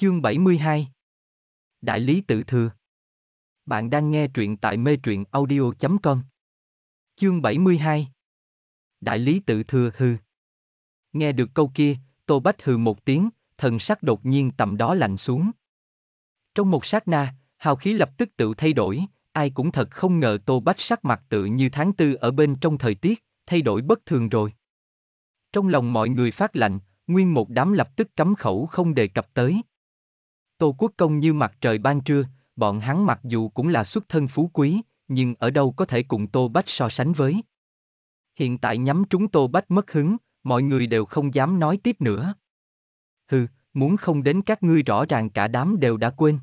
Chương 72 Đại lý tự thừa Bạn đang nghe truyện tại mê truyện audio.com Chương 72 Đại lý tự thừa hư Nghe được câu kia, Tô Bách hừ một tiếng, thần sắc đột nhiên tầm đó lạnh xuống. Trong một sát na, hào khí lập tức tự thay đổi, ai cũng thật không ngờ Tô Bách sắc mặt tự như tháng tư ở bên trong thời tiết, thay đổi bất thường rồi. Trong lòng mọi người phát lạnh, nguyên một đám lập tức cấm khẩu không đề cập tới. Tô Quốc Công như mặt trời ban trưa, bọn hắn mặc dù cũng là xuất thân phú quý, nhưng ở đâu có thể cùng Tô Bách so sánh với. Hiện tại nhắm trúng Tô Bách mất hứng, mọi người đều không dám nói tiếp nữa. Hừ, muốn không đến các ngươi rõ ràng cả đám đều đã quên.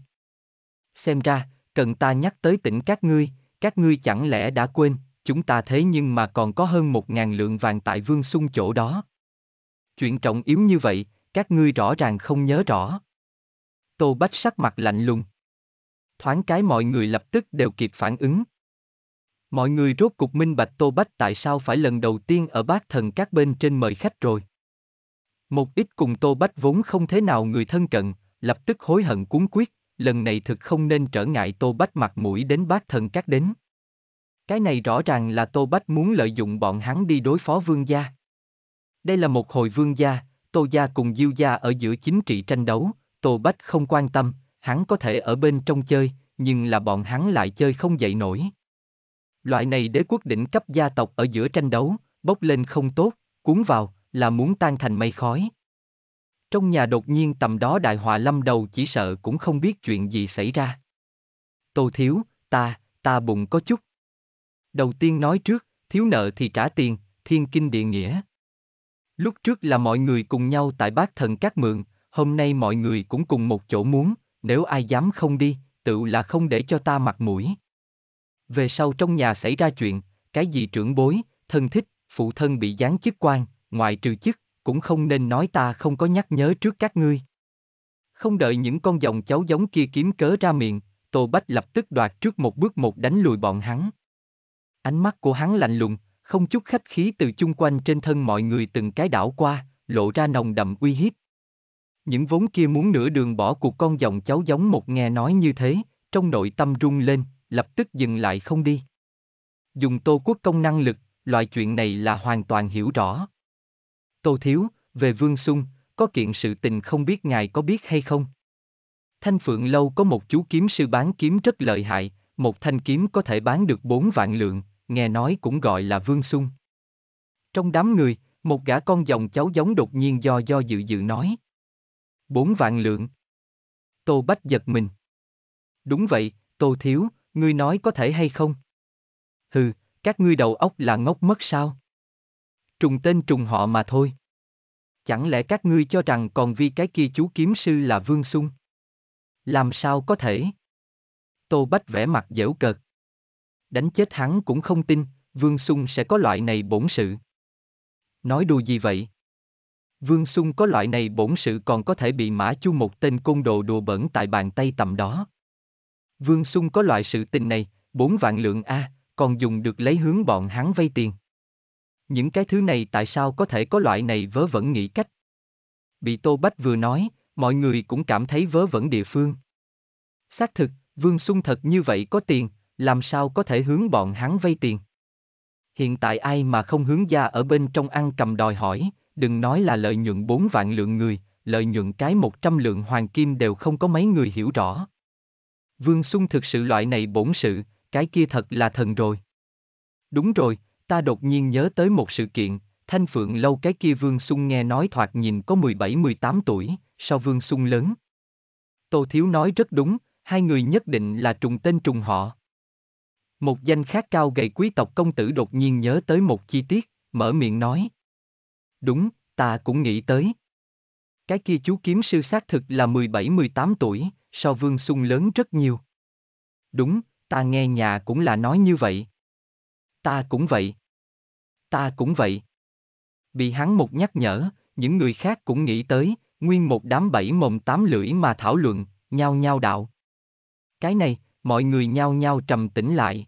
Xem ra, cần ta nhắc tới tỉnh các ngươi, các ngươi chẳng lẽ đã quên, chúng ta thế nhưng mà còn có hơn một ngàn lượng vàng tại vương sung chỗ đó. Chuyện trọng yếu như vậy, các ngươi rõ ràng không nhớ rõ. Tô Bách sắc mặt lạnh lùng. Thoáng cái mọi người lập tức đều kịp phản ứng. Mọi người rốt cục minh bạch Tô Bách tại sao phải lần đầu tiên ở bát thần các bên trên mời khách rồi. Một ít cùng Tô Bách vốn không thế nào người thân cận, lập tức hối hận cuốn quyết, lần này thực không nên trở ngại Tô Bách mặt mũi đến bát thần các đến. Cái này rõ ràng là Tô Bách muốn lợi dụng bọn hắn đi đối phó vương gia. Đây là một hồi vương gia, Tô gia cùng Diêu gia ở giữa chính trị tranh đấu, Tô Bách không quan tâm, hắn có thể ở bên trong chơi, nhưng là bọn hắn lại chơi không dậy nổi. Loại này đế quốc đỉnh cấp gia tộc ở giữa tranh đấu, bốc lên không tốt, cuốn vào, là muốn tan thành mây khói. Trong nhà đột nhiên tầm đó đại họa lâm đầu chỉ sợ cũng không biết chuyện gì xảy ra. Tô thiếu, ta, ta bụng có chút. Đầu tiên nói trước, thiếu nợ thì trả tiền, thiên kinh địa nghĩa. Lúc trước là mọi người cùng nhau tại bát thần các mượn, hôm nay mọi người cũng cùng một chỗ muốn, nếu ai dám không đi, tự là không để cho ta mặt mũi. Về sau trong nhà xảy ra chuyện, cái gì trưởng bối, thân thích, phụ thân bị giáng chức quan, ngoại trừ chức, cũng không nên nói ta không có nhắc nhớ trước các ngươi. Không đợi những con dòng cháu giống kia kiếm cớ ra miệng, Tô Bách lập tức đoạt trước một bước một đánh lùi bọn hắn. Ánh mắt của hắn lạnh lùng, không chút khách khí từ chung quanh trên thân mọi người từng cái đảo qua, lộ ra nồng đậm uy hiếp. Những vốn kia muốn nửa đường bỏ cuộc con dòng cháu giống một nghe nói như thế, trong nội tâm rung lên, lập tức dừng lại không đi. Dùng tô quốc công năng lực, loại chuyện này là hoàn toàn hiểu rõ. Tô Thiếu, về Vương Xung, có kiện sự tình không biết ngài có biết hay không? Thanh Phượng Lâu có một chú kiếm sư bán kiếm rất lợi hại, một thanh kiếm có thể bán được bốn vạn lượng, nghe nói cũng gọi là Vương Xung. Trong đám người, một gã con dòng cháu giống đột nhiên do do dự dự nói. Bốn vạn lượng. Tô Bách giật mình. Đúng vậy, Tô Thiếu, ngươi nói có thể hay không? Hừ, các ngươi đầu óc là ngốc mất sao? Trùng tên trùng họ mà thôi. Chẳng lẽ các ngươi cho rằng còn vì cái kia chú kiếm sư là Vương Xung? Làm sao có thể? Tô Bách vẽ mặt dễu cợt. Đánh chết hắn cũng không tin, Vương Xung sẽ có loại này bổn sự. Nói đùa gì vậy? Vương Xung có loại này bổn sự còn có thể bị mã chu một tên côn đồ đùa bẩn tại bàn tay tầm đó. Vương Xung có loại sự tình này, bốn vạn lượng A, còn dùng được lấy hướng bọn hắn vay tiền. Những cái thứ này tại sao có thể có loại này vớ vẩn nghĩ cách? Bị Tô Bách vừa nói, mọi người cũng cảm thấy vớ vẩn địa phương. Xác thực, Vương Xung thật như vậy có tiền, làm sao có thể hướng bọn hắn vay tiền? Hiện tại ai mà không hướng gia ở bên trong ăn cầm đòi hỏi, đừng nói là lợi nhuận 4 vạn lượng người, lợi nhuận cái 100 lượng hoàng kim đều không có mấy người hiểu rõ. Vương Xuân thực sự loại này bổn sự, cái kia thật là thần rồi. Đúng rồi, ta đột nhiên nhớ tới một sự kiện, Thanh Phượng lâu cái kia Vương Xuân nghe nói thoạt nhìn có 17-18 tuổi, sau Vương Xuân lớn. Tô Thiếu nói rất đúng, hai người nhất định là trùng tên trùng họ. Một danh khác cao gầy quý tộc công tử đột nhiên nhớ tới một chi tiết, mở miệng nói. Đúng, ta cũng nghĩ tới. Cái kia chú kiếm sư xác thực là 17-18 tuổi, so Vương xung lớn rất nhiều. Đúng, ta nghe nhà cũng là nói như vậy. Ta cũng vậy. Ta cũng vậy. Bị hắn một nhắc nhở, những người khác cũng nghĩ tới, nguyên một đám bảy mồm tám lưỡi mà thảo luận, nhao nhao đạo. Cái này, mọi người nhao nhao trầm tĩnh lại.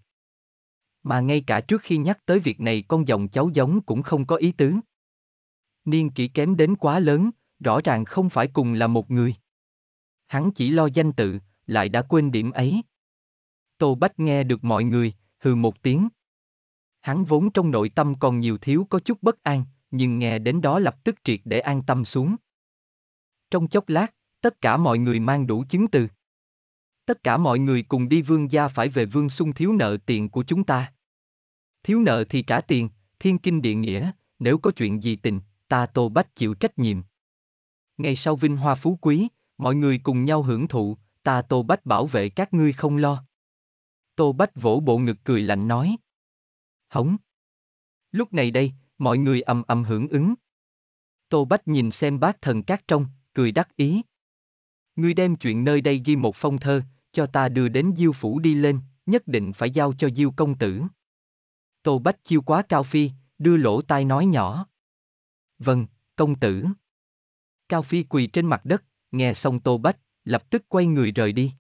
Mà ngay cả trước khi nhắc tới việc này con dòng cháu giống cũng không có ý tứ. Niên kỷ kém đến quá lớn, rõ ràng không phải cùng là một người. hắn chỉ lo danh tự, lại đã quên điểm ấy. Tô Bách nghe được mọi người, hừ một tiếng. Hắn vốn trong nội tâm còn nhiều thiếu có chút bất an, nhưng nghe đến đó lập tức triệt để an tâm xuống. Trong chốc lát, tất cả mọi người mang đủ chứng từ. Tất cả mọi người cùng đi vương gia phải về vương xung thiếu nợ tiền của chúng ta. Thiếu nợ thì trả tiền, thiên kinh địa nghĩa, nếu có chuyện gì tình, ta Tô Bách chịu trách nhiệm. Ngày sau vinh hoa phú quý, mọi người cùng nhau hưởng thụ, ta Tô Bách bảo vệ các ngươi không lo. Tô Bách vỗ bộ ngực cười lạnh nói. Hống. Lúc này đây, mọi người ầm ầm hưởng ứng. Tô Bách nhìn xem bác thần cát trong, cười đắc ý. Ngươi đem chuyện nơi đây ghi một phong thơ, cho ta đưa đến Diêu phủ đi lên, nhất định phải giao cho Diêu công tử. Tô Bách chiêu quá Cao Phi, đưa lỗ tai nói nhỏ. Vâng, công tử. Cao Phi quỳ trên mặt đất, nghe xong Tô Bách, lập tức quay người rời đi.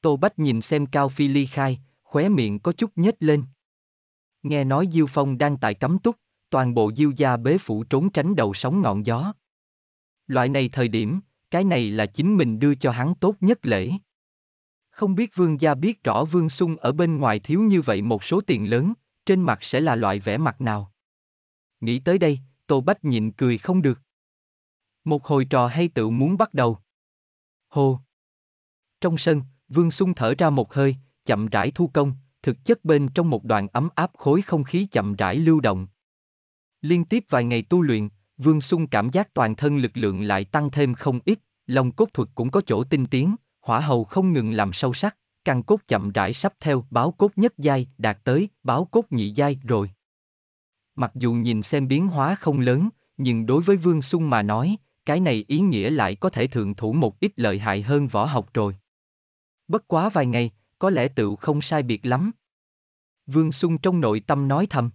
Tô Bách nhìn xem Cao Phi ly khai, khóe miệng có chút nhếch lên. Nghe nói Diêu Phong đang tại cấm túc, toàn bộ Diêu gia bế phủ trốn tránh đầu sóng ngọn gió. Loại này thời điểm, cái này là chính mình đưa cho hắn tốt nhất lễ. Không biết vương gia biết rõ vương sung ở bên ngoài thiếu như vậy một số tiền lớn, trên mặt sẽ là loại vẻ mặt nào. Nghĩ tới đây, Tô Bách nhịn cười không được. Một hồi trò hay tự muốn bắt đầu. Hồ. Trong sân, Vương Xung thở ra một hơi, chậm rãi thu công, thực chất bên trong một đoạn ấm áp khối không khí chậm rãi lưu động. Liên tiếp vài ngày tu luyện, Vương Xung cảm giác toàn thân lực lượng lại tăng thêm không ít, lòng cốt thuật cũng có chỗ tinh tiến, hỏa hầu không ngừng làm sâu sắc, căn cốt chậm rãi sắp theo báo cốt nhất giai đạt tới báo cốt nhị giai rồi. Mặc dù nhìn xem biến hóa không lớn, nhưng đối với Vương Xung mà nói, cái này ý nghĩa lại có thể thượng thủ một ít lợi hại hơn võ học rồi. Bất quá vài ngày, có lẽ tựu không sai biệt lắm. Vương Xung trong nội tâm nói thầm.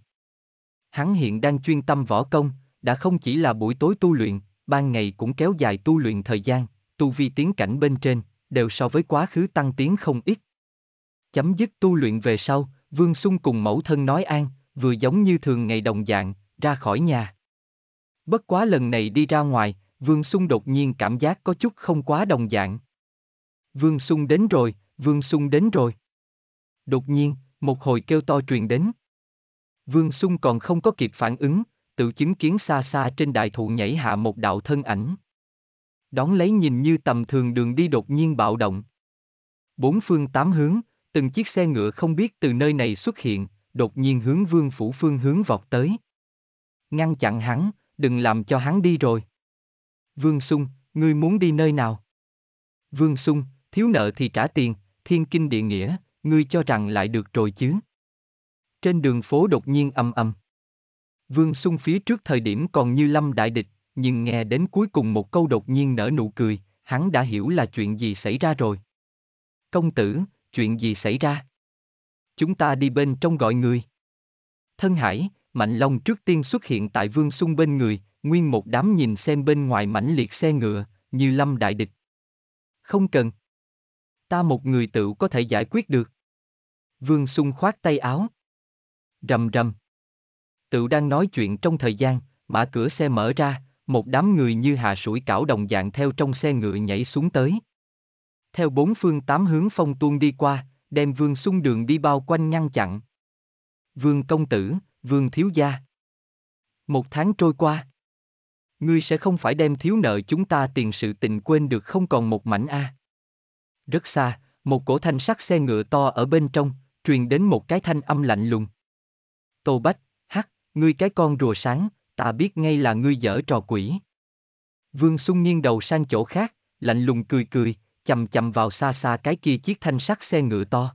Hắn hiện đang chuyên tâm võ công, đã không chỉ là buổi tối tu luyện, ban ngày cũng kéo dài tu luyện thời gian, tu vi tiến cảnh bên trên, đều so với quá khứ tăng tiến không ít. Chấm dứt tu luyện về sau, Vương Xung cùng mẫu thân nói an, vừa giống như thường ngày đồng dạng, ra khỏi nhà. Bất quá lần này đi ra ngoài, Vương Xung đột nhiên cảm giác có chút không quá đồng dạng. Vương Xung đến rồi, Vương Xung đến rồi. Đột nhiên, một hồi kêu to truyền đến. Vương Xung còn không có kịp phản ứng, tự chứng kiến xa xa trên đại thụ nhảy hạ một đạo thân ảnh. Đón lấy nhìn như tầm thường đường đi đột nhiên bạo động. Bốn phương tám hướng, từng chiếc xe ngựa không biết từ nơi này xuất hiện, đột nhiên hướng vương phủ phương hướng vọt tới. Ngăn chặn hắn, đừng làm cho hắn đi rồi. Vương Sung, ngươi muốn đi nơi nào? Vương Sung, thiếu nợ thì trả tiền, thiên kinh địa nghĩa, ngươi cho rằng lại được rồi chứ? Trên đường phố đột nhiên âm âm. Vương Sung phía trước thời điểm còn như lâm đại địch, nhưng nghe đến cuối cùng một câu đột nhiên nở nụ cười, hắn đã hiểu là chuyện gì xảy ra rồi. Công tử, chuyện gì xảy ra? Chúng ta đi bên trong gọi người. Thân Hải, Mạnh Long trước tiên xuất hiện tại Vương Sung bên người, nguyên một đám nhìn xem bên ngoài mãnh liệt xe ngựa, như lâm đại địch. Không cần. Ta một người tự có thể giải quyết được. Vương Sung khoát tay áo. Rầm rầm. Tự đang nói chuyện trong thời gian, mã cửa xe mở ra, một đám người như hạ sủi cảo đồng dạng theo trong xe ngựa nhảy xuống tới. Theo bốn phương tám hướng phong tuôn đi qua, đem vương xung đường đi bao quanh ngăn chặn. Vương công tử, vương thiếu gia. Một tháng trôi qua. Ngươi sẽ không phải đem thiếu nợ chúng ta tiền sự tình quên được không còn một mảnh a. Rất xa, một cổ thanh sắt xe ngựa to ở bên trong, truyền đến một cái thanh âm lạnh lùng. Tô Bách, hắc, ngươi cái con rùa sáng, ta biết ngay là ngươi dở trò quỷ. Vương Xuân nghiêng đầu sang chỗ khác, lạnh lùng cười cười, chầm chầm vào xa xa cái kia chiếc thanh sắt xe ngựa to.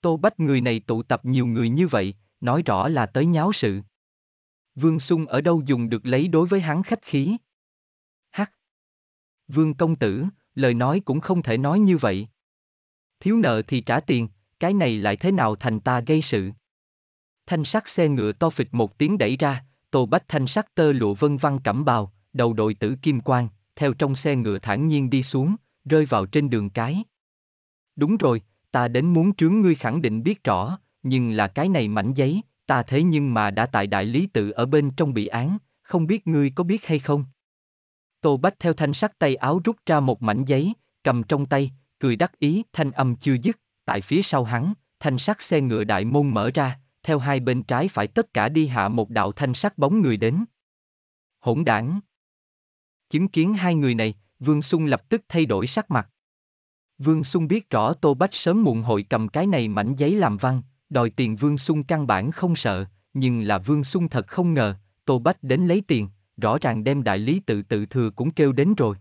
Tô Bách người này tụ tập nhiều người như vậy, nói rõ là tới nháo sự. Vương xung ở đâu dùng được lấy đối với hắn khách khí. Hắc. Vương công tử, lời nói cũng không thể nói như vậy. Thiếu nợ thì trả tiền, cái này lại thế nào thành ta gây sự. Thanh sắt xe ngựa to phịch một tiếng đẩy ra, Tô Bách thanh sắc tơ lụa vân văn cẩm bào, đầu đội tử kim quang, theo trong xe ngựa thản nhiên đi xuống, rơi vào trên đường cái. Đúng rồi, ta đến muốn trướng ngươi khẳng định biết rõ, nhưng là cái này mảnh giấy, ta thế nhưng mà đã tại đại lý tự ở bên trong bị án, không biết ngươi có biết hay không? Tô Bách theo thanh sắc tay áo rút ra một mảnh giấy, cầm trong tay, cười đắc ý, thanh âm chưa dứt, tại phía sau hắn, thanh sắc xe ngựa đại môn mở ra, theo hai bên trái phải tất cả đi hạ một đạo thanh sắc bóng người đến. Hỗn đảng. Chứng kiến hai người này, Vương Xung lập tức thay đổi sắc mặt. Vương Xung biết rõ Tô Bách sớm muộn hội cầm cái này mảnh giấy làm văn, đòi tiền Vương Xung căn bản không sợ, nhưng là Vương Xung thật không ngờ, Tô Bách đến lấy tiền, rõ ràng đem đại lý tự tự thừa cũng kêu đến rồi.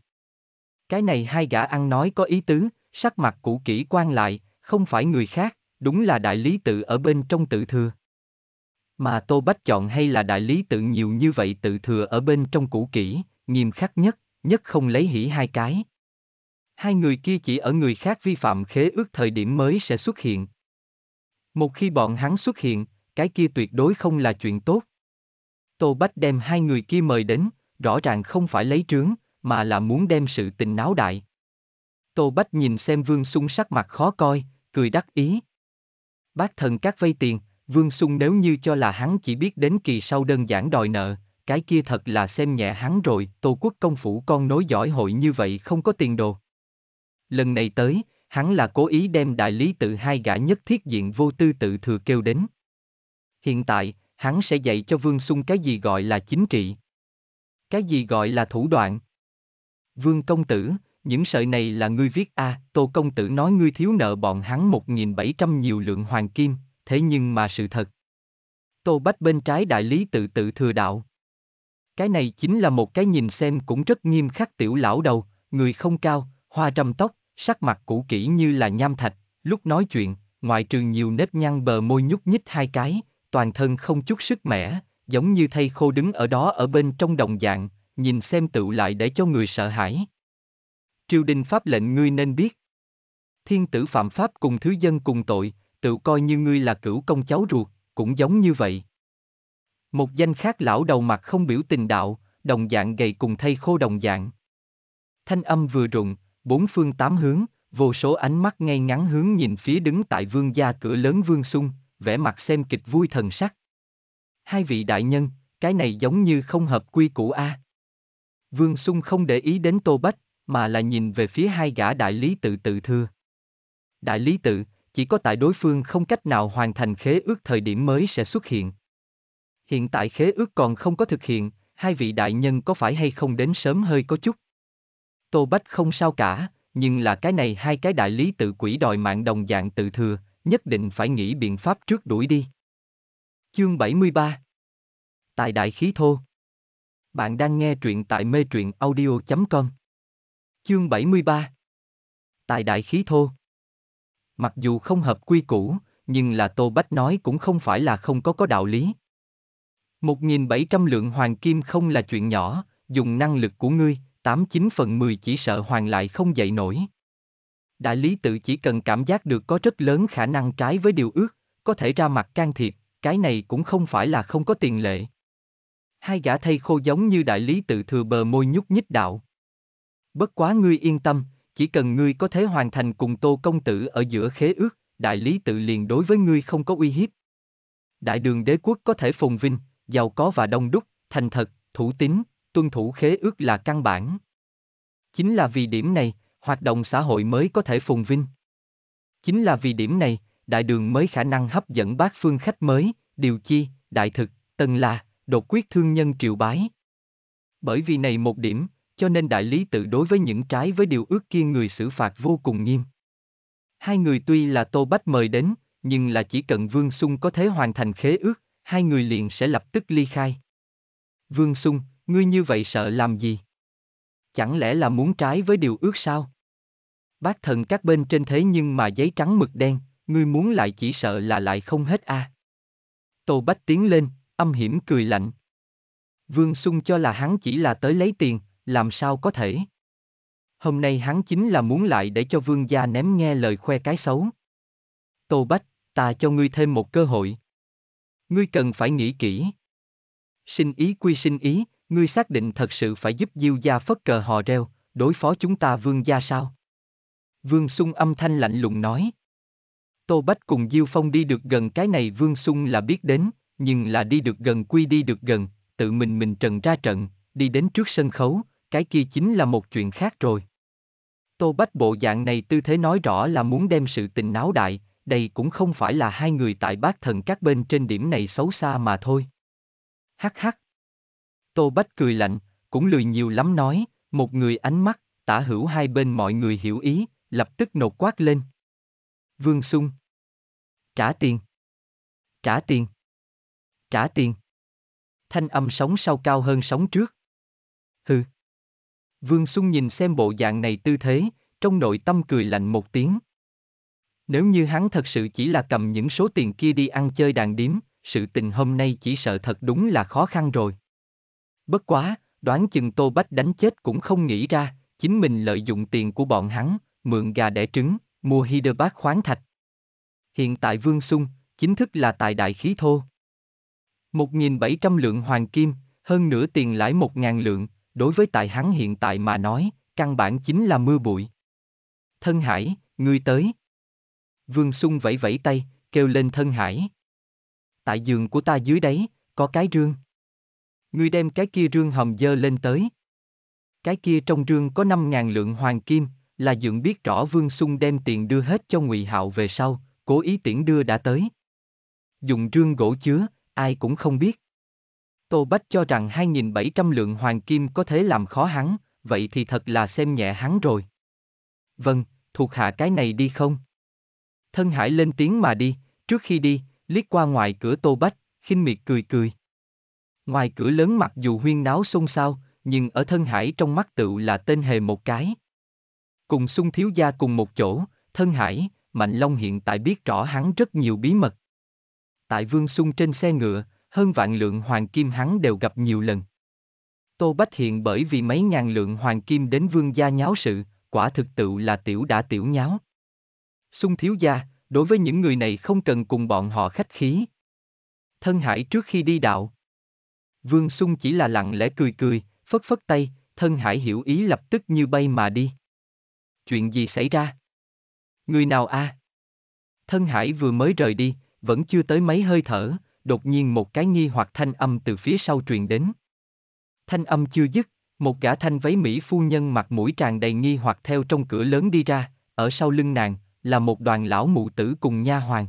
Cái này hai gã ăn nói có ý tứ, sắc mặt cũ kỹ quan lại, không phải người khác, đúng là đại lý tự ở bên trong tự thừa. Mà Tô Bách chọn hay là đại lý tự nhiều như vậy tự thừa ở bên trong cũ kỹ, nghiêm khắc nhất, nhất không lấy hỉ hai cái. Hai người kia chỉ ở người khác vi phạm khế ước thời điểm mới sẽ xuất hiện. Một khi bọn hắn xuất hiện, cái kia tuyệt đối không là chuyện tốt. Tô Bách đem hai người kia mời đến, rõ ràng không phải lấy trướng, mà là muốn đem sự tình náo đại. Tô Bách nhìn xem Vương Sung sắc mặt khó coi, cười đắc ý. Bác thần các vay tiền, Vương Sung nếu như cho là hắn chỉ biết đến kỳ sau đơn giản đòi nợ, cái kia thật là xem nhẹ hắn rồi, Tô Quốc công phủ con nối giỏi hội như vậy không có tiền đồ. Lần này tới, hắn là cố ý đem đại lý tự hai gã nhất thiết diện vô tư tự thừa kêu đến. Hiện tại, hắn sẽ dạy cho Vương xung cái gì gọi là chính trị. Cái gì gọi là thủ đoạn. Vương công tử, những sợi này là ngươi viết a à, Tô công tử nói ngươi thiếu nợ bọn hắn 1.700 nhiều lượng hoàng kim, thế nhưng mà sự thật. Tô Bách bên trái đại lý tự tự thừa đạo. Cái này chính là một cái nhìn xem cũng rất nghiêm khắc tiểu lão đầu, người không cao, hoa râm tóc, sắc mặt cũ kỹ như là nham thạch, lúc nói chuyện, ngoại trừ nhiều nếp nhăn bờ môi nhúc nhích hai cái, toàn thân không chút sức mẻ, giống như thây khô đứng ở đó ở bên trong đồng dạng, nhìn xem tựu lại để cho người sợ hãi. Triều đình pháp lệnh ngươi nên biết. Thiên tử phạm pháp cùng thứ dân cùng tội, tự coi như ngươi là cửu công cháu ruột, cũng giống như vậy. Một danh khác lão đầu mặt không biểu tình đạo, đồng dạng gầy cùng thay khô đồng dạng. Thanh âm vừa rụng, bốn phương tám hướng, vô số ánh mắt ngay ngắn hướng nhìn phía đứng tại vương gia cửa lớn vương sung, vẻ mặt xem kịch vui thần sắc. Hai vị đại nhân, cái này giống như không hợp quy củ A. Vương Sung không để ý đến Tô Bách, mà là nhìn về phía hai gã đại lý tự tự thưa. Đại lý tự, chỉ có tại đối phương không cách nào hoàn thành khế ước thời điểm mới sẽ xuất hiện. Hiện tại khế ước còn không có thực hiện, hai vị đại nhân có phải hay không đến sớm hơi có chút. Tô Bách không sao cả, nhưng là cái này hai cái đại lý tự quỷ đòi mạng đồng dạng tự thừa, nhất định phải nghĩ biện pháp trước đuổi đi. Chương 73 Tại Đại Khí Thô Bạn đang nghe truyện tại mê truyện audio.com Chương 73 Tại Đại Khí Thô Mặc dù không hợp quy củ, nhưng là Tô Bách nói cũng không phải là không có có đạo lý. 1.700 lượng hoàng kim không là chuyện nhỏ, dùng năng lực của ngươi, 89 phần 10 chỉ sợ hoàng lại không dậy nổi. Đại lý tự chỉ cần cảm giác được có rất lớn khả năng trái với điều ước, có thể ra mặt can thiệp, cái này cũng không phải là không có tiền lệ. Hai gã thây khô giống như đại lý tự thừa bờ môi nhúc nhích đạo. Bất quá ngươi yên tâm, chỉ cần ngươi có thể hoàn thành cùng tô công tử ở giữa khế ước, đại lý tự liền đối với ngươi không có uy hiếp. Đại đường đế quốc có thể phồn vinh, giàu có và đông đúc, thành thật, thủ tín, tuân thủ khế ước là căn bản. Chính là vì điểm này, hoạt động xã hội mới có thể phồn vinh. Chính là vì điểm này, đại đường mới khả năng hấp dẫn bát phương khách mới, điều chi, đại thực, tân là, đột quyết thương nhân triệu bái. Bởi vì này một điểm, cho nên đại lý tự đối với những trái với điều ước kia người xử phạt vô cùng nghiêm. Hai người tuy là Tô Bách mời đến, nhưng là chỉ cần Vương xung có thể hoàn thành khế ước, hai người liền sẽ lập tức ly khai. Vương Sung, ngươi như vậy sợ làm gì? Chẳng lẽ là muốn trái với điều ước sao? Bác thần các bên trên thế nhưng mà giấy trắng mực đen, ngươi muốn lại chỉ sợ là lại không hết a. À. Tô Bách tiến lên, âm hiểm cười lạnh. Vương Sung cho là hắn chỉ là tới lấy tiền, làm sao có thể? Hôm nay hắn chính là muốn lại để cho vương gia ném nghe lời khoe cái xấu. Tô Bách, ta cho ngươi thêm một cơ hội. Ngươi cần phải nghĩ kỹ. Sinh ý quy sinh ý, ngươi xác định thật sự phải giúp Diêu gia phất cờ hò reo, đối phó chúng ta vương gia sao? Vương Sung âm thanh lạnh lùng nói. Tô Bách cùng Diêu Phong đi được gần cái này Vương Sung là biết đến, nhưng là đi được gần quy đi được gần, tự mình mình trần ra trận, đi đến trước sân khấu, cái kia chính là một chuyện khác rồi. Tô Bách bộ dạng này tư thế nói rõ là muốn đem sự tình náo đại, đây cũng không phải là hai người tại bát thần các bên trên điểm này xấu xa mà thôi. Hắc hắc. Tô Bách cười lạnh, cũng lười nhiều lắm nói, một người ánh mắt, tả hữu hai bên mọi người hiểu ý, lập tức nột quát lên. Vương Sung. Trả tiền. Trả tiền. Trả tiền. Thanh âm sóng sau cao hơn sóng trước. Hừ. Vương Sung nhìn xem bộ dạng này tư thế, trong nội tâm cười lạnh một tiếng. Nếu như hắn thật sự chỉ là cầm những số tiền kia đi ăn chơi đàn điếm, sự tình hôm nay chỉ sợ thật đúng là khó khăn rồi. Bất quá, đoán chừng Tô Bách đánh chết cũng không nghĩ ra, chính mình lợi dụng tiền của bọn hắn, mượn gà đẻ trứng, mua Hyderabad khoáng thạch. Hiện tại Vương xung chính thức là tài đại khí thô. 1.700 lượng hoàng kim, hơn nửa tiền lãi 1.000 lượng, đối với tại hắn hiện tại mà nói, căn bản chính là mưa bụi. Thân Hải, ngươi tới. Vương Xuân vẫy vẫy tay, kêu lên Thân Hải. Tại giường của ta dưới đấy, có cái rương. Ngươi đem cái kia rương hầm dơ lên tới. Cái kia trong rương có 5.000 lượng hoàng kim, là dượng biết rõ Vương Xuân đem tiền đưa hết cho Ngụy Hạo về sau, cố ý tiễn đưa đã tới. Dùng rương gỗ chứa, ai cũng không biết. Tô Bách cho rằng 2.700 lượng hoàng kim có thể làm khó hắn, vậy thì thật là xem nhẹ hắn rồi. Vâng, thuộc hạ cái này đi không? Thân Hải lên tiếng mà đi, trước khi đi, liếc qua ngoài cửa Tô Bách, khinh miệt cười cười. Ngoài cửa lớn mặc dù huyên náo xôn xao, nhưng ở thân Hải trong mắt tựu là tên hề một cái. Cùng sung thiếu gia cùng một chỗ, thân Hải, Mạnh Long hiện tại biết rõ hắn rất nhiều bí mật. Tại Vương Sung trên xe ngựa, hơn vạn lượng hoàng kim hắn đều gặp nhiều lần. Tô Bách hiện bởi vì mấy ngàn lượng hoàng kim đến vương gia nháo sự, quả thực tự là tiểu đã tiểu nháo. Xung thiếu gia, đối với những người này không cần cùng bọn họ khách khí. Thân Hải trước khi đi đạo. Vương Xung chỉ là lặng lẽ cười cười, phất phất tay, thân Hải hiểu ý lập tức như bay mà đi. Chuyện gì xảy ra? Người nào a? Thân Hải vừa mới rời đi, vẫn chưa tới mấy hơi thở, đột nhiên một cái nghi hoặc thanh âm từ phía sau truyền đến. Thanh âm chưa dứt, một gã thanh váy Mỹ phu nhân mặt mũi tràn đầy nghi hoặc theo trong cửa lớn đi ra, ở sau lưng nàng, là một đoàn lão mụ tử cùng nha hoàng.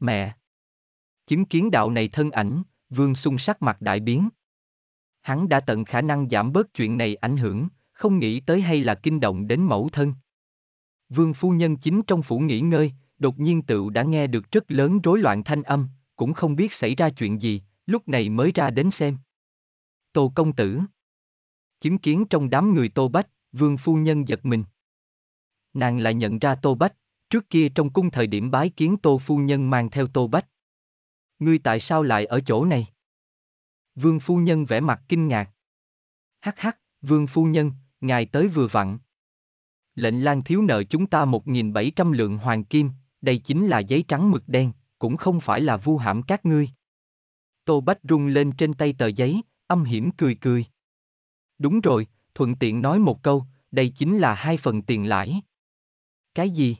Mẹ! Chứng kiến đạo này thân ảnh, vương sung sắc mặt đại biến. Hắn đã tận khả năng giảm bớt chuyện này ảnh hưởng, không nghĩ tới hay là kinh động đến mẫu thân. Vương phu nhân chính trong phủ nghỉ ngơi, đột nhiên tựu đã nghe được rất lớn rối loạn thanh âm, cũng không biết xảy ra chuyện gì, lúc này mới ra đến xem. Tô công tử. Chứng kiến trong đám người Tô Bách, vương phu nhân giật mình. Nàng lại nhận ra Tô Bách, trước kia trong cung thời điểm bái kiến Tô phu nhân mang theo Tô Bách. Ngươi tại sao lại ở chỗ này? Vương phu nhân vẻ mặt kinh ngạc. Hắc hắc, vương phu nhân, ngài tới vừa vặn. Lệnh lan thiếu nợ chúng ta 1.700 lượng hoàng kim, đây chính là giấy trắng mực đen, cũng không phải là vu hãm các ngươi. Tô Bách rung lên trên tay tờ giấy, âm hiểm cười cười. Đúng rồi, thuận tiện nói một câu, đây chính là hai phần tiền lãi. Cái gì?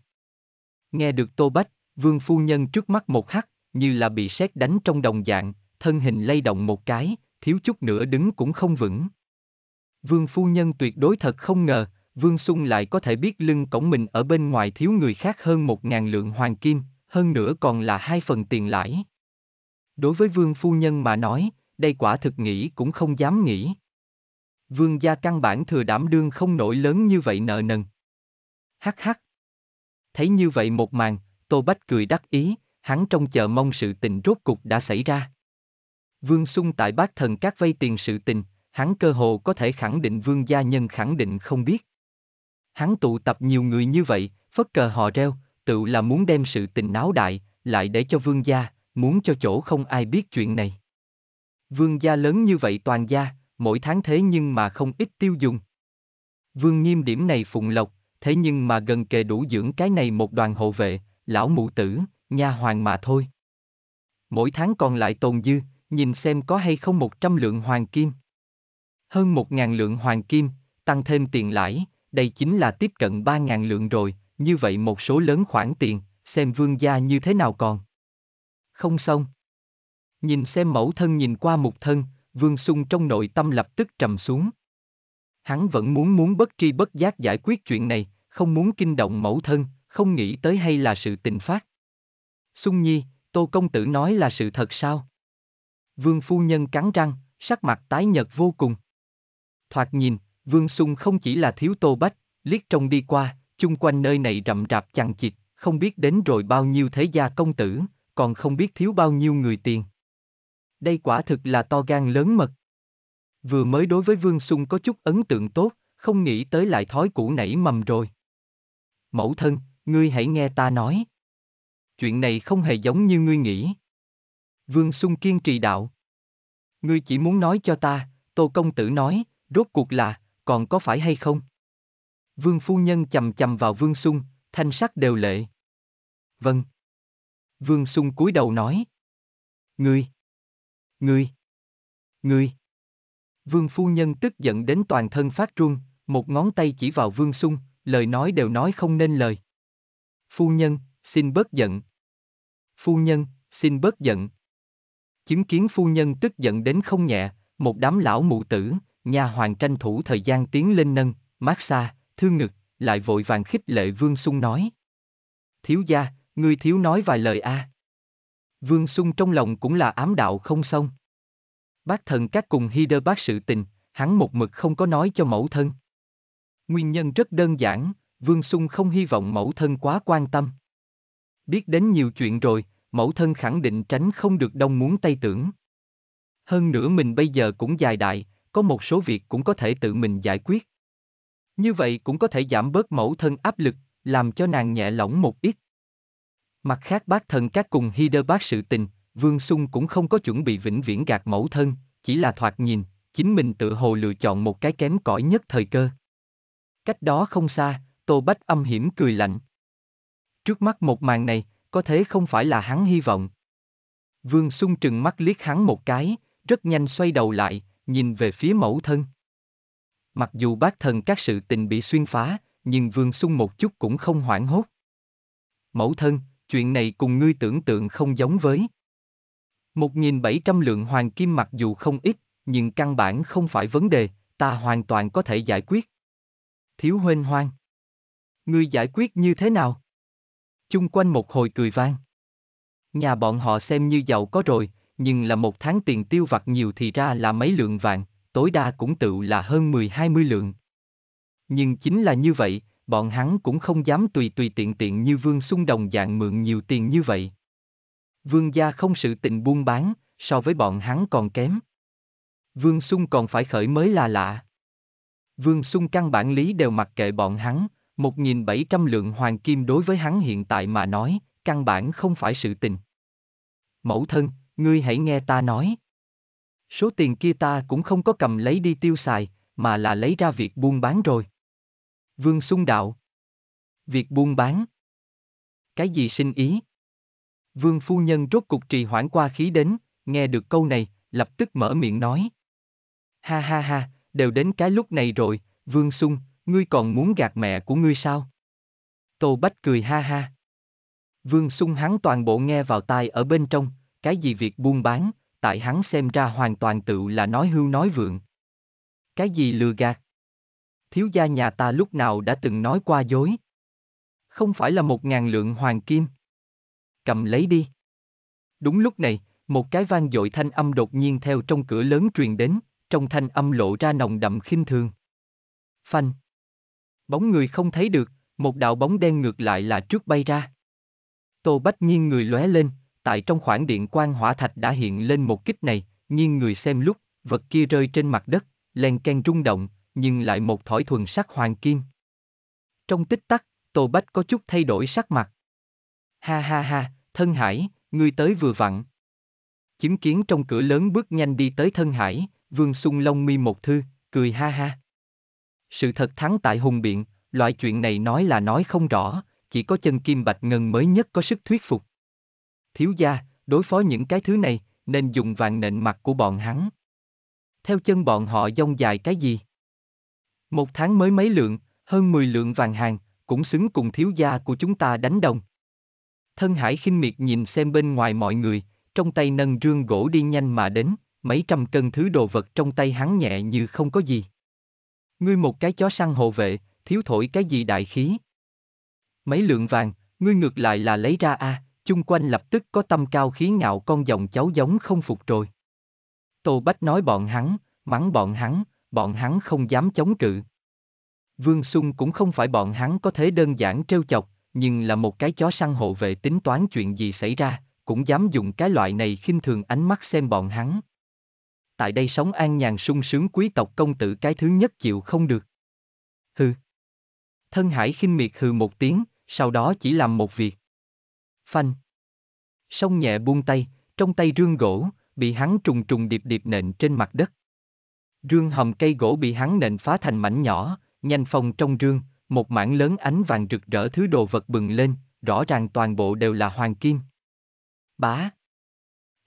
Nghe được Tô Bách, vương phu nhân trước mắt một hắt, như là bị sét đánh trong đồng dạng, thân hình lay động một cái, thiếu chút nữa đứng cũng không vững. Vương phu nhân tuyệt đối thật không ngờ, Vương Xung lại có thể biết lưng cổng mình ở bên ngoài thiếu người khác hơn một ngàn lượng hoàng kim, hơn nữa còn là hai phần tiền lãi. Đối với Vương Phu Nhân mà nói, đây quả thực nghĩ cũng không dám nghĩ. Vương gia căn bản thừa đảm đương không nổi lớn như vậy nợ nần. Hắc hắc. Thấy như vậy một màn, Tô Bách cười đắc ý, hắn trong chờ mong sự tình rốt cục đã xảy ra. Vương Xung tại bác thần các vay tiền sự tình, hắn cơ hồ có thể khẳng định vương gia nhân khẳng định không biết. Hắn tụ tập nhiều người như vậy, phất cờ hò reo, tự là muốn đem sự tình náo đại, lại để cho vương gia, muốn cho chỗ không ai biết chuyện này. Vương gia lớn như vậy toàn gia, mỗi tháng thế nhưng mà không ít tiêu dùng. Vương nghiêm điểm này phụng lộc, thế nhưng mà gần kề đủ dưỡng cái này một đoàn hộ vệ, lão mụ tử, nha hoàng mà thôi. Mỗi tháng còn lại tồn dư, nhìn xem có hay không một trăm lượng hoàng kim. Hơn một ngàn lượng hoàng kim, tăng thêm tiền lãi, đây chính là tiếp cận ba ngàn lượng rồi, như vậy một số lớn khoản tiền, xem vương gia như thế nào còn. Không xong. Nhìn xem mẫu thân nhìn qua mục thân, vương sung trong nội tâm lập tức trầm xuống. Hắn vẫn muốn muốn bất tri bất giác giải quyết chuyện này, không muốn kinh động mẫu thân, không nghĩ tới hay là sự tình phát. Xuân Nhi, Tô Công Tử nói là sự thật sao? Vương phu nhân cắn răng, sắc mặt tái nhợt vô cùng. Thoạt nhìn, Vương Xuân không chỉ là thiếu Tô Bách, liếc trông đi qua, chung quanh nơi này rậm rạp chằng chịt, không biết đến rồi bao nhiêu thế gia công tử, còn không biết thiếu bao nhiêu người tiền. Đây quả thực là to gan lớn mật. Vừa mới đối với Vương Xuân có chút ấn tượng tốt, không nghĩ tới lại thói cũ nảy mầm rồi. Mẫu thân, ngươi hãy nghe ta nói. Chuyện này không hề giống như ngươi nghĩ. Vương Xung kiên trì đạo. Ngươi chỉ muốn nói cho ta, Tô Công Tử nói, rốt cuộc là, còn có phải hay không? Vương Phu Nhân chầm chầm vào Vương Xung, thanh sắc đều lệ. Vâng. Vương Xung cúi đầu nói. Ngươi. Ngươi. Ngươi. Vương Phu Nhân tức giận đến toàn thân phát run, một ngón tay chỉ vào Vương Xung lời nói đều nói không nên lời. Phu Nhân, xin bớt giận. Phu Nhân, xin bớt giận. Chứng kiến Phu Nhân tức giận đến không nhẹ, một đám lão mụ tử, nhà hoàng tranh thủ thời gian tiến lên nâng, mát xa, thương ngực, lại vội vàng khích lệ Vương Sung nói. Thiếu gia, ngươi thiếu nói vài lời a. Vương Sung trong lòng cũng là ám đạo không xong. Bác thần các cùng hy đơ bác sự tình, hắn một mực không có nói cho mẫu thân. Nguyên nhân rất đơn giản, Vương Xung không hy vọng mẫu thân quá quan tâm. Biết đến nhiều chuyện rồi, mẫu thân khẳng định tránh không được đông muốn tay tưởng. Hơn nữa mình bây giờ cũng dài đại, có một số việc cũng có thể tự mình giải quyết. Như vậy cũng có thể giảm bớt mẫu thân áp lực, làm cho nàng nhẹ lỏng một ít. Mặt khác bác thần các cùng hy bác sự tình, Vương Xung cũng không có chuẩn bị vĩnh viễn gạt mẫu thân, chỉ là thoạt nhìn, chính mình tự hồ lựa chọn một cái kém cỏi nhất thời cơ. Cách đó không xa, Tô Bách âm hiểm cười lạnh. Trước mắt một màn này, có thế không phải là hắn hy vọng. Vương xung trừng mắt liếc hắn một cái, rất nhanh xoay đầu lại, nhìn về phía mẫu thân. Mặc dù bác thần các sự tình bị xuyên phá, nhưng Vương xung một chút cũng không hoảng hốt. Mẫu thân, chuyện này cùng ngươi tưởng tượng không giống với. 1.700 lượng hoàng kim mặc dù không ít, nhưng căn bản không phải vấn đề, ta hoàn toàn có thể giải quyết. Thiếu huynh hoang. Ngươi giải quyết như thế nào? Chung quanh một hồi cười vang. Nhà bọn họ xem như giàu có rồi, nhưng là một tháng tiền tiêu vặt nhiều thì ra là mấy lượng vàng, tối đa cũng tự là hơn 10-20 lượng. Nhưng chính là như vậy, bọn hắn cũng không dám tùy tùy tiện tiện như Vương Xung Đồng dạng mượn nhiều tiền như vậy. Vương gia không sự tình buôn bán, so với bọn hắn còn kém. Vương Xung còn phải khởi mới là lạ. Vương Xung căn bản lý đều mặc kệ bọn hắn, 1.700 lượng hoàng kim đối với hắn hiện tại mà nói, căn bản không phải sự tình. Mẫu thân, ngươi hãy nghe ta nói. Số tiền kia ta cũng không có cầm lấy đi tiêu xài, mà là lấy ra việc buôn bán rồi. Vương Xung Đạo. Việc buôn bán. Cái gì sinh ý? Vương phu nhân rốt cục trì hoãn qua khí đến, nghe được câu này, lập tức mở miệng nói. Ha ha ha, đều đến cái lúc này rồi, Vương Xung, ngươi còn muốn gạt mẹ của ngươi sao? Tô Bách cười ha ha. Vương Xung hắn toàn bộ nghe vào tai ở bên trong, cái gì việc buôn bán, tại hắn xem ra hoàn toàn tự là nói hưu nói vượng. Cái gì lừa gạt? Thiếu gia nhà ta lúc nào đã từng nói qua dối? Không phải là một ngàn lượng hoàng kim. Cầm lấy đi. Đúng lúc này, một cái vang dội thanh âm đột nhiên theo trong cửa lớn truyền đến, trong thanh âm lộ ra nồng đậm khinh thường. Phanh. Bóng người không thấy được, một đạo bóng đen ngược lại là trước bay ra. Tô Bách nghiêng người lóe lên, tại trong khoảng điện quan hỏa thạch đã hiện lên một kích này, nghiêng người xem lúc, vật kia rơi trên mặt đất, len ken rung động, nhưng lại một thỏi thuần sắc hoàng kim. Trong tích tắc, Tô Bách có chút thay đổi sắc mặt. Ha ha ha, thân hải, ngươi tới vừa vặn. Chứng kiến trong cửa lớn bước nhanh đi tới thân hải, Vương Xuân Long mi một thư, cười ha ha. Sự thật thắng tại hùng biện, loại chuyện này nói là nói không rõ, chỉ có chân kim bạch ngân mới nhất có sức thuyết phục. Thiếu gia, đối phó những cái thứ này, nên dùng vàng nện mặt của bọn hắn. Theo chân bọn họ dông dài cái gì? Một tháng mới mấy lượng, hơn 10 lượng vàng hàng, cũng xứng cùng thiếu gia của chúng ta đánh đồng. Thân hải khinh miệt nhìn xem bên ngoài mọi người, trong tay nâng rương gỗ đi nhanh mà đến, mấy trăm cân thứ đồ vật trong tay hắn nhẹ như không có gì. Ngươi một cái chó săn hộ vệ, thiếu thổi cái gì đại khí. Mấy lượng vàng, ngươi ngược lại là lấy ra a, chung quanh lập tức có tâm cao khí ngạo con dòng cháu giống không phục rồi. Tô Bách nói bọn hắn, mắng bọn hắn, bọn hắn không dám chống cự. Vương Xung cũng không phải bọn hắn có thế đơn giản trêu chọc, nhưng là một cái chó săn hộ vệ tính toán chuyện gì xảy ra, cũng dám dùng cái loại này khinh thường ánh mắt xem bọn hắn. Tại đây sống an nhàn sung sướng quý tộc công tử cái thứ nhất chịu không được. Hừ. Thân hải khinh miệt hừ một tiếng, sau đó chỉ làm một việc. Phanh. Sông nhẹ buông tay, trong tay rương gỗ, bị hắn trùng trùng điệp điệp nện trên mặt đất. Rương hầm cây gỗ bị hắn nện phá thành mảnh nhỏ, nhanh phong trong rương, một mảng lớn ánh vàng rực rỡ thứ đồ vật bừng lên, rõ ràng toàn bộ đều là hoàng kim. Bá.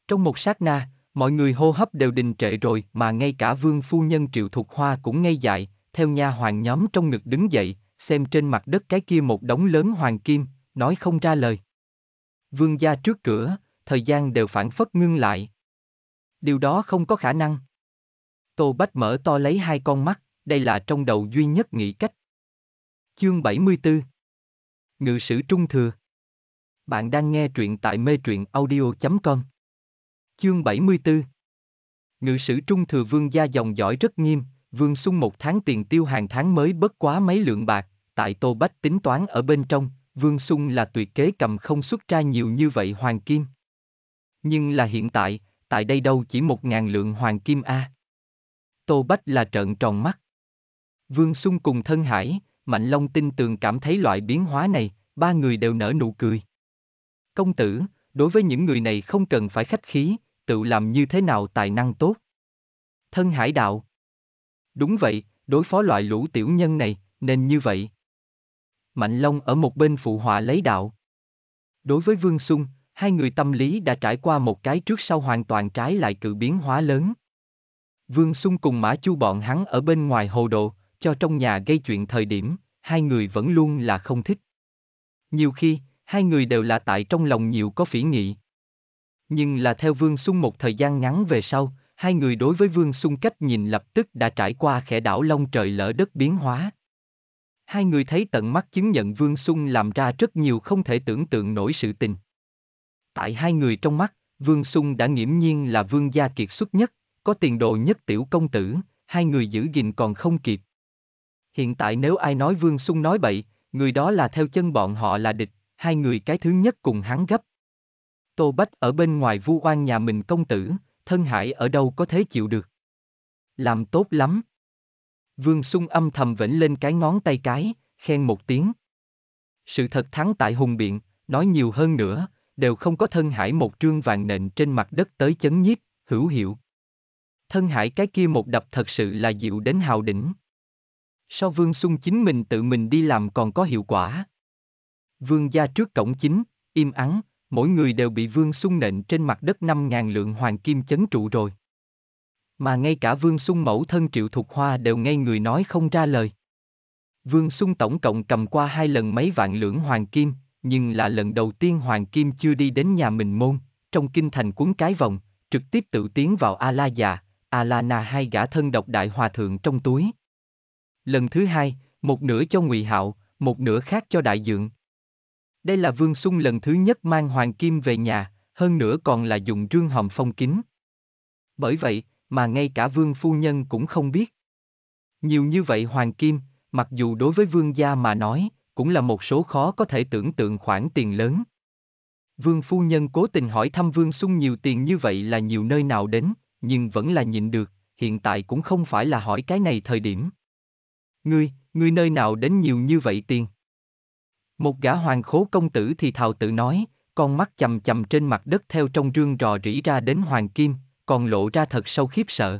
Trong một sát na, mọi người hô hấp đều đình trệ rồi mà ngay cả vương phu nhân triệu thục hoa cũng ngây dại, theo nha hoàng nhóm trong ngực đứng dậy, xem trên mặt đất cái kia một đống lớn hoàng kim, nói không ra lời. Vương gia trước cửa, thời gian đều phản phất ngưng lại. Điều đó không có khả năng. Tô Bách mở to lấy hai con mắt, đây là trong đầu duy nhất nghĩ cách. Chương 74 Ngự sử trung thừa Bạn đang nghe truyện tại mê truyện audio.com Chương 74 Ngự sử trung thừa vương gia dòng dõi rất nghiêm, vương sung một tháng tiền tiêu hàng tháng mới bất quá mấy lượng bạc, tại Tô Bách tính toán ở bên trong, vương sung là tuyệt kế cầm không xuất ra nhiều như vậy hoàng kim. Nhưng là hiện tại, tại đây đâu chỉ một ngàn lượng hoàng kim A. Tô Bách là trợn tròn mắt. Vương Xung cùng thân hải, Mạnh Long tin tường cảm thấy loại biến hóa này, ba người đều nở nụ cười. Công tử, đối với những người này không cần phải khách khí, tự làm như thế nào tài năng tốt. Thân hải đạo. Đúng vậy, đối phó loại lũ tiểu nhân này, nên như vậy. Mạnh Long ở một bên phụ họa lấy đạo. Đối với Vương Xung, hai người tâm lý đã trải qua một cái trước sau hoàn toàn trái lại cự biến hóa lớn. Vương Xung cùng Mã Chu bọn hắn ở bên ngoài hồ đồ, cho trong nhà gây chuyện thời điểm, hai người vẫn luôn là không thích. Nhiều khi, hai người đều là tại trong lòng nhiều có phỉ nghị. Nhưng là theo Vương Xung một thời gian ngắn về sau, hai người đối với Vương Xung cách nhìn lập tức đã trải qua khẽ đảo lông trời lỡ đất biến hóa. Hai người thấy tận mắt chứng nhận Vương Xung làm ra rất nhiều không thể tưởng tượng nổi sự tình. Tại hai người trong mắt, Vương Xung đã nghiễm nhiên là vương gia kiệt xuất nhất, có tiền đồ nhất tiểu công tử, hai người giữ gìn còn không kịp. Hiện tại nếu ai nói Vương Xung nói bậy, người đó là theo chân bọn họ là địch, hai người cái thứ nhất cùng hắn gấp. Tô Bách ở bên ngoài vu oan nhà mình công tử, thân hải ở đâu có thế chịu được. Làm tốt lắm. Vương Xung âm thầm vĩnh lên cái ngón tay cái, khen một tiếng. Sự thật thắng tại hùng biện, nói nhiều hơn nữa, đều không có thân hải một trương vàng nện trên mặt đất tới chấn nhiếp, hữu hiệu. Thân hải cái kia một đập thật sự là dịu đến hào đỉnh. Sao Vương Xung chính mình tự mình đi làm còn có hiệu quả? Vương gia trước cổng chính, im ắng, mỗi người đều bị Vương xung nện trên mặt đất 5.000 lượng hoàng kim chấn trụ rồi. Mà ngay cả Vương xung mẫu thân Triệu Thục Hoa đều ngay người nói không ra lời. Vương xung tổng cộng cầm qua hai lần mấy vạn lượng hoàng kim, nhưng là lần đầu tiên hoàng kim chưa đi đến nhà mình môn, trong kinh thành cuốn cái vòng, trực tiếp tự tiến vào A-la già, A-la-na hai gã thân độc đại hòa thượng trong túi. Lần thứ hai, một nửa cho Ngụy Hạo, một nửa khác cho Đại Dượng. Đây là Vương Xung lần thứ nhất mang hoàng kim về nhà, hơn nữa còn là dùng rương hòm phong kín. Bởi vậy, mà ngay cả Vương Phu Nhân cũng không biết. Nhiều như vậy hoàng kim, mặc dù đối với Vương gia mà nói, cũng là một số khó có thể tưởng tượng khoản tiền lớn. Vương Phu Nhân cố tình hỏi thăm Vương Xung nhiều tiền như vậy là nhiều nơi nào đến, nhưng vẫn là nhịn được, hiện tại cũng không phải là hỏi cái này thời điểm. Ngươi, ngươi nơi nào đến nhiều như vậy tiền? Một gã hoàng khố công tử thì thào tự nói, con mắt chầm chầm trên mặt đất theo trong rương rò rỉ ra đến hoàng kim, còn lộ ra thật sâu khiếp sợ.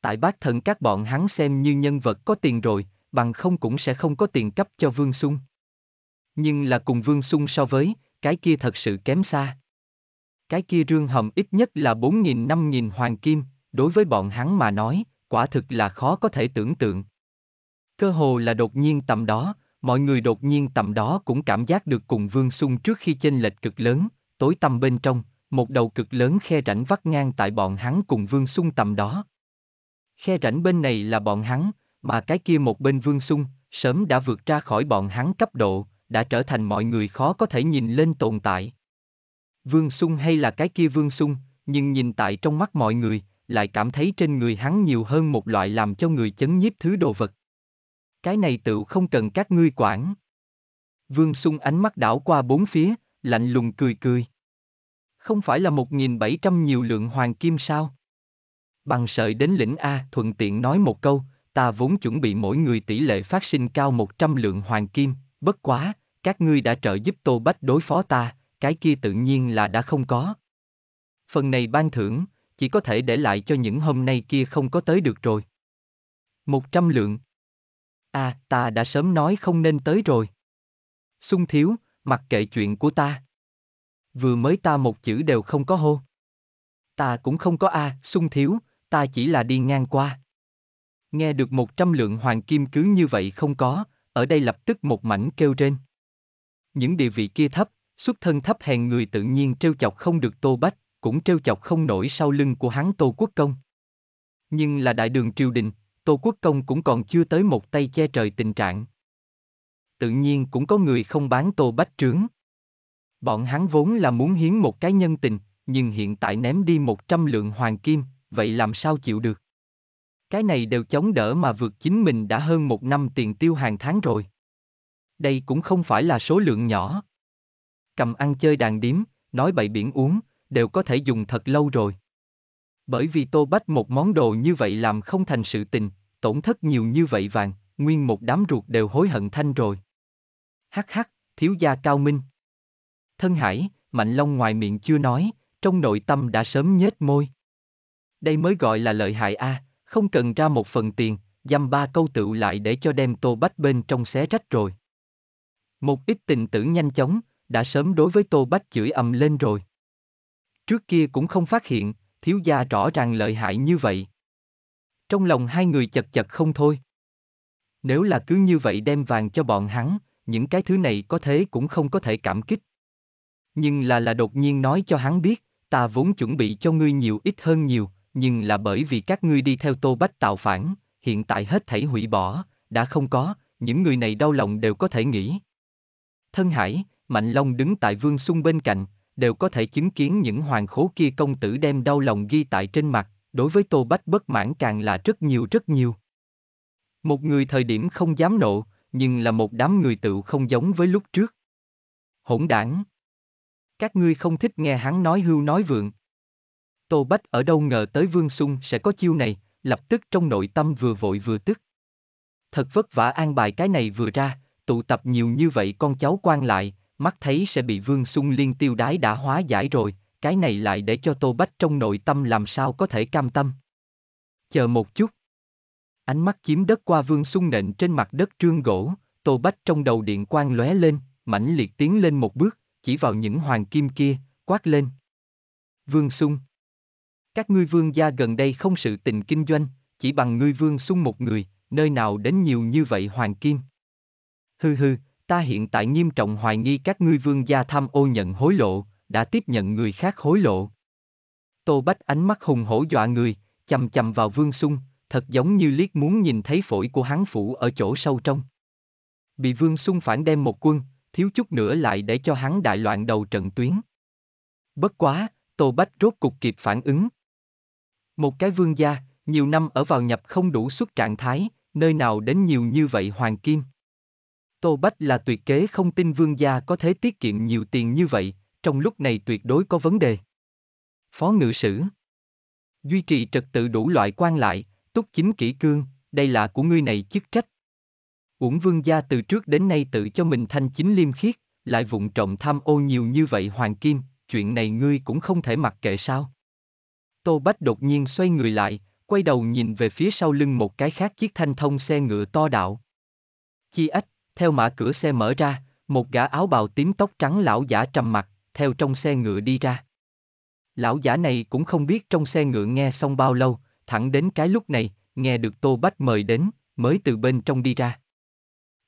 Tại bác thần các bọn hắn xem như nhân vật có tiền rồi, bằng không cũng sẽ không có tiền cấp cho Vương Xung. Nhưng là cùng Vương Xung so với, cái kia thật sự kém xa. Cái kia rương hầm ít nhất là 4.000-5.000 hoàng kim, đối với bọn hắn mà nói, quả thực là khó có thể tưởng tượng. Cơ hồ là đột nhiên tầm đó, mọi người đột nhiên tầm đó cũng cảm giác được cùng Vương Xung trước khi chênh lệch cực lớn, tối tăm bên trong, một đầu cực lớn khe rãnh vắt ngang tại bọn hắn cùng Vương Xung tầm đó. Khe rãnh bên này là bọn hắn, mà cái kia một bên Vương Xung, sớm đã vượt ra khỏi bọn hắn cấp độ, đã trở thành mọi người khó có thể nhìn lên tồn tại. Vương Xung hay là cái kia Vương Xung nhưng nhìn tại trong mắt mọi người, lại cảm thấy trên người hắn nhiều hơn một loại làm cho người chấn nhiếp thứ đồ vật. Cái này tựu không cần các ngươi quản. Vương Xung ánh mắt đảo qua bốn phía, lạnh lùng cười cười. Không phải là 1.700 nhiều lượng hoàng kim sao? Bằng sợi đến lĩnh A thuận tiện nói một câu, ta vốn chuẩn bị mỗi người tỷ lệ phát sinh cao 100 lượng hoàng kim, bất quá, các ngươi đã trợ giúp Tô Bách đối phó ta, cái kia tự nhiên là đã không có. Phần này ban thưởng, chỉ có thể để lại cho những hôm nay kia không có tới được rồi. 100 lượng. À, ta đã sớm nói không nên tới rồi. Xung thiếu, mặc kệ chuyện của ta. Vừa mới ta một chữ đều không có hô. Ta cũng không có a, à, xung thiếu, ta chỉ là đi ngang qua. Nghe được một trăm lượng hoàng kim cứ như vậy không có, ở đây lập tức một mảnh kêu trên. Những địa vị kia thấp, xuất thân thấp hèn người tự nhiên trêu chọc không được Tô Bách, cũng trêu chọc không nổi sau lưng của hắn Tô Quốc Công. Nhưng là đại đường triều đình, Tô Quốc Công cũng còn chưa tới một tay che trời tình trạng. Tự nhiên cũng có người không bán Tô Bách trướng. Bọn hắn vốn là muốn hiến một cái nhân tình, nhưng hiện tại ném đi một trăm lượng hoàng kim, vậy làm sao chịu được? Cái này đều chống đỡ mà vượt chính mình đã hơn một năm tiền tiêu hàng tháng rồi. Đây cũng không phải là số lượng nhỏ. Cầm ăn chơi đàn điếm, nói bậy biển uống, đều có thể dùng thật lâu rồi. Bởi vì tô bách một món đồ như vậy làm không thành sự tình, tổn thất nhiều như vậy vàng, nguyên một đám ruột đều hối hận thanh rồi. Hắc hắc, thiếu gia cao minh. Thân hải, Mạnh Long ngoài miệng chưa nói, trong nội tâm đã sớm nhếch môi. Đây mới gọi là lợi hại a, không cần ra một phần tiền, dăm ba câu tựu lại để cho đem tô bách bên trong xé rách rồi. Một ít tình tử nhanh chóng, đã sớm đối với tô bách chửi ầm lên rồi. Trước kia cũng không phát hiện, thiếu gia rõ ràng lợi hại như vậy. Trong lòng hai người chật chật không thôi. Nếu là cứ như vậy đem vàng cho bọn hắn, những cái thứ này có thế cũng không có thể cảm kích. Nhưng là là đột nhiên nói cho hắn biết, ta vốn chuẩn bị cho ngươi nhiều ít hơn nhiều, nhưng là bởi vì các ngươi đi theo Tô Bách tạo phản, hiện tại hết thảy hủy bỏ, đã không có, những người này đau lòng đều có thể nghĩ. Thân Hải, Mạnh Long đứng tại Vương Xung bên cạnh, đều có thể chứng kiến những hoàng khố kia công tử đem đau lòng ghi tại trên mặt, đối với Tô Bách bất mãn càng là rất nhiều rất nhiều. Một người thời điểm không dám nộ, nhưng là một đám người tựu không giống với lúc trước. Hỗn đảng. Các ngươi không thích nghe hắn nói hưu nói vượng, Tô Bách ở đâu ngờ tới Vương Sung sẽ có chiêu này, lập tức trong nội tâm vừa vội vừa tức. Thật vất vả an bài cái này vừa ra, tụ tập nhiều như vậy con cháu quan lại, mắt thấy sẽ bị Vương Xung liên tiêu đái đã hóa giải rồi, cái này lại để cho Tô Bách trong nội tâm làm sao có thể cam tâm. Chờ một chút. Ánh mắt chiếm đất qua Vương Xung nện trên mặt đất trương gỗ, Tô Bách trong đầu điện quang lóe lên, mãnh liệt tiến lên một bước, chỉ vào những hoàng kim kia, quát lên. Vương Xung, Các ngươi vương gia gần đây không sự tình kinh doanh, chỉ bằng ngươi vương Xung một người, nơi nào đến nhiều như vậy hoàng kim. Hừ hừ, ta hiện tại nghiêm trọng hoài nghi các ngươi vương gia tham ô nhận hối lộ, đã tiếp nhận người khác hối lộ. Tô Bách ánh mắt hùng hổ dọa người, chầm chầm vào vương sung, thật giống như liếc muốn nhìn thấy phổi của hắn phủ ở chỗ sâu trong. Bị vương sung phản đem một quân, thiếu chút nữa lại để cho hắn đại loạn đầu trận tuyến. Bất quá, Tô Bách rốt cục kịp phản ứng, một cái vương gia, nhiều năm ở vào nhập không đủ suất trạng thái, nơi nào đến nhiều như vậy hoàng kim. Tô Bách là tuyệt kế không tin vương gia có thể tiết kiệm nhiều tiền như vậy, trong lúc này tuyệt đối có vấn đề. Phó ngự sử Duy trì trật tự đủ loại quan lại, túc chính kỹ cương, đây là của ngươi này chức trách. Uổng vương gia từ trước đến nay tự cho mình thanh chính liêm khiết, lại vụng trộm tham ô nhiều như vậy hoàng kim, chuyện này ngươi cũng không thể mặc kệ sao. Tô Bách đột nhiên xoay người lại, quay đầu nhìn về phía sau lưng một cái khác chiếc thanh thông xe ngựa to đạo. Chi ách, theo mã cửa xe mở ra, một gã áo bào tím tóc trắng lão giả trầm mặt, theo trong xe ngựa đi ra. Lão giả này cũng không biết trong xe ngựa nghe xong bao lâu, thẳng đến cái lúc này, nghe được Tô Bách mời đến, mới từ bên trong đi ra.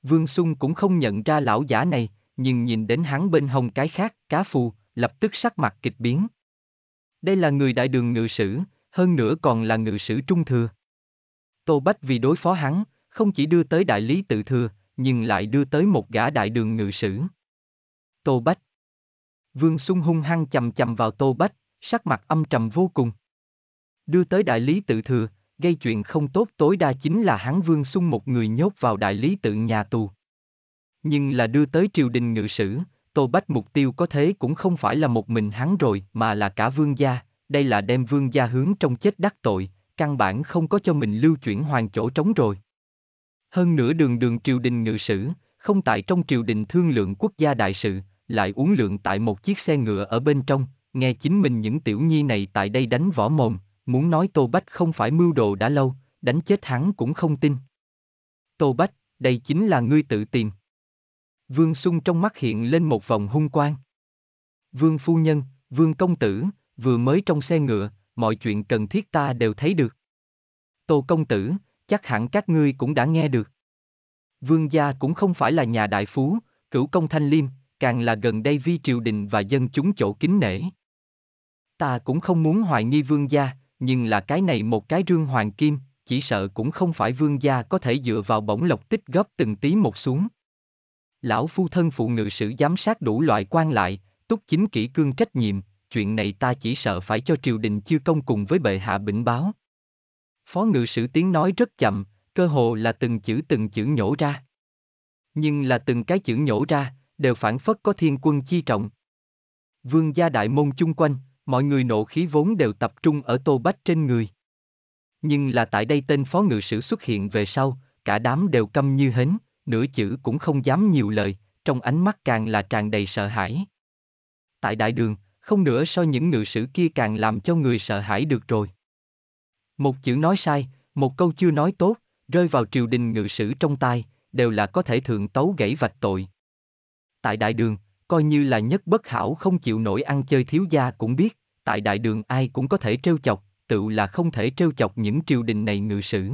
Vương Xuân cũng không nhận ra lão giả này, nhưng nhìn đến hắn bên hông cái khác, cá phù, lập tức sắc mặt kịch biến. Đây là người đại đường ngự sử, hơn nữa còn là ngự sử trung thừa. Tô Bách vì đối phó hắn, không chỉ đưa tới đại lý tự thừa, nhưng lại đưa tới một gã đại đường ngự sử. Tô Bách Vương Xuân hung hăng chầm chầm vào Tô Bách, sắc mặt âm trầm vô cùng. Đưa tới đại lý tự thừa, gây chuyện không tốt tối đa chính là hắn Vương Xuân một người nhốt vào đại lý tự nhà tù. Nhưng là đưa tới triều đình ngự sử, Tô Bách mục tiêu có thế cũng không phải là một mình hắn rồi mà là cả vương gia, đây là đem vương gia hướng trong chết đắc tội, căn bản không có cho mình lưu chuyển hoàng chỗ trống rồi. Hơn nữa đường đường triều đình ngự sử, không tại trong triều đình thương lượng quốc gia đại sự, lại uống lượng tại một chiếc xe ngựa ở bên trong, nghe chính mình những tiểu nhi này tại đây đánh võ mồm, muốn nói Tô Bách không phải mưu đồ đã lâu, đánh chết hắn cũng không tin. Tô Bách, đây chính là ngươi tự tìm. Vương xung trong mắt hiện lên một vòng hung quang. Vương Phu Nhân, Vương Công Tử, vừa mới trong xe ngựa, mọi chuyện cần thiết ta đều thấy được. Tô Công Tử, chắc hẳn các ngươi cũng đã nghe được. Vương gia cũng không phải là nhà đại phú, cửu công thanh liêm, càng là gần đây vi triều đình và dân chúng chỗ kính nể. Ta cũng không muốn hoài nghi vương gia, nhưng là cái này một cái rương hoàng kim, chỉ sợ cũng không phải vương gia có thể dựa vào bổng lộc tích góp từng tí một xuống. Lão phu thân phụ ngự sử giám sát đủ loại quan lại, túc chính kỹ cương trách nhiệm, chuyện này ta chỉ sợ phải cho triều đình chưa công cùng với bệ hạ bỉnh báo. Phó ngự sử tiếng nói rất chậm, cơ hồ là từng chữ từng chữ nhổ ra. Nhưng là từng cái chữ nhổ ra, đều phản phất có thiên quân chi trọng. Vương gia đại môn chung quanh, mọi người nộ khí vốn đều tập trung ở tô bách trên người. Nhưng là tại đây tên phó ngự sử xuất hiện về sau, cả đám đều câm như hến, nửa chữ cũng không dám nhiều lời, trong ánh mắt càng là tràn đầy sợ hãi. Tại đại đường, không nữa so những ngự sử kia càng làm cho người sợ hãi được rồi. Một chữ nói sai, một câu chưa nói tốt, rơi vào triều đình ngự sử trong tai, đều là có thể thượng tấu gãy vạch tội. Tại đại đường, coi như là nhất bất hảo không chịu nổi ăn chơi thiếu gia cũng biết, tại đại đường ai cũng có thể trêu chọc, tự là không thể trêu chọc những triều đình này ngự sử.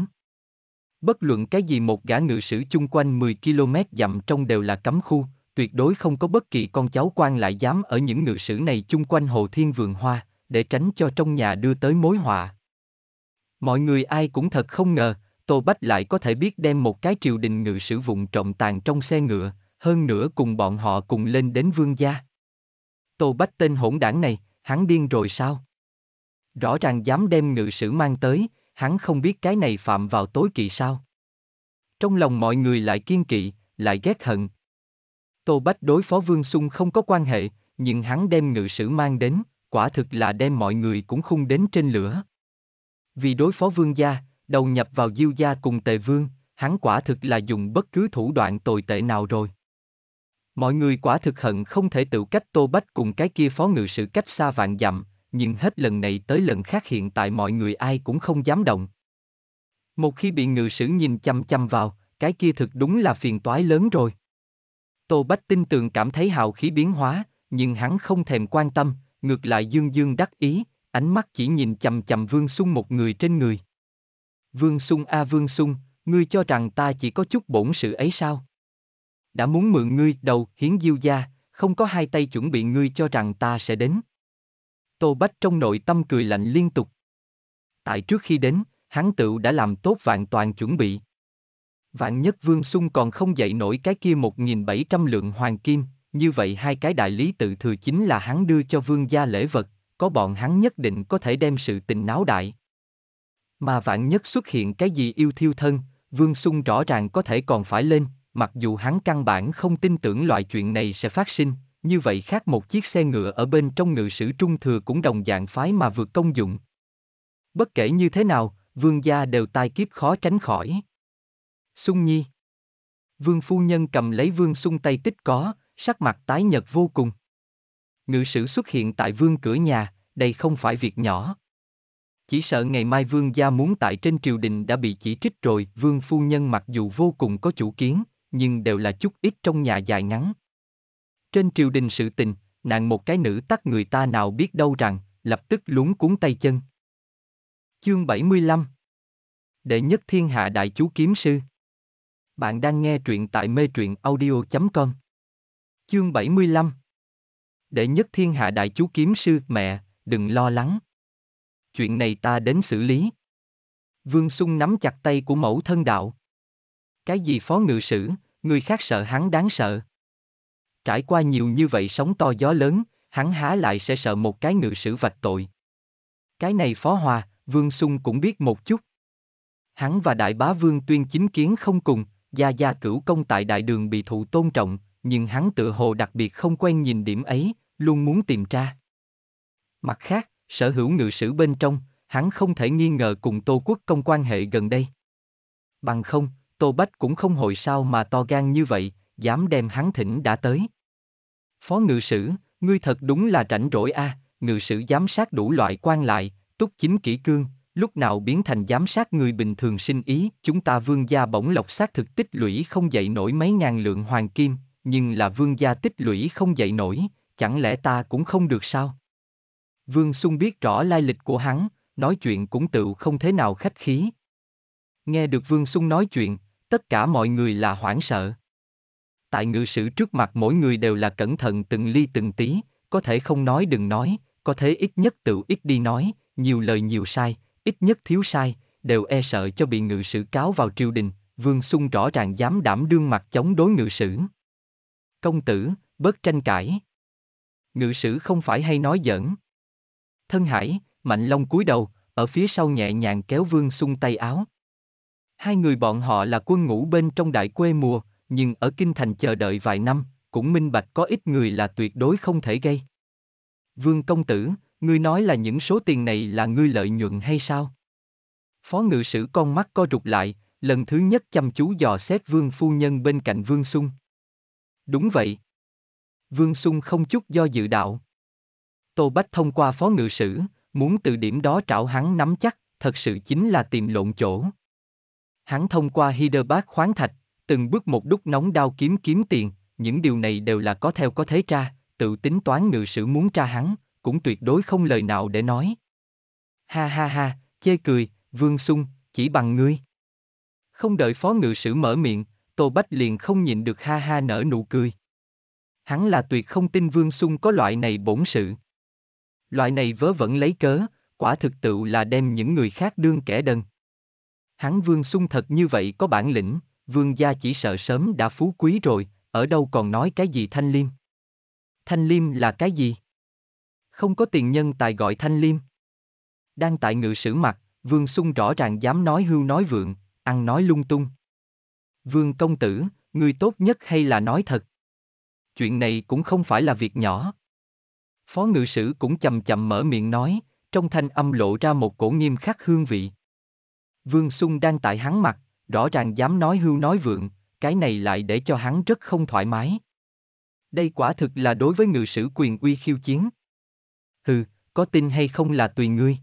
Bất luận cái gì một gã ngự sử chung quanh 10 km dặm trong đều là cấm khu, tuyệt đối không có bất kỳ con cháu quan lại dám ở những ngự sử này chung quanh hồ thiên vườn hoa, để tránh cho trong nhà đưa tới mối họa. Mọi người ai cũng thật không ngờ, Tô Bách lại có thể biết đem một cái triều đình ngự sử vụng trọng tàn trong xe ngựa, hơn nữa cùng bọn họ cùng lên đến vương gia. Tô Bách tên hỗn đảng này, hắn điên rồi sao? Rõ ràng dám đem ngự sử mang tới, hắn không biết cái này phạm vào tối kỵ sao. Trong lòng mọi người lại kiên kỵ, lại ghét hận. Tô Bách đối phó Vương Xung không có quan hệ, nhưng hắn đem ngự sử mang đến, quả thực là đem mọi người cũng khung đến trên lửa. Vì đối phó Vương gia, đầu nhập vào Diêu gia cùng Tề Vương, hắn quả thực là dùng bất cứ thủ đoạn tồi tệ nào rồi. Mọi người quả thực hận không thể tự cách Tô Bách cùng cái kia phó ngự sử cách xa vạn dặm, nhưng hết lần này tới lần khác hiện tại mọi người ai cũng không dám động. Một khi bị ngự sử nhìn chăm chăm vào, cái kia thực đúng là phiền toái lớn rồi. Tô Bách tin tường cảm thấy hào khí biến hóa, nhưng hắn không thèm quan tâm, ngược lại dương dương đắc ý, ánh mắt chỉ nhìn chầm chầm Vương Xung một người trên người. Vương Xung a Vương Xung, ngươi cho rằng ta chỉ có chút bổn sự ấy sao? Đã muốn mượn ngươi đầu hiến diêu gia, không có hai tay chuẩn bị ngươi cho rằng ta sẽ đến. Tô Bách trong nội tâm cười lạnh liên tục. Tại trước khi đến, hắn tự đã làm tốt vạn toàn chuẩn bị. Vạn nhất Vương Xung còn không dậy nổi cái kia 1.700 lượng hoàng kim, như vậy hai cái đại lý tự thừa chính là hắn đưa cho vương gia lễ vật, có bọn hắn nhất định có thể đem sự tình náo đại. Mà vạn nhất xuất hiện cái gì yêu thiêu thân, Vương Xung rõ ràng có thể còn phải lên, mặc dù hắn căn bản không tin tưởng loại chuyện này sẽ phát sinh, như vậy khác một chiếc xe ngựa ở bên trong ngự sử trung thừa cũng đồng dạng phái mà vượt công dụng. Bất kể như thế nào, vương gia đều tai kiếp khó tránh khỏi. xung Nhi Vương phu nhân cầm lấy vương xung tay tích có, sắc mặt tái nhật vô cùng. Ngự sử xuất hiện tại vương cửa nhà, đây không phải việc nhỏ. Chỉ sợ ngày mai vương gia muốn tại trên triều đình đã bị chỉ trích rồi, vương phu nhân mặc dù vô cùng có chủ kiến, nhưng đều là chút ít trong nhà dài ngắn. Trên triều đình sự tình, nàng một cái nữ tắc người ta nào biết đâu rằng, lập tức lúng cuốn tay chân. Chương 75 Đệ nhất thiên hạ đại chú kiếm sư Bạn đang nghe truyện tại mê truyện audio.com Chương 75 Đệ nhất thiên hạ đại chú kiếm sư, mẹ, đừng lo lắng. Chuyện này ta đến xử lý. Vương Xung nắm chặt tay của mẫu thân đạo. Cái gì phó ngự sử, người khác sợ hắn đáng sợ. Trải qua nhiều như vậy sóng to gió lớn, hắn há lại sẽ sợ một cái ngự sử vạch tội. Cái này phó hòa, Vương xung cũng biết một chút. Hắn và đại bá Vương tuyên chính kiến không cùng, gia gia cửu công tại đại đường bị thụ tôn trọng, nhưng hắn tự hồ đặc biệt không quen nhìn điểm ấy, luôn muốn tìm ra. Mặt khác, sở hữu ngự sử bên trong, hắn không thể nghi ngờ cùng Tô Quốc công quan hệ gần đây. Bằng không, Tô Bách cũng không hồi sao mà to gan như vậy, dám đem hắn thỉnh đã tới. Phó ngự sử, ngươi thật đúng là rảnh rỗi a, ngự sử giám sát đủ loại quan lại, túc chính kỹ cương, lúc nào biến thành giám sát người bình thường sinh ý, chúng ta vương gia bổng lộc xác thực tích lũy không dậy nổi mấy ngàn lượng hoàng kim, nhưng là vương gia tích lũy không dậy nổi, chẳng lẽ ta cũng không được sao? Vương Xung biết rõ lai lịch của hắn, nói chuyện cũng tự không thế nào khách khí. Nghe được Vương Xung nói chuyện, tất cả mọi người là hoảng sợ. Tại ngự sử trước mặt mỗi người đều là cẩn thận từng ly từng tí, có thể không nói đừng nói, có thể ít nhất tự ít đi nói, nhiều lời nhiều sai, ít nhất thiếu sai, đều e sợ cho bị ngự sử cáo vào triều đình, Vương Xung rõ ràng dám đảm đương mặt chống đối ngự sử. Công tử, bớt tranh cãi. Ngự sử không phải hay nói giỡn. Thân hải, Mạnh Long cúi đầu, ở phía sau nhẹ nhàng kéo Vương xung tay áo. Hai người bọn họ là quân ngũ bên trong đại quê mùa, nhưng ở kinh thành chờ đợi vài năm, cũng minh bạch có ít người là tuyệt đối không thể gây. Vương công tử, ngươi nói là những số tiền này là ngươi lợi nhuận hay sao? Phó ngự sử con mắt co rụt lại, lần thứ nhất chăm chú dò xét vương phu nhân bên cạnh vương sung. Đúng vậy. Vương Xung không chút do dự đạo. Tô Bách thông qua phó ngự sử, muốn từ điểm đó trảo hắn nắm chắc, thật sự chính là tìm lộn chỗ. Hắn thông qua Hyderabad khoáng thạch, từng bước một đúc nóng đao kiếm kiếm tiền, những điều này đều là có theo có thế tra, tự tính toán ngự sử muốn tra hắn, cũng tuyệt đối không lời nào để nói. Ha ha ha, chê cười, Vương Xung chỉ bằng ngươi. Không đợi phó ngự sử mở miệng, Tô Bách liền không nhịn được ha ha nở nụ cười. Hắn là tuyệt không tin Vương Xung có loại này bổn sự. Loại này vớ vẩn lấy cớ, quả thực tự là đem những người khác đương kẻ đần. Hắn Vương Xung thật như vậy có bản lĩnh, Vương gia chỉ sợ sớm đã phú quý rồi, ở đâu còn nói cái gì thanh liêm. Thanh liêm là cái gì? Không có tiền nhân tài gọi thanh liêm. Đang tại ngự sử mặt, Vương Xung rõ ràng dám nói hưu nói vượng, ăn nói lung tung. Vương công tử, người tốt nhất hay là nói thật? Chuyện này cũng không phải là việc nhỏ. Phó ngự sử cũng chậm chậm mở miệng nói, trong thanh âm lộ ra một cổ nghiêm khắc hương vị. Vương Xung đang tại hắn mặt, rõ ràng dám nói hưu nói vượng, cái này lại để cho hắn rất không thoải mái. Đây quả thực là đối với ngự sử quyền uy khiêu chiến. Hừ, có tin hay không là tùy ngươi.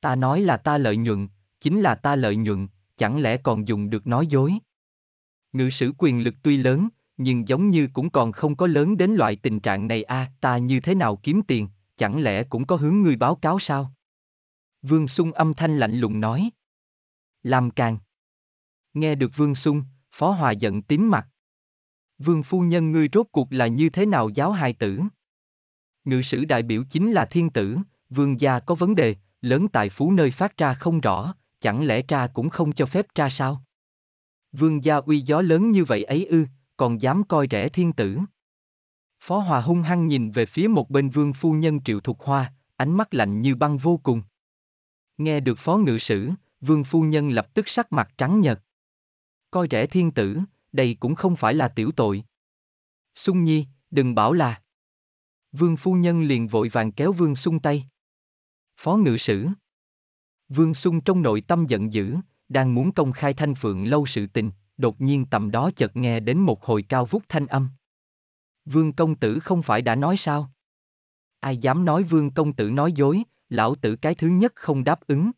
Ta nói là ta lợi nhuận, chính là ta lợi nhuận, chẳng lẽ còn dùng được nói dối. Ngự sử quyền lực tuy lớn, nhưng giống như cũng còn không có lớn đến loại tình trạng này a, ta như thế nào kiếm tiền, chẳng lẽ cũng có hướng ngươi báo cáo sao? Vương Sung âm thanh lạnh lùng nói. Làm càng. Nghe được Vương Sung, Phó Hòa giận tím mặt. Vương phu nhân ngươi rốt cuộc là như thế nào giáo hài tử? Ngự sử đại biểu chính là thiên tử, vương gia có vấn đề, lớn tài phú nơi phát ra không rõ, chẳng lẽ tra cũng không cho phép tra sao? Vương gia uy gió lớn như vậy ấy ư, còn dám coi rẻ thiên tử. Phó Hòa hung hăng nhìn về phía một bên vương phu nhân triệu thục hoa, ánh mắt lạnh như băng vô cùng. Nghe được phó ngự sử, vương phu nhân lập tức sắc mặt trắng nhợt. Coi rẻ thiên tử, đây cũng không phải là tiểu tội. Xuân Nhi, đừng bảo là. Vương phu nhân liền vội vàng kéo Vương Xuân tay. Phó ngự sử. Vương Xuân trong nội tâm giận dữ, đang muốn công khai thanh phượng lâu sự tình, đột nhiên tầm đó chợt nghe đến một hồi cao vút thanh âm. Vương công tử không phải đã nói sao? Ai dám nói vương công tử nói dối, lão tử cái thứ nhất không đáp ứng.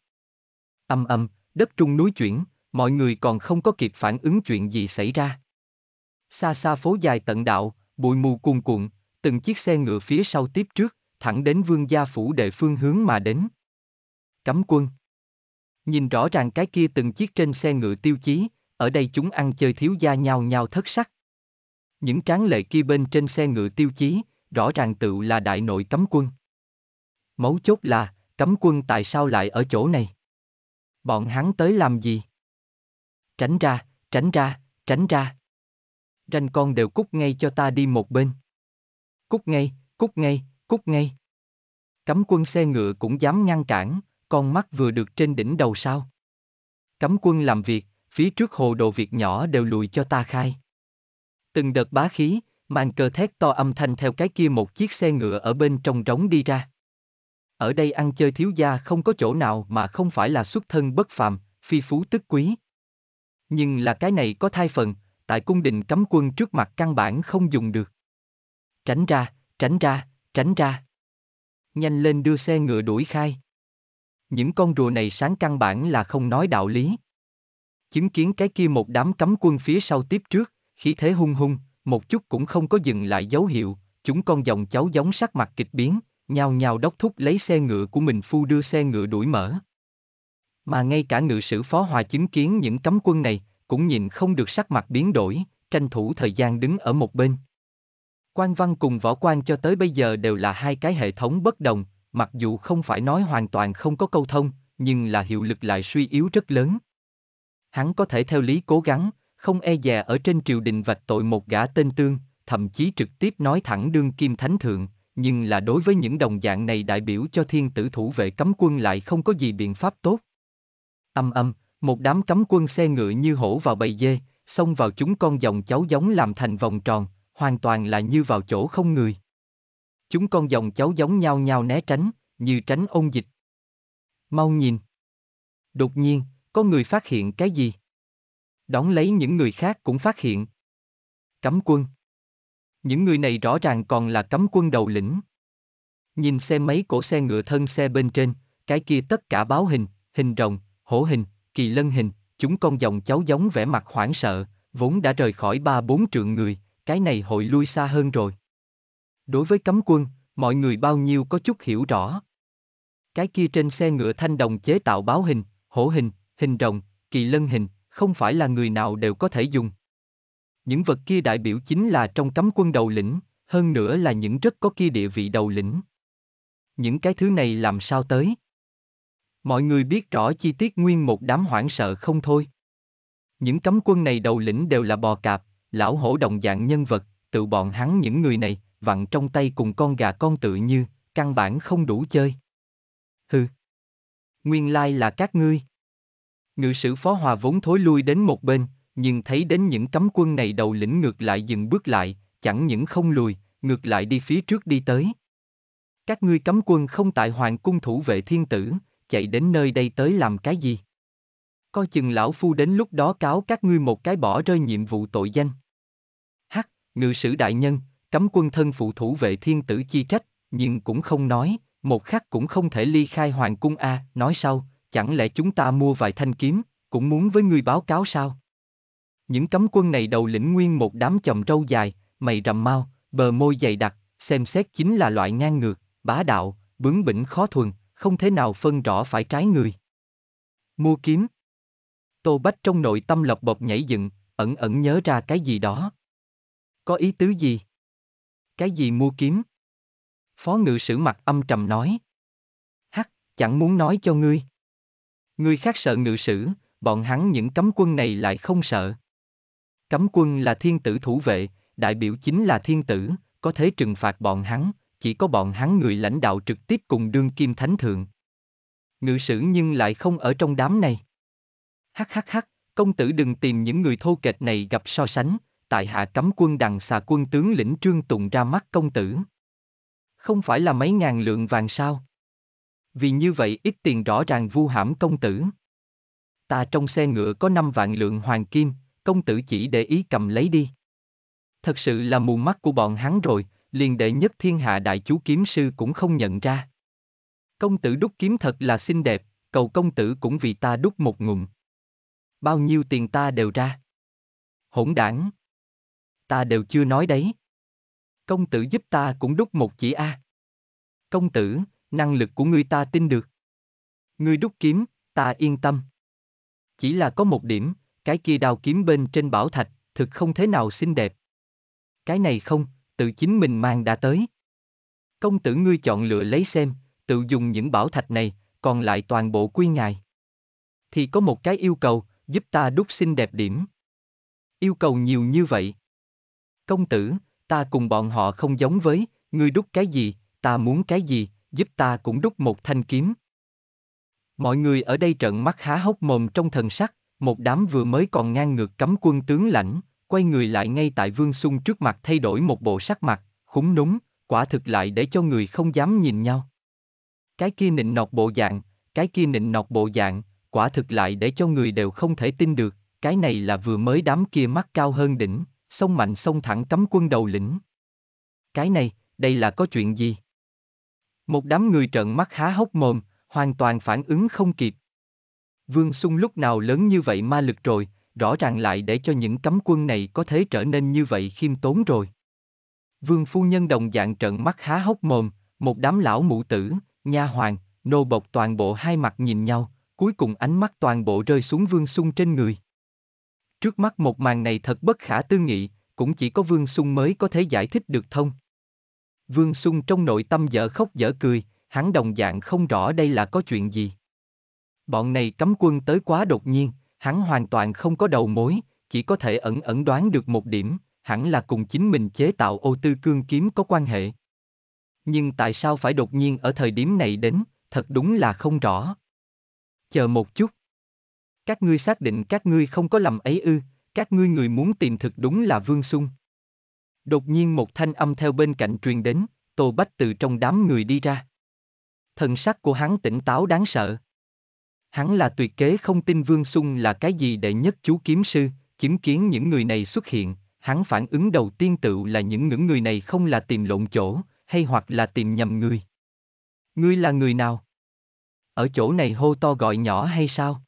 Âm âm, đất trung núi chuyển, mọi người còn không có kịp phản ứng chuyện gì xảy ra. Xa xa phố dài tận đạo, bụi mù cuồn cuộn, từng chiếc xe ngựa phía sau tiếp trước, thẳng đến vương gia phủ đệ phương hướng mà đến. Cấm quân. Nhìn rõ ràng cái kia từng chiếc trên xe ngựa tiêu chí, ở đây chúng ăn chơi thiếu gia nhau nhau thất sắc. Những tráng lệ kia bên trên xe ngựa tiêu chí, rõ ràng tự là đại nội cấm quân. Mấu chốt là, cấm quân tại sao lại ở chỗ này? Bọn hắn tới làm gì? Tránh ra, tránh ra, tránh ra. Ranh con đều cút ngay cho ta đi một bên. Cút ngay, cút ngay, cút ngay. Cấm quân xe ngựa cũng dám ngăn cản, con mắt vừa được trên đỉnh đầu sao. Cấm quân làm việc, phía trước hồ đồ việc nhỏ đều lùi cho ta khai. Từng đợt bá khí, màn cờ thét to âm thanh theo cái kia một chiếc xe ngựa ở bên trong trống đi ra. Ở đây ăn chơi thiếu gia không có chỗ nào mà không phải là xuất thân bất phàm, phi phú tức quý. Nhưng là cái này có thai phần, tại cung đình cấm quân trước mặt căn bản không dùng được. Tránh ra, tránh ra, tránh ra. Nhanh lên đưa xe ngựa đuổi khai. Những con rùa này sáng căn bản là không nói đạo lý. Chứng kiến cái kia một đám cấm quân phía sau tiếp trước, khí thế hung hung, một chút cũng không có dừng lại dấu hiệu, chúng con dòng cháu giống sắc mặt kịch biến, nhào nhào đốc thúc lấy xe ngựa của mình phu đưa xe ngựa đuổi mở. Mà ngay cả ngự sử phó hòa chứng kiến những cấm quân này, cũng nhìn không được sắc mặt biến đổi, tranh thủ thời gian đứng ở một bên. Quan văn cùng võ quan cho tới bây giờ đều là hai cái hệ thống bất đồng, mặc dù không phải nói hoàn toàn không có câu thông, nhưng là hiệu lực lại suy yếu rất lớn. Hắn có thể theo lý cố gắng, không e dè ở trên triều đình vạch tội một gã tên tương, thậm chí trực tiếp nói thẳng đương kim thánh thượng, nhưng là đối với những đồng dạng này đại biểu cho thiên tử thủ vệ cấm quân lại không có gì biện pháp tốt. Âm âm, một đám cấm quân xe ngựa như hổ vào bầy dê, xông vào chúng con dòng cháu giống làm thành vòng tròn, hoàn toàn là như vào chỗ không người. Chúng con dòng cháu giống nhau nhau né tránh, như tránh ôn dịch. Mau nhìn. Đột nhiên, có người phát hiện cái gì? Đón lấy những người khác cũng phát hiện. Cấm quân. Những người này rõ ràng còn là cấm quân đầu lĩnh. Nhìn xem mấy cổ xe ngựa thân xe bên trên, cái kia tất cả báo hình, hình rồng, hổ hình, kỳ lân hình, chúng con dòng cháu giống vẻ mặt hoảng sợ, vốn đã rời khỏi ba bốn trượng người, cái này hội lui xa hơn rồi. Đối với cấm quân, mọi người bao nhiêu có chút hiểu rõ. Cái kia trên xe ngựa thanh đồng chế tạo báo hình, hổ hình, hình rồng, kỳ lân hình, không phải là người nào đều có thể dùng. Những vật kia đại biểu chính là trong cấm quân đầu lĩnh, hơn nữa là những rất có kia địa vị đầu lĩnh. Những cái thứ này làm sao tới? Mọi người biết rõ chi tiết nguyên một đám hoảng sợ không thôi. Những cấm quân này đầu lĩnh đều là bò cạp, lão hổ đồng dạng nhân vật, tự bọn hắn những người này, vặn trong tay cùng con gà con tự như, căn bản không đủ chơi. Hừ. Nguyên lai là các ngươi. Ngự sử phó hòa vốn thối lui đến một bên, nhưng thấy đến những cấm quân này đầu lĩnh ngược lại dừng bước lại, chẳng những không lùi, ngược lại đi phía trước đi tới. Các ngươi cấm quân không tại hoàng cung thủ vệ thiên tử, chạy đến nơi đây tới làm cái gì? Coi chừng lão phu đến lúc đó cáo các ngươi một cái bỏ rơi nhiệm vụ tội danh. Hắc, ngự sử đại nhân, cấm quân thân phụ thủ vệ thiên tử chi trách, nhưng cũng không nói, một khắc cũng không thể ly khai hoàng cung A, nói sau, chẳng lẽ chúng ta mua vài thanh kiếm, cũng muốn với ngươi báo cáo sao? Những cấm quân này đầu lĩnh nguyên một đám chồng râu dài, mày rậm mau, bờ môi dày đặc, xem xét chính là loại ngang ngược, bá đạo, bướng bỉnh khó thuần, không thể nào phân rõ phải trái người. Mua kiếm. Tô Bách trong nội tâm lộc bộc nhảy dựng, ẩn ẩn nhớ ra cái gì đó. Có ý tứ gì? Cái gì mua kiếm? Phó ngự sử mặt âm trầm nói. Hắc, chẳng muốn nói cho ngươi. Ngươi khác sợ ngự sử, bọn hắn những cấm quân này lại không sợ. Cấm quân là thiên tử thủ vệ, đại biểu chính là thiên tử, có thể trừng phạt bọn hắn, chỉ có bọn hắn người lãnh đạo trực tiếp cùng đương kim thánh thượng. Ngự sử nhưng lại không ở trong đám này. Hắc hắc hắc, công tử đừng tìm những người thô kệch này gặp so sánh, tại hạ cấm quân đằng xà quân tướng lĩnh trương tùng ra mắt công tử. Không phải là mấy ngàn lượng vàng sao? Vì như vậy ít tiền rõ ràng vu hãm công tử. Ta trong xe ngựa có năm vạn lượng hoàng kim, công tử chỉ để ý cầm lấy đi. Thật sự là mù mắt của bọn hắn rồi, liền đệ nhất thiên hạ đại chú kiếm sư cũng không nhận ra. Công tử đúc kiếm thật là xinh đẹp, cầu công tử cũng vì ta đúc một ngụm. Bao nhiêu tiền ta đều ra. Hỗn đảng. Ta đều chưa nói đấy. Công tử giúp ta cũng đúc một chỉ A. Công tử, năng lực của ngươi ta tin được. Ngươi đúc kiếm, ta yên tâm. Chỉ là có một điểm, cái kia đào kiếm bên trên bảo thạch, thực không thế nào xinh đẹp. Cái này không, tự chính mình mang đã tới. Công tử ngươi chọn lựa lấy xem, tự dùng những bảo thạch này, còn lại toàn bộ quy ngài. Thì có một cái yêu cầu, giúp ta đúc xinh đẹp điểm. Yêu cầu nhiều như vậy. Công tử, ta cùng bọn họ không giống với, ngươi đúc cái gì, ta muốn cái gì, giúp ta cũng đúc một thanh kiếm. Mọi người ở đây trợn mắt há hốc mồm trong thần sắc, một đám vừa mới còn ngang ngược cấm quân tướng lãnh, quay người lại ngay tại Vương Xung trước mặt thay đổi một bộ sắc mặt, khúng núng, quả thực lại để cho người không dám nhìn nhau. Cái kia nịnh nọt bộ dạng, cái kia nịnh nọt bộ dạng, quả thực lại để cho người đều không thể tin được, cái này là vừa mới đám kia mắt cao hơn đỉnh, sông mạnh sông thẳng cấm quân đầu lĩnh. Cái này, đây là có chuyện gì? Một đám người trợn mắt há hốc mồm, hoàn toàn phản ứng không kịp. Vương Xung lúc nào lớn như vậy ma lực rồi, rõ ràng lại để cho những cấm quân này có thể trở nên như vậy khiêm tốn rồi. Vương phu nhân đồng dạng trợn mắt há hốc mồm, một đám lão mụ tử, nha hoàng, nô bộc toàn bộ hai mặt nhìn nhau, cuối cùng ánh mắt toàn bộ rơi xuống Vương Xung trên người. Trước mắt một màn này thật bất khả tư nghị, cũng chỉ có Vương Xung mới có thể giải thích được thông. Vương Xung trong nội tâm dở khóc dở cười, hắn đồng dạng không rõ đây là có chuyện gì. Bọn này cấm quân tới quá đột nhiên, hắn hoàn toàn không có đầu mối, chỉ có thể ẩn ẩn đoán được một điểm, hẳn là cùng chính mình chế tạo ô tư cương kiếm có quan hệ. Nhưng tại sao phải đột nhiên ở thời điểm này đến, thật đúng là không rõ. Chờ một chút. Các ngươi xác định các ngươi không có lầm ấy ư, các ngươi người muốn tìm thực đúng là Vương Xung. Đột nhiên một thanh âm theo bên cạnh truyền đến, Tô Bách từ trong đám người đi ra. Thần sắc của hắn tỉnh táo đáng sợ. Hắn là tuyệt kế không tin Vương Xung là cái gì đệ nhất chú kiếm sư, chứng kiến những người này xuất hiện, hắn phản ứng đầu tiên tự là những những người này không là tìm lộn chỗ, hay hoặc là tìm nhầm người. Ngươi là người nào? Ở chỗ này hô to gọi nhỏ hay sao?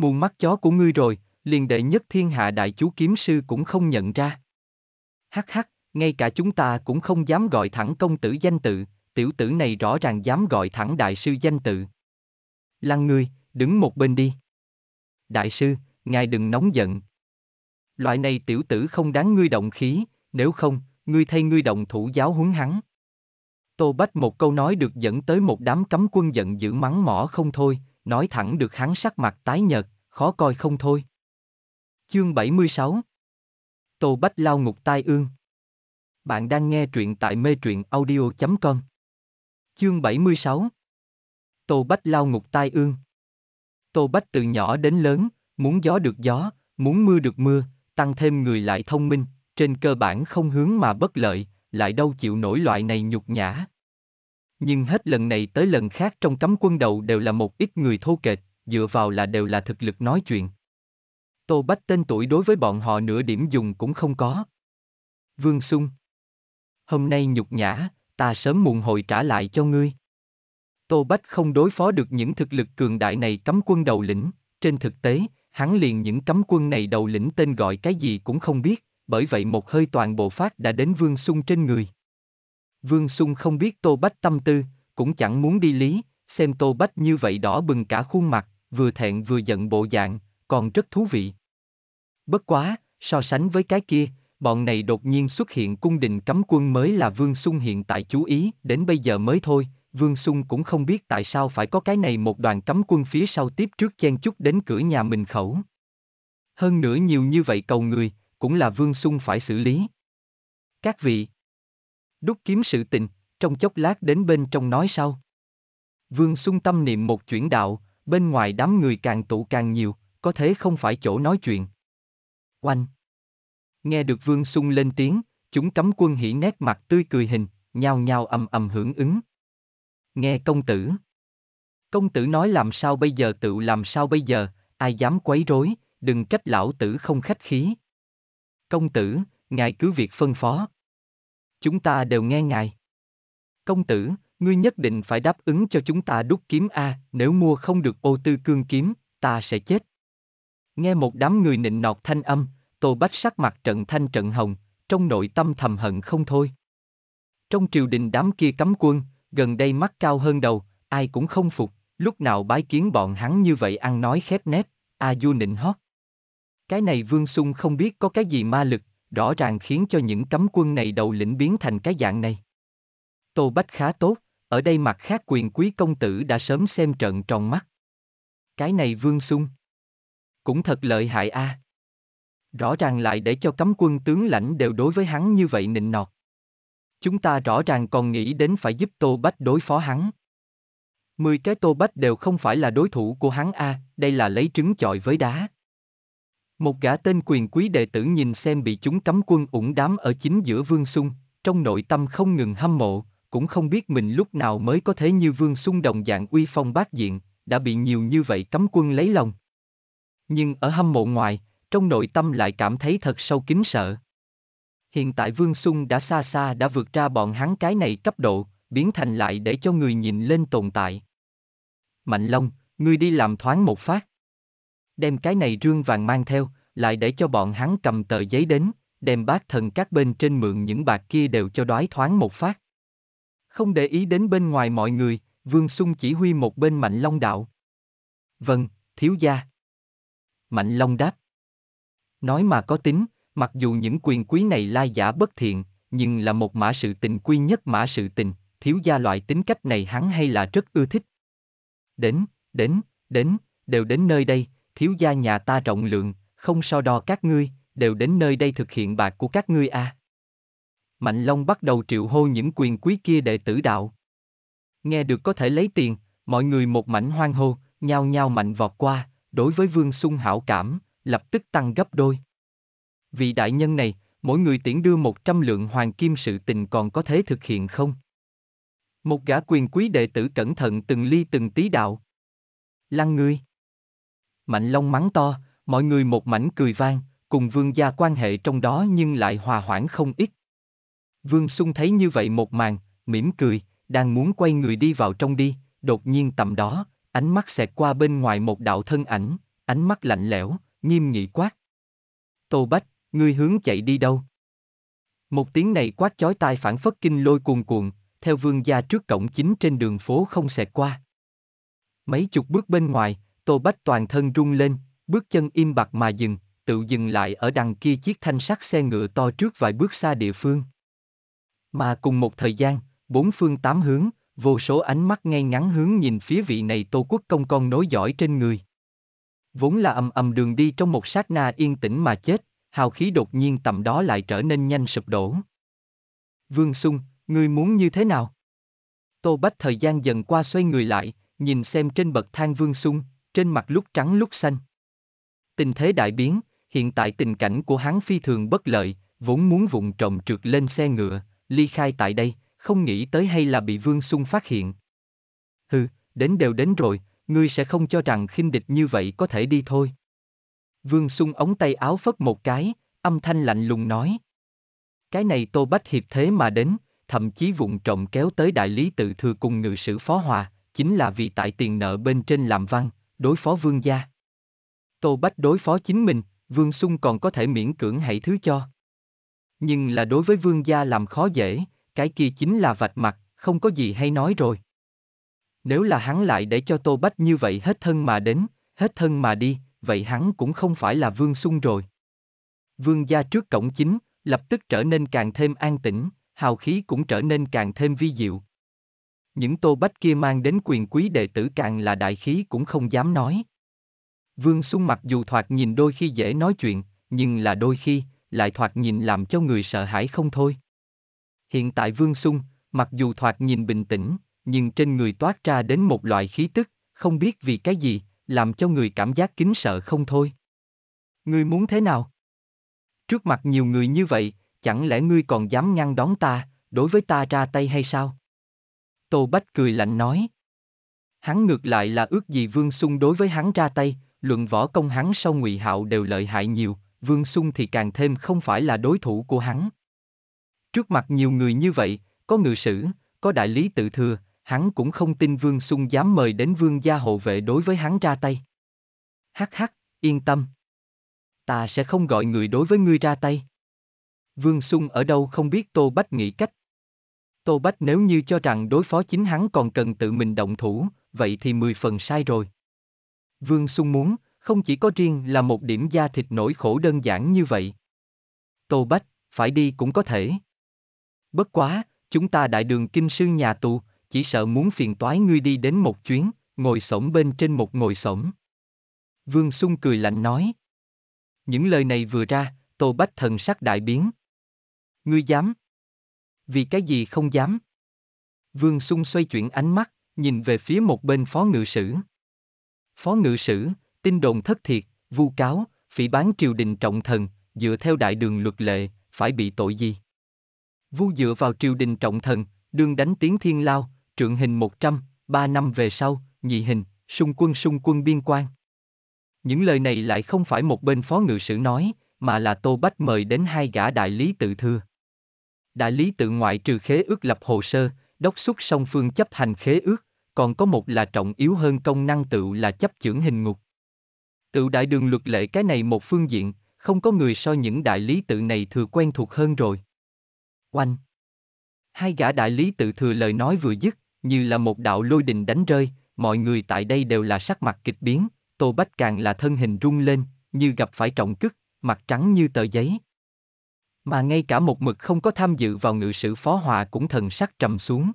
Mù mắt chó của ngươi rồi, liền đệ nhất thiên hạ đại chú kiếm sư cũng không nhận ra. Hắc hắc, ngay cả chúng ta cũng không dám gọi thẳng công tử danh tự, tiểu tử này rõ ràng dám gọi thẳng đại sư danh tự. Lăng ngươi, đứng một bên đi. Đại sư, ngài đừng nóng giận. Loại này tiểu tử không đáng ngươi động khí, nếu không, ngươi thay ngươi động thủ giáo huấn hắn. Tô Bách một câu nói được dẫn tới một đám cấm quân giận dữ mắng mỏ không thôi, nói thẳng được hắn sắc mặt tái nhợt, khó coi không thôi. Chương 76 Tô Bách lao ngục tai ương. Bạn đang nghe truyện tại mê truyện audio.com Chương 76 Tô Bách lao ngục tai ương. Tô Bách từ nhỏ đến lớn, muốn gió được gió, muốn mưa được mưa, tăng thêm người lại thông minh, trên cơ bản không hướng mà bất lợi, lại đâu chịu nổi loại này nhục nhã. Nhưng hết lần này tới lần khác trong cấm quân đầu đều là một ít người thô kệch, dựa vào là đều là thực lực nói chuyện. Tô Bách tên tuổi đối với bọn họ nửa điểm dùng cũng không có. Vương Xung Hôm nay nhục nhã, ta sớm muộn hồi trả lại cho ngươi. Tô Bách không đối phó được những thực lực cường đại này cấm quân đầu lĩnh, trên thực tế, hắn liền những cấm quân này đầu lĩnh tên gọi cái gì cũng không biết, bởi vậy một hơi toàn bộ phát đã đến Vương Xung trên người. Vương Xung không biết Tô Bách tâm tư, cũng chẳng muốn đi lý, xem Tô Bách như vậy đỏ bừng cả khuôn mặt, vừa thẹn vừa giận bộ dạng, còn rất thú vị. Bất quá, so sánh với cái kia, bọn này đột nhiên xuất hiện cung đình cấm quân mới là Vương Xung hiện tại chú ý, đến bây giờ mới thôi, Vương Xung cũng không biết tại sao phải có cái này một đoàn cấm quân phía sau tiếp trước chen chút đến cửa nhà mình khẩu. Hơn nữa nhiều như vậy cầu người, cũng là Vương Xung phải xử lý. Các vị, đúc kiếm sự tình, trong chốc lát đến bên trong nói sau. Vương Xung tâm niệm một chuyển đạo, bên ngoài đám người càng tụ càng nhiều, có thế không phải chỗ nói chuyện. Oanh! Nghe được Vương Xung lên tiếng, chúng cấm quân hỉ nét mặt tươi cười hình, nhao nhao ầm ầm hưởng ứng. Nghe công tử. Công tử nói làm sao bây giờ tự làm sao bây giờ, ai dám quấy rối, đừng trách lão tử không khách khí. Công tử, ngài cứ việc phân phó. Chúng ta đều nghe ngài. Công tử, ngươi nhất định phải đáp ứng cho chúng ta đúc kiếm A, nếu mua không được ô tư cương kiếm, ta sẽ chết. Nghe một đám người nịnh nọt thanh âm, Tô Bách sắc mặt trận thanh trận hồng, trong nội tâm thầm hận không thôi. Trong triều đình đám kia cấm quân, gần đây mắt cao hơn đầu, ai cũng không phục, lúc nào bái kiến bọn hắn như vậy ăn nói khép nét, a du nịnh hót. Cái này Vương Xung không biết có cái gì ma lực, rõ ràng khiến cho những cấm quân này đầu lĩnh biến thành cái dạng này. Tô Bách khá tốt, ở đây mặt khác quyền quý công tử đã sớm xem trận tròn mắt. Cái này Vương Xung. Cũng thật lợi hại a. Rõ ràng lại để cho cấm quân tướng lãnh đều đối với hắn như vậy nịnh nọt. Chúng ta rõ ràng còn nghĩ đến phải giúp Tô Bách đối phó hắn. Mười cái Tô Bách đều không phải là đối thủ của hắn a, đây là lấy trứng chọi với đá. Một gã tên quyền quý đệ tử nhìn xem bị chúng cấm quân ủng đám ở chính giữa Vương Xung, trong nội tâm không ngừng hâm mộ, cũng không biết mình lúc nào mới có thể như Vương Xung đồng dạng uy phong bát diện, đã bị nhiều như vậy cấm quân lấy lòng. Nhưng ở hâm mộ ngoài, trong nội tâm lại cảm thấy thật sâu kính sợ. Hiện tại Vương Xung đã xa xa đã vượt ra bọn hắn cái này cấp độ, biến thành lại để cho người nhìn lên tồn tại. Mạnh Long, ngươi đi làm thoáng một phát. Đem cái này rương vàng mang theo, lại để cho bọn hắn cầm tờ giấy đến, đem bác thần các bên trên mượn những bạc kia đều cho đoái thoáng một phát. Không để ý đến bên ngoài mọi người, Vương Xung chỉ huy một bên Mạnh Long đạo. Vâng, thiếu gia. Mạnh Long đáp. Nói mà có tính, mặc dù những quyền quý này lai giả bất thiện, nhưng là một mã sự tình quy nhất mã sự tình, thiếu gia loại tính cách này hắn hay là rất ưa thích. Đến, đến, đến, đều đến nơi đây, thiếu gia nhà ta rộng lượng, không so đo các ngươi, đều đến nơi đây thực hiện bạc của các ngươi a. À. Mạnh Long bắt đầu triệu hô những quyền quý kia đệ tử đạo. Nghe được có thể lấy tiền, mọi người một mảnh hoang hô, nhao nhao mạnh vọt qua, đối với Vương Xung hảo cảm, lập tức tăng gấp đôi. Vì đại nhân này, mỗi người tiễn đưa một trăm lượng hoàng kim sự tình còn có thể thực hiện không? Một gã quyền quý đệ tử cẩn thận từng ly từng tí đạo. Lăng ngươi. Mạnh Long mắng to, mọi người một mảnh cười vang, cùng vương gia quan hệ trong đó nhưng lại hòa hoãn không ít. Vương Xung thấy như vậy một màn, mỉm cười, đang muốn quay người đi vào trong đi, đột nhiên tầm đó, ánh mắt xẹt qua bên ngoài một đạo thân ảnh, ánh mắt lạnh lẽo, nghiêm nghị quát. Tô Bách, ngươi hướng chạy đi đâu? Một tiếng này quát chói tai phản phất kinh lôi cuồn cuộn, theo vương gia trước cổng chính trên đường phố không xẹt qua. Mấy chục bước bên ngoài, Tô Bách toàn thân rung lên, bước chân im bặt mà dừng, tự dừng lại ở đằng kia chiếc thanh sắt xe ngựa to trước vài bước xa địa phương. Mà cùng một thời gian, bốn phương tám hướng, vô số ánh mắt ngay ngắn hướng nhìn phía vị này Tô Quốc công con nối dõi trên người. Vốn là ầm ầm đường đi trong một sát na yên tĩnh mà chết, hào khí đột nhiên tầm đó lại trở nên nhanh sụp đổ. Vương Xung, ngươi muốn như thế nào? Tô Bách thời gian dần qua xoay người lại, nhìn xem trên bậc thang Vương Xung, trên mặt lúc trắng lúc xanh. Tình thế đại biến, hiện tại tình cảnh của hắn phi thường bất lợi, vốn muốn vụng trộm trượt lên xe ngựa, ly khai tại đây, không nghĩ tới hay là bị Vương Xung phát hiện. Hừ, đến đều đến rồi, ngươi sẽ không cho rằng khinh địch như vậy có thể đi thôi. Vương Xung ống tay áo phất một cái, âm thanh lạnh lùng nói. Cái này Tô Bách Hiệp thế mà đến, thậm chí vụng trộm kéo tới đại lý tự thừa cùng ngự sử phó hòa, chính là vì tại tiền nợ bên trên làm văn, đối phó vương gia. Tô Bách đối phó chính mình, vương sung còn có thể miễn cưỡng hãy thứ cho. Nhưng là đối với vương gia làm khó dễ, cái kia chính là vạch mặt, không có gì hay nói rồi. Nếu là hắn lại để cho Tô Bách như vậy hết thân mà đến, hết thân mà đi, vậy hắn cũng không phải là vương sung rồi. Vương gia trước cổng chính, lập tức trở nên càng thêm an tĩnh, hào khí cũng trở nên càng thêm vi diệu. Những tô bách kia mang đến quyền quý đệ tử càng là đại khí cũng không dám nói. Vương Xuân mặc dù thoạt nhìn đôi khi dễ nói chuyện, nhưng là đôi khi, lại thoạt nhìn làm cho người sợ hãi không thôi. Hiện tại Vương Xuân, mặc dù thoạt nhìn bình tĩnh, nhưng trên người toát ra đến một loại khí tức, không biết vì cái gì, làm cho người cảm giác kính sợ không thôi. Ngươi muốn thế nào? Trước mặt nhiều người như vậy, chẳng lẽ ngươi còn dám ngăn đón ta, đối với ta ra tay hay sao? Tô Bách cười lạnh nói. Hắn ngược lại là ước gì Vương Xung đối với hắn ra tay, luận võ công hắn sau ngụy hạo đều lợi hại nhiều, Vương Xung thì càng thêm không phải là đối thủ của hắn. Trước mặt nhiều người như vậy, có ngự sử, có đại lý tự thừa, hắn cũng không tin Vương Xung dám mời đến Vương gia hộ vệ đối với hắn ra tay. Hắc hắc, yên tâm. Ta sẽ không gọi người đối với ngươi ra tay. Vương Xung ở đâu không biết Tô Bách nghĩ cách. Tô Bách nếu như cho rằng đối phó chính hắn còn cần tự mình động thủ, vậy thì mười phần sai rồi. Vương Xung muốn, không chỉ có riêng là một điểm da thịt nổi khổ đơn giản như vậy. Tô Bách, phải đi cũng có thể. Bất quá, chúng ta đại đường kinh sư nhà tù, chỉ sợ muốn phiền toái ngươi đi đến một chuyến, ngồi sổng bên trên một ngồi sổng. Vương Xung cười lạnh nói. Những lời này vừa ra, Tô Bách thần sắc đại biến. Ngươi dám? Vì cái gì không dám? Vương Xung xoay chuyển ánh mắt, nhìn về phía một bên phó ngự sử. Phó ngự sử, tin đồn thất thiệt, vu cáo, phỉ bán triều đình trọng thần, dựa theo đại đường luật lệ, phải bị tội gì? Vu dựa vào triều đình trọng thần, đương đánh tiếng thiên lao, trượng hình 100, ba năm về sau, nhị hình, xung quân xung quân biên quan. Những lời này lại không phải một bên phó ngự sử nói, mà là Tô Bách mời đến hai gã đại lý tự thưa. Đại lý tự ngoại trừ khế ước lập hồ sơ, đốc xuất song phương chấp hành khế ước, còn có một là trọng yếu hơn công năng tự là chấp chưởng hình ngục. Tự đại đường luật lệ cái này một phương diện, không có người so những đại lý tự này thừa quen thuộc hơn rồi. Oanh! Hai gã đại lý tự thừa lời nói vừa dứt, như là một đạo lôi đình đánh rơi, mọi người tại đây đều là sắc mặt kịch biến, Tô Bách càng là thân hình rung lên, như gặp phải trọng cức, mặt trắng như tờ giấy. Mà ngay cả một mực không có tham dự vào ngự sử phó hòa cũng thần sắc trầm xuống.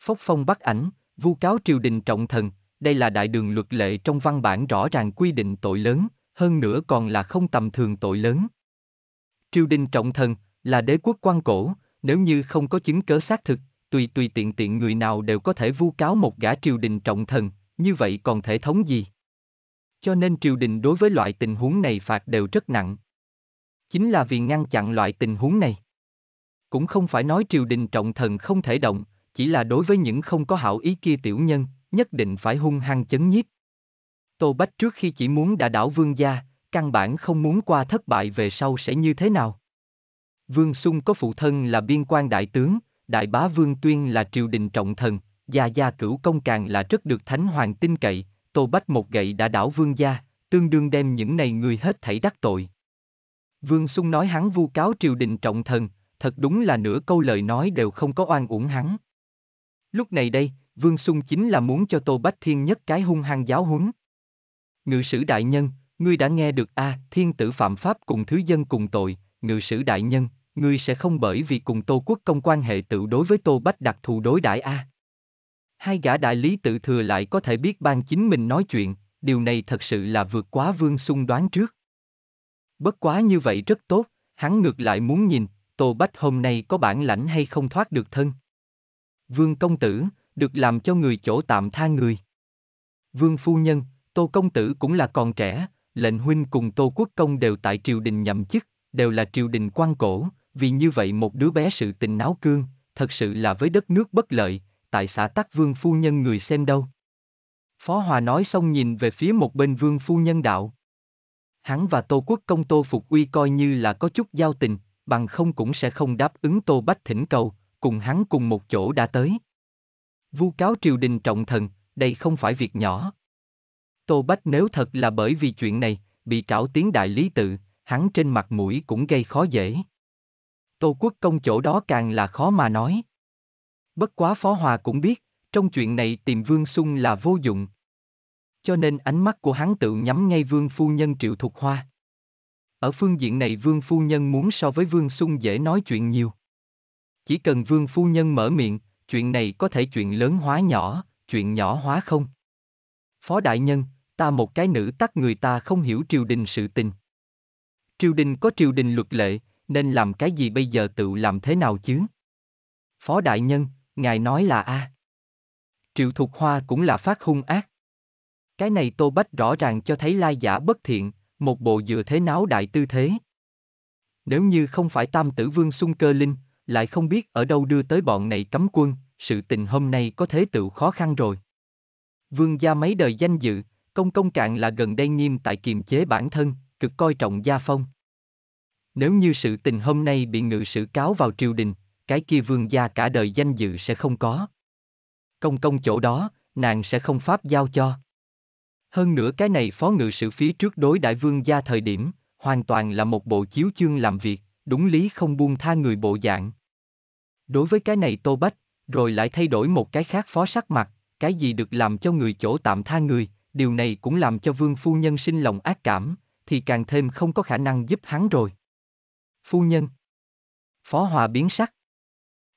Phốc phong bắt ảnh, vu cáo triều đình trọng thần, đây là đại đường luật lệ trong văn bản rõ ràng quy định tội lớn, hơn nữa còn là không tầm thường tội lớn. Triều đình trọng thần, là đế quốc quan cổ, nếu như không có chứng cớ xác thực, tùy tùy tiện tiện người nào đều có thể vu cáo một gã triều đình trọng thần, như vậy còn thể thống gì? Cho nên triều đình đối với loại tình huống này phạt đều rất nặng. Chính là vì ngăn chặn loại tình huống này. Cũng không phải nói triều đình trọng thần không thể động, chỉ là đối với những không có hảo ý kia tiểu nhân, nhất định phải hung hăng chấn nhiếp. Tô Bách trước khi chỉ muốn đã đảo vương gia, căn bản không muốn qua thất bại về sau sẽ như thế nào. Vương Xung có phụ thân là biên quan đại tướng, đại bá Vương Tuyên là triều đình trọng thần, gia gia cửu công càng là rất được thánh hoàng tin cậy, Tô Bách một gậy đã đảo vương gia, tương đương đem những này người hết thảy đắc tội. Vương Xung nói hắn vu cáo triều đình trọng thần, thật đúng là nửa câu lời nói đều không có oan uổng hắn. Lúc này đây, Vương Xung chính là muốn cho Tô Bách Thiên nhất cái hung hăng giáo huấn. Ngự sử đại nhân, ngươi đã nghe được a thiên tử phạm pháp cùng thứ dân cùng tội, ngự sử đại nhân, ngươi sẽ không bởi vì cùng Tô Quốc công quan hệ tự đối với Tô Bách đặc thù đối đãi a. Hai gã đại lý tự thừa lại có thể biết ban chính mình nói chuyện, điều này thật sự là vượt quá Vương Xung đoán trước. Bất quá như vậy rất tốt, hắn ngược lại muốn nhìn, Tô Bách hôm nay có bản lãnh hay không thoát được thân. Vương công tử, được làm cho người chỗ tạm tha người. Vương phu nhân, Tô công tử cũng là còn trẻ, lệnh huynh cùng Tô quốc công đều tại triều đình nhậm chức, đều là triều đình quan cổ, vì như vậy một đứa bé sự tình náo cương, thật sự là với đất nước bất lợi, tại xã tắc vương phu nhân người xem đâu. Phó Hòa nói xong nhìn về phía một bên vương phu nhân đạo. Hắn và Tô Quốc công Tô Phục Uy coi như là có chút giao tình, bằng không cũng sẽ không đáp ứng Tô Bách thỉnh cầu, cùng hắn cùng một chỗ đã tới. Vu cáo triều đình trọng thần, đây không phải việc nhỏ. Tô Bách nếu thật là bởi vì chuyện này, bị trảo tiếng đại lý tự, hắn trên mặt mũi cũng gây khó dễ. Tô Quốc công chỗ đó càng là khó mà nói. Bất quá Phó Hòa cũng biết, trong chuyện này tìm Vương Xung là vô dụng. Cho nên ánh mắt của hắn tự nhắm ngay Vương Phu Nhân Triệu Thục Hoa. Ở phương diện này Vương Phu Nhân muốn so với Vương Xung dễ nói chuyện nhiều. Chỉ cần Vương Phu Nhân mở miệng, chuyện này có thể chuyện lớn hóa nhỏ, chuyện nhỏ hóa không. Phó Đại Nhân, ta một cái nữ tắc người ta không hiểu triều đình sự tình. Triều đình có triều đình luật lệ, nên làm cái gì bây giờ tự làm thế nào chứ? Phó Đại Nhân, ngài nói là A. Triệu Thục Hoa cũng là phát hung ác. Cái này Tô Bách rõ ràng cho thấy lai giả bất thiện, một bộ dựa thế náo đại tư thế. Nếu như không phải tam tử vương xung cơ linh, lại không biết ở đâu đưa tới bọn này cấm quân, sự tình hôm nay có thế tự khó khăn rồi. Vương gia mấy đời danh dự, công công cạn là gần đây nghiêm tại kiềm chế bản thân, cực coi trọng gia phong. Nếu như sự tình hôm nay bị ngự sử cáo vào triều đình, cái kia vương gia cả đời danh dự sẽ không có. Công công chỗ đó, nàng sẽ không pháp giao cho. Hơn nữa cái này phó ngự sử phía trước đối đại vương gia thời điểm, hoàn toàn là một bộ chiếu chương làm việc, đúng lý không buông tha người bộ dạng. Đối với cái này tô bách, rồi lại thay đổi một cái khác phó sắc mặt, cái gì được làm cho người chỗ tạm tha người, điều này cũng làm cho vương phu nhân sinh lòng ác cảm, thì càng thêm không có khả năng giúp hắn rồi. Phu nhân Phó Hòa biến sắc.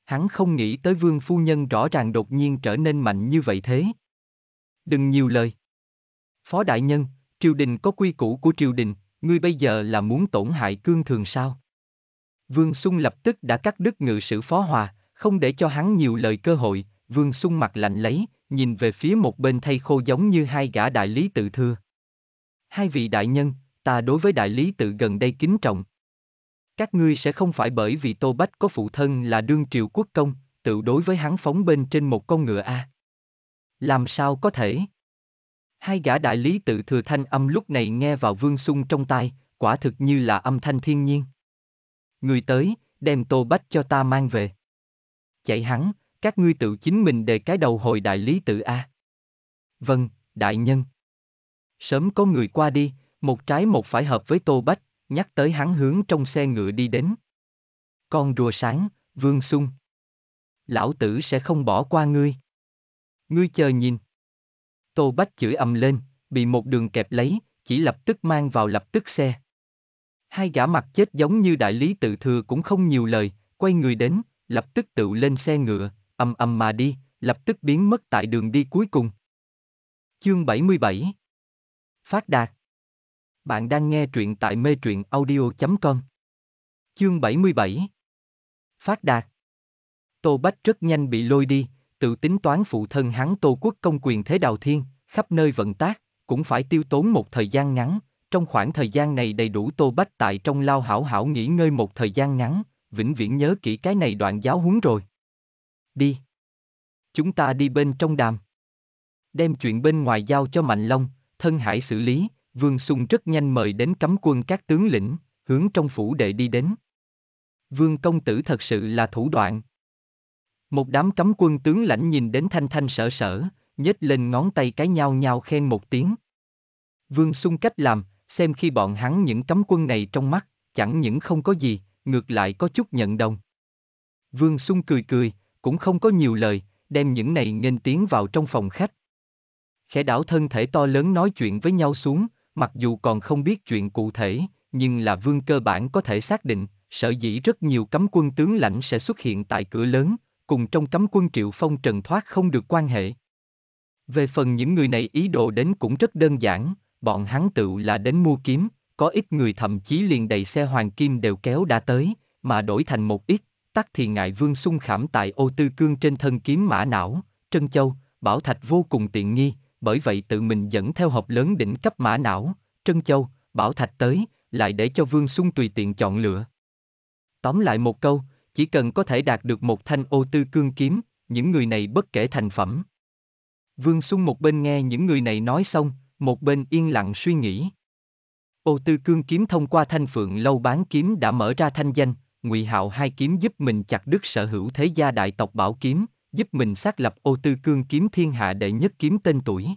Hắn không nghĩ tới vương phu nhân rõ ràng đột nhiên trở nên mạnh như vậy thế. Đừng nhiều lời. Phó đại nhân, triều đình có quy củ của triều đình, ngươi bây giờ là muốn tổn hại cương thường sao? Vương Xung lập tức đã cắt đứt ngự sử phó hòa, không để cho hắn nhiều lời cơ hội, Vương Xung mặt lạnh lấy, nhìn về phía một bên thay khô giống như hai gã đại lý tự thưa. Hai vị đại nhân, ta đối với đại lý tự gần đây kính trọng. Các ngươi sẽ không phải bởi vì Tô Bách có phụ thân là đương triều quốc công, tự đối với hắn phóng bên trên một con ngựa a. Làm sao có thể? Hai gã đại lý tự thừa thanh âm lúc này nghe vào vương sung trong tai, quả thực như là âm thanh thiên nhiên. Người tới, đem Tô Bách cho ta mang về. Chạy hắn, các ngươi tự chính mình đề cái đầu hồi đại lý tự A. Vâng, đại nhân. Sớm có người qua đi, một trái một phải hợp với Tô Bách, nhắc tới hắn hướng trong xe ngựa đi đến. Con rùa sáng, vương sung. Lão tử sẽ không bỏ qua ngươi. Ngươi chờ nhìn. Tô Bách chửi ầm lên, bị một đường kẹp lấy, chỉ lập tức mang vào lập tức xe. Hai gã mặt chết giống như đại lý tự thừa cũng không nhiều lời, quay người đến, lập tức tự lên xe ngựa, ầm ầm mà đi, lập tức biến mất tại đường đi cuối cùng. Chương 77 Phát Đạt. Bạn đang nghe truyện tại mê truyện audio.com Chương 77 Phát Đạt. Tô Bách rất nhanh bị lôi đi, tự tính toán phụ thân hắn Tô Quốc công quyền thế đào thiên, khắp nơi vận tác, cũng phải tiêu tốn một thời gian ngắn, trong khoảng thời gian này đầy đủ Tô Bách tại trong lao hảo hảo nghỉ ngơi một thời gian ngắn, vĩnh viễn nhớ kỹ cái này đoạn giáo huấn rồi. Đi. Chúng ta đi bên trong đàm. Đem chuyện bên ngoài giao cho Mạnh Long, thân hải xử lý, Vương Xung rất nhanh mời đến cấm quân các tướng lĩnh, hướng trong phủ đệ đi đến. Vương công tử thật sự là thủ đoạn. Một đám cấm quân tướng lãnh nhìn đến thanh thanh sở sở, nhếch lên ngón tay cái nhau nhau khen một tiếng. Vương Xung cách làm, xem khi bọn hắn những cấm quân này trong mắt, chẳng những không có gì, ngược lại có chút nhận đồng. Vương Xung cười cười, cũng không có nhiều lời, đem những này nghênh tiến vào trong phòng khách. Khẽ đảo thân thể to lớn nói chuyện với nhau xuống, mặc dù còn không biết chuyện cụ thể, nhưng là vương cơ bản có thể xác định, sở dĩ rất nhiều cấm quân tướng lãnh sẽ xuất hiện tại cửa lớn, cùng trong cấm quân triệu phong trần thoát không được quan hệ. Về phần những người này ý đồ đến cũng rất đơn giản, bọn hắn tự là đến mua kiếm, có ít người thậm chí liền đầy xe hoàng kim đều kéo đã tới, mà đổi thành một ít, tắc thì ngại vương xung khảm tại ô tư cương trên thân kiếm mã não, trân châu, bảo thạch vô cùng tiện nghi, bởi vậy tự mình dẫn theo hộp lớn đỉnh cấp mã não, trân châu, bảo thạch tới, lại để cho vương xung tùy tiện chọn lựa. Tóm lại một câu, chỉ cần có thể đạt được một thanh ô tư cương kiếm, những người này bất kể thành phẩm. Vương Xuân một bên nghe những người này nói xong, một bên yên lặng suy nghĩ. Ô tư cương kiếm thông qua thanh phượng lâu bán kiếm đã mở ra thanh danh, ngụy hạo hai kiếm giúp mình chặt đứt sở hữu thế gia đại tộc bảo kiếm, giúp mình xác lập ô tư cương kiếm thiên hạ đệ nhất kiếm tên tuổi.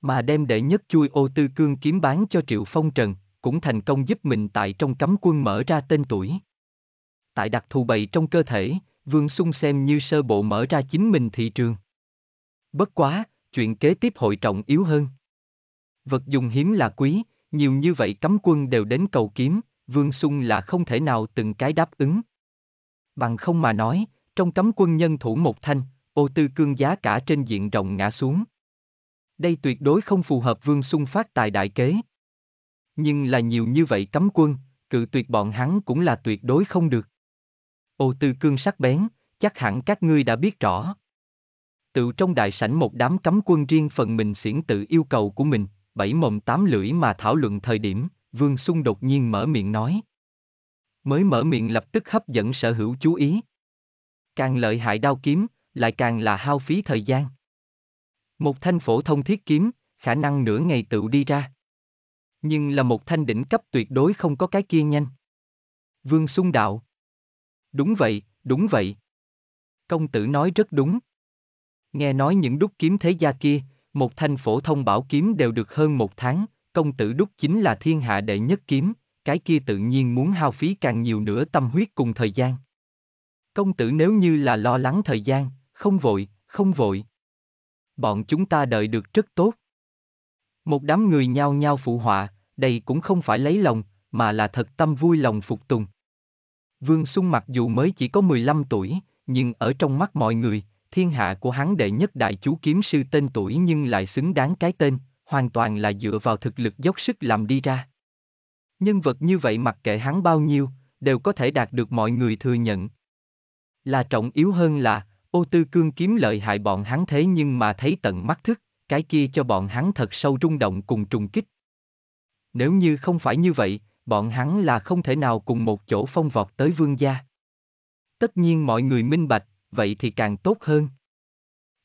Mà đem đệ nhất chui ô tư cương kiếm bán cho Triệu Phong Trần, cũng thành công giúp mình tại trong cấm quân mở ra tên tuổi. Tại đặc thù bầy trong cơ thể, Vương Xung xem như sơ bộ mở ra chính mình thị trường. Bất quá, chuyện kế tiếp hội trọng yếu hơn. Vật dùng hiếm là quý, nhiều như vậy cấm quân đều đến cầu kiếm, Vương Xung là không thể nào từng cái đáp ứng. Bằng không mà nói, trong cấm quân nhân thủ một thanh, ô tư cương giá cả trên diện rộng ngã xuống. Đây tuyệt đối không phù hợp Vương Xung phát tài đại kế. Nhưng là nhiều như vậy cấm quân, cự tuyệt bọn hắn cũng là tuyệt đối không được. Ô tư cương sắc bén, chắc hẳn các ngươi đã biết rõ. Tự trong đại sảnh một đám cấm quân riêng phần mình xiển tự yêu cầu của mình, bảy mồm tám lưỡi mà thảo luận thời điểm, Vương Xung đột nhiên mở miệng nói. Mới mở miệng lập tức hấp dẫn sở hữu chú ý. Càng lợi hại đao kiếm, lại càng là hao phí thời gian. Một thanh phổ thông thiết kiếm, khả năng nửa ngày tự đi ra. Nhưng là một thanh đỉnh cấp tuyệt đối không có cái kia nhanh. Vương Xung đạo. Đúng vậy, đúng vậy. Công tử nói rất đúng. Nghe nói những đúc kiếm thế gia kia, một thanh phổ thông bảo kiếm đều được hơn một tháng, công tử đúc chính là thiên hạ đệ nhất kiếm, cái kia tự nhiên muốn hao phí càng nhiều nữa tâm huyết cùng thời gian. Công tử nếu như là lo lắng thời gian, không vội, không vội. Bọn chúng ta đợi được rất tốt. Một đám người nhao nhao phụ họa, đây cũng không phải lấy lòng, mà là thật tâm vui lòng phục tùng. Vương Xuân mặc dù mới chỉ có 15 tuổi, nhưng ở trong mắt mọi người, thiên hạ của hắn đệ nhất đại chú kiếm sư tên tuổi nhưng lại xứng đáng cái tên, hoàn toàn là dựa vào thực lực dốc sức làm đi ra. Nhân vật như vậy mặc kệ hắn bao nhiêu, đều có thể đạt được mọi người thừa nhận. Là trọng yếu hơn là, ô tư cương kiếm lợi hại bọn hắn thế nhưng mà thấy tận mắt thức, cái kia cho bọn hắn thật sâu rung động cùng trùng kích. Nếu như không phải như vậy, bọn hắn là không thể nào cùng một chỗ phong vọt tới vương gia. Tất nhiên mọi người minh bạch, vậy thì càng tốt hơn.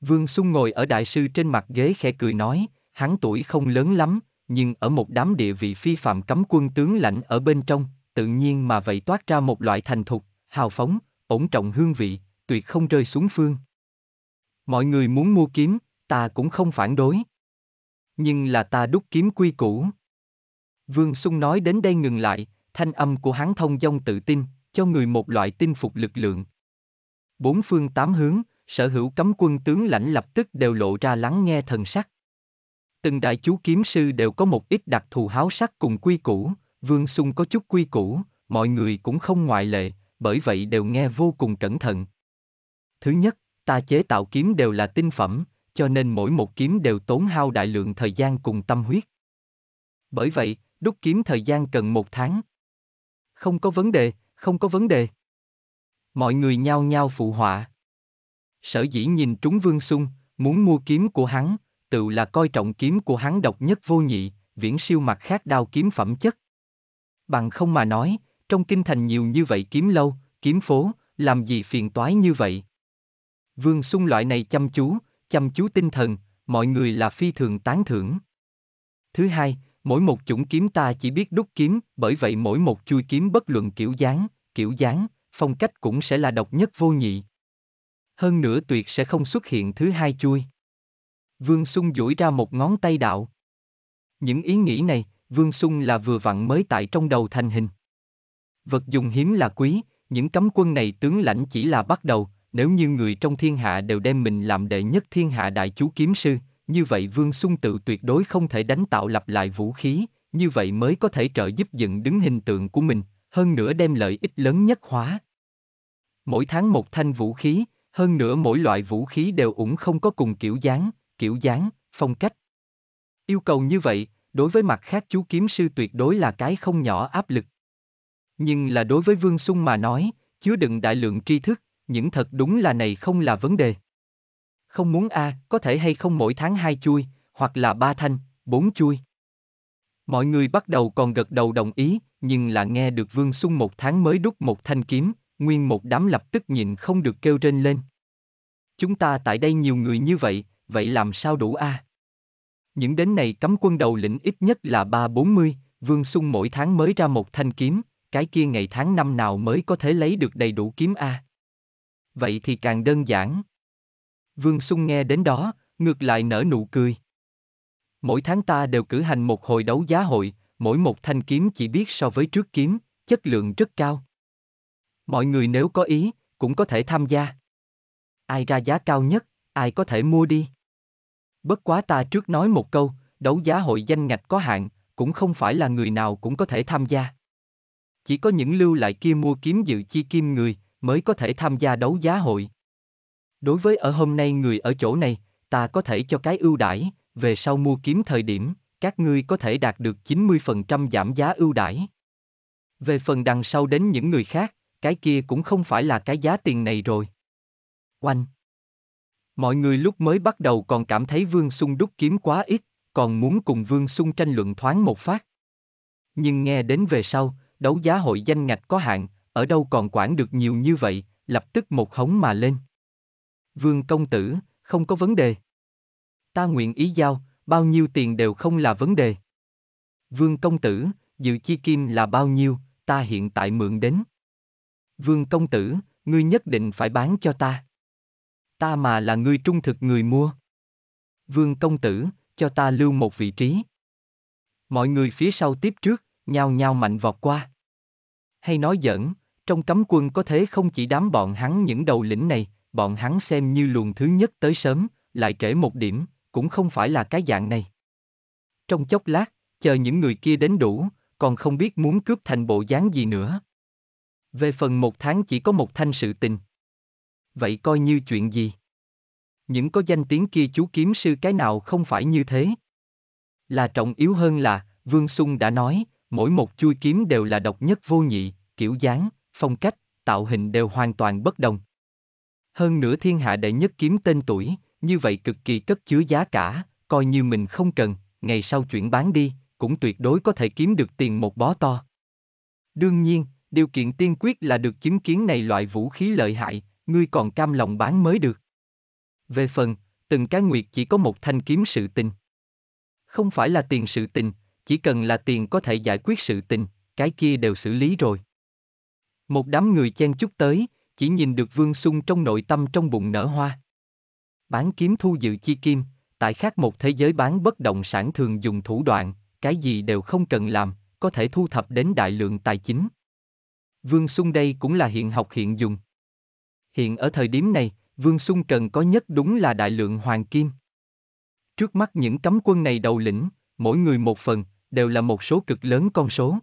Vương Xung ngồi ở đại sư trên mặt ghế khẽ cười nói, hắn tuổi không lớn lắm, nhưng ở một đám địa vị phi phạm cấm quân tướng lãnh ở bên trong, tự nhiên mà vậy toát ra một loại thành thục, hào phóng, ổn trọng hương vị, tuyệt không rơi xuống phương. Mọi người muốn mua kiếm, ta cũng không phản đối. Nhưng là ta đúc kiếm quy củ. Vương Xung nói đến đây ngừng lại, thanh âm của hắn thông dong tự tin, cho người một loại tin phục lực lượng. Bốn phương tám hướng, sở hữu cấm quân tướng lãnh lập tức đều lộ ra lắng nghe thần sắc. Từng đại chú kiếm sư đều có một ít đặc thù háo sắc cùng quy củ, Vương Xung có chút quy củ, mọi người cũng không ngoại lệ, bởi vậy đều nghe vô cùng cẩn thận. Thứ nhất, ta chế tạo kiếm đều là tinh phẩm, cho nên mỗi một kiếm đều tốn hao đại lượng thời gian cùng tâm huyết. Bởi vậy, đúc kiếm thời gian cần một tháng. Không có vấn đề, không có vấn đề. Mọi người nhao nhao phụ họa. Sở dĩ nhìn trúng Vương Xung, muốn mua kiếm của hắn, tự là coi trọng kiếm của hắn độc nhất vô nhị, viễn siêu mặt khác đao kiếm phẩm chất. Bằng không mà nói, trong kinh thành nhiều như vậy kiếm lâu, kiếm phố, làm gì phiền toái như vậy? Vương Xung loại này chăm chú, chăm chú tinh thần, mọi người là phi thường tán thưởng. Thứ hai, mỗi một chủng kiếm ta chỉ biết đúc kiếm, bởi vậy mỗi một chui kiếm bất luận kiểu dáng, kiểu dáng, phong cách cũng sẽ là độc nhất vô nhị. Hơn nữa tuyệt sẽ không xuất hiện thứ hai chui. Vương Xung duỗi ra một ngón tay đạo. Những ý nghĩ này, Vương Xung là vừa vặn mới tại trong đầu thành hình. Vật dùng hiếm là quý, những cấm quân này tướng lãnh chỉ là bắt đầu, nếu như người trong thiên hạ đều đem mình làm đệ nhất thiên hạ đại chú kiếm sư, như vậy Vương Xung tự tuyệt đối không thể đánh tạo lập lại vũ khí, như vậy mới có thể trợ giúp dựng đứng hình tượng của mình, hơn nữa đem lợi ích lớn nhất hóa. Mỗi tháng một thanh vũ khí, hơn nữa mỗi loại vũ khí đều ủng không có cùng kiểu dáng, kiểu dáng, phong cách. Yêu cầu như vậy, đối với mặt khác chú kiếm sư tuyệt đối là cái không nhỏ áp lực. Nhưng là đối với Vương Xung mà nói, chứa đựng đại lượng tri thức, những thật đúng là này không là vấn đề. Không muốn a, có thể hay không mỗi tháng hai chui, hoặc là ba thanh, bốn chui. Mọi người bắt đầu còn gật đầu đồng ý, nhưng là nghe được Vương Xung một tháng mới đúc một thanh kiếm, nguyên một đám lập tức nhìn không được kêu trên lên. Chúng ta tại đây nhiều người như vậy, vậy làm sao đủ a? Những đến này cấm quân đầu lĩnh ít nhất là ba bốn mươi, Vương Xung mỗi tháng mới ra một thanh kiếm, cái kia ngày tháng năm nào mới có thể lấy được đầy đủ kiếm a? Vậy thì càng đơn giản. Vương Xung nghe đến đó, ngược lại nở nụ cười. Mỗi tháng ta đều cử hành một hồi đấu giá hội, mỗi một thanh kiếm chỉ biết so với trước kiếm, chất lượng rất cao. Mọi người nếu có ý, cũng có thể tham gia. Ai ra giá cao nhất, ai có thể mua đi. Bất quá ta trước nói một câu, đấu giá hội danh ngạch có hạn, cũng không phải là người nào cũng có thể tham gia. Chỉ có những lưu lại kia mua kiếm dự chi kim người, mới có thể tham gia đấu giá hội. Đối với ở hôm nay người ở chỗ này, ta có thể cho cái ưu đãi, về sau mua kiếm thời điểm, các ngươi có thể đạt được 90% giảm giá ưu đãi. Về phần đằng sau đến những người khác, cái kia cũng không phải là cái giá tiền này rồi. Oanh! Mọi người lúc mới bắt đầu còn cảm thấy Vương Xung đúc kiếm quá ít, còn muốn cùng Vương Xung tranh luận thoáng một phát. Nhưng nghe đến về sau, đấu giá hội danh ngạch có hạn, ở đâu còn quản được nhiều như vậy, lập tức một hống mà lên. Vương công tử, không có vấn đề. Ta nguyện ý giao, bao nhiêu tiền đều không là vấn đề. Vương công tử, dự chi kim là bao nhiêu, ta hiện tại mượn đến. Vương công tử, ngươi nhất định phải bán cho ta. Ta mà là ngươi trung thực người mua. Vương công tử, cho ta lưu một vị trí. Mọi người phía sau tiếp trước, nhao nhao mạnh vọt qua. Hay nói giỡn, trong cấm quân có thế không chỉ đám bọn hắn những đầu lĩnh này, bọn hắn xem như luồng thứ nhất tới sớm, lại trễ một điểm, cũng không phải là cái dạng này. Trong chốc lát, chờ những người kia đến đủ, còn không biết muốn cướp thành bộ dáng gì nữa. Về phần một tháng chỉ có một thanh sự tình. Vậy coi như chuyện gì? Những có danh tiếng kia chú kiếm sư cái nào không phải như thế? Là trọng yếu hơn là, Vương Xung đã nói, mỗi một chui kiếm đều là độc nhất vô nhị, kiểu dáng, phong cách, tạo hình đều hoàn toàn bất đồng. Hơn nữa thiên hạ đệ nhất kiếm tên tuổi, như vậy cực kỳ cất chứa giá cả, coi như mình không cần, ngày sau chuyển bán đi, cũng tuyệt đối có thể kiếm được tiền một bó to. Đương nhiên, điều kiện tiên quyết là được chứng kiến này loại vũ khí lợi hại, ngươi còn cam lòng bán mới được. Về phần, từng cái nguyệt chỉ có một thanh kiếm sự tình. Không phải là tiền sự tình, chỉ cần là tiền có thể giải quyết sự tình, cái kia đều xử lý rồi. Một đám người chen chúc tới, chỉ nhìn được Vương xung trong nội tâm trong bụng nở hoa. Bán kiếm thu dự chi kim, tại khác một thế giới bán bất động sản thường dùng thủ đoạn, cái gì đều không cần làm, có thể thu thập đến đại lượng tài chính. Vương xung đây cũng là hiện học hiện dùng. Hiện ở thời điểm này, Vương xung cần có nhất đúng là đại lượng hoàng kim. Trước mắt những cấm quân này đầu lĩnh, mỗi người một phần, đều là một số cực lớn con số.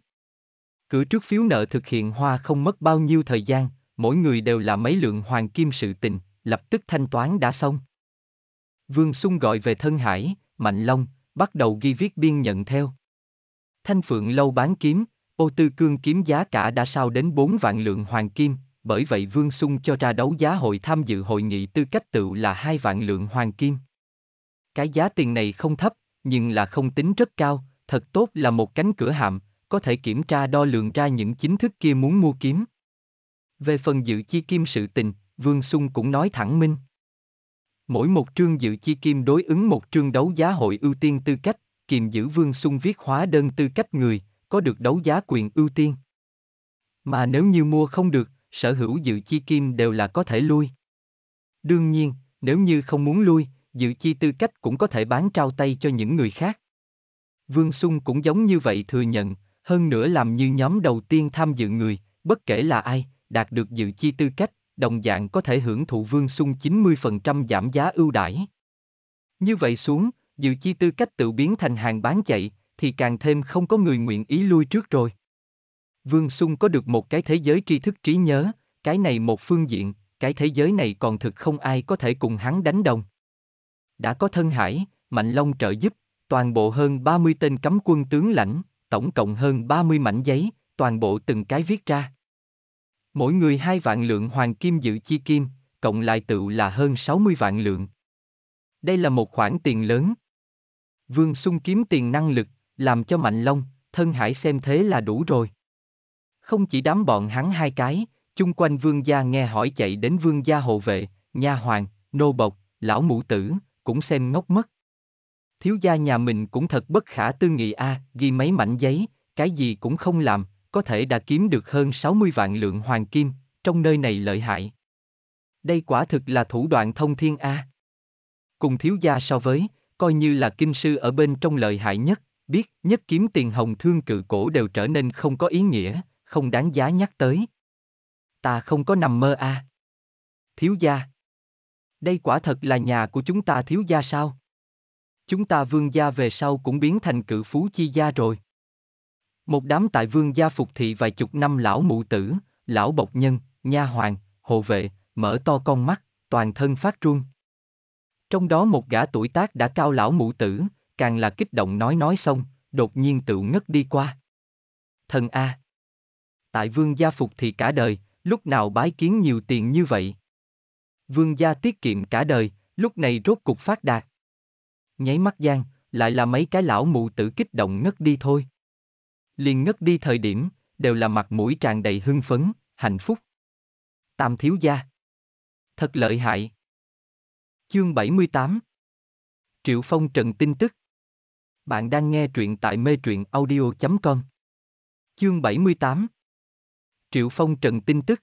Cửa trước phiếu nợ thực hiện hoa không mất bao nhiêu thời gian, mỗi người đều là mấy lượng hoàng kim sự tình, lập tức thanh toán đã xong. Vương Xung gọi về thân hải, Mạnh Long, bắt đầu ghi viết biên nhận theo. Thanh Phượng lâu bán kiếm, ô tư cương kiếm giá cả đã sao đến 4 vạn lượng hoàng kim, bởi vậy Vương Xung cho ra đấu giá hội tham dự hội nghị tư cách tự là 2 vạn lượng hoàng kim. Cái giá tiền này không thấp, nhưng là không tính rất cao, thật tốt là một cánh cửa hạm, có thể kiểm tra đo lường ra những chính thức kia muốn mua kiếm. Về phần dự chi kim sự tình, Vương xung cũng nói thẳng minh. Mỗi một trương dự chi kim đối ứng một trương đấu giá hội ưu tiên tư cách, kiềm giữ Vương xung viết hóa đơn tư cách người, có được đấu giá quyền ưu tiên. Mà nếu như mua không được, sở hữu dự chi kim đều là có thể lui. Đương nhiên, nếu như không muốn lui, dự chi tư cách cũng có thể bán trao tay cho những người khác. Vương xung cũng giống như vậy thừa nhận, hơn nữa làm như nhóm đầu tiên tham dự người, bất kể là ai, đạt được dự chi tư cách, đồng dạng có thể hưởng thụ Vương Xung 90% giảm giá ưu đãi. Như vậy xuống, dự chi tư cách tự biến thành hàng bán chạy, thì càng thêm không có người nguyện ý lui trước rồi. Vương Xung có được một cái thế giới tri thức trí nhớ, cái này một phương diện, cái thế giới này còn thực không ai có thể cùng hắn đánh đồng. Đã có thân hải, Mạnh Long trợ giúp, toàn bộ hơn 30 tên cấm quân tướng lãnh, tổng cộng hơn 30 mảnh giấy, toàn bộ từng cái viết ra. Mỗi người hai vạn lượng hoàng kim dự chi kim, cộng lại tựu là hơn 60 vạn lượng. Đây là một khoản tiền lớn. Vương Sung kiếm tiền năng lực, làm cho Mạnh Long, thân hải xem thế là đủ rồi. Không chỉ đám bọn hắn hai cái, chung quanh vương gia nghe hỏi chạy đến vương gia hộ vệ, nha hoàng, nô bộc, lão mũ tử, cũng xem ngốc mất. Thiếu gia nhà mình cũng thật bất khả tư nghị a, ghi mấy mảnh giấy, cái gì cũng không làm, có thể đã kiếm được hơn 60 vạn lượng hoàng kim, trong nơi này lợi hại. Đây quả thực là thủ đoạn thông thiên a. Cùng thiếu gia so với, coi như là kinh sư ở bên trong lợi hại nhất, biết nhất kiếm tiền hồng thương cự cổ đều trở nên không có ý nghĩa, không đáng giá nhắc tới. Ta không có nằm mơ a. Thiếu gia. Đây quả thật là nhà của chúng ta thiếu gia sao? Chúng ta vương gia về sau cũng biến thành cự phú chi gia rồi. Một đám tại vương gia phục thị vài chục năm lão mụ tử, lão bộc nhân, nha hoàng, hộ vệ, mở to con mắt, toàn thân phát run. Trong đó một gã tuổi tác đã cao lão mụ tử, càng là kích động nói nói xong, đột nhiên tự ngất đi qua. Thần A. Tại vương gia phục thì cả đời, lúc nào bái kiến nhiều tiền như vậy? Vương gia tiết kiệm cả đời, lúc này rốt cục phát đạt. Nháy mắt gian, lại là mấy cái lão mụ tử kích động ngất đi thôi. Liền ngất đi thời điểm, đều là mặt mũi tràn đầy hưng phấn, hạnh phúc. Tam thiếu gia. Thật lợi hại. Chương 78 Triệu Phong Trần tin tức Bạn đang nghe truyện tại mê truyện audio.com Chương 78 Triệu Phong Trần tin tức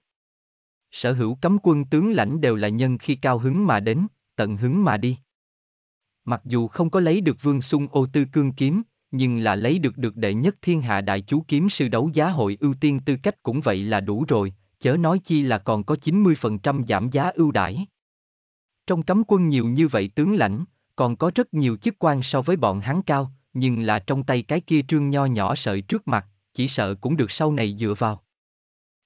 Sở hữu cấm quân tướng lãnh đều là nhân khi cao hứng mà đến, tận hứng mà đi. Mặc dù không có lấy được vương sung ô tư cương kiếm, nhưng là lấy được được đệ nhất thiên hạ đại chú kiếm sư đấu giá hội ưu tiên tư cách cũng vậy là đủ rồi, chớ nói chi là còn có 90% giảm giá ưu đãi. Trong cấm quân nhiều như vậy tướng lãnh, còn có rất nhiều chức quan so với bọn hắn cao, nhưng là trong tay cái kia trương nho nhỏ sợi trước mặt, chỉ sợ cũng được sau này dựa vào.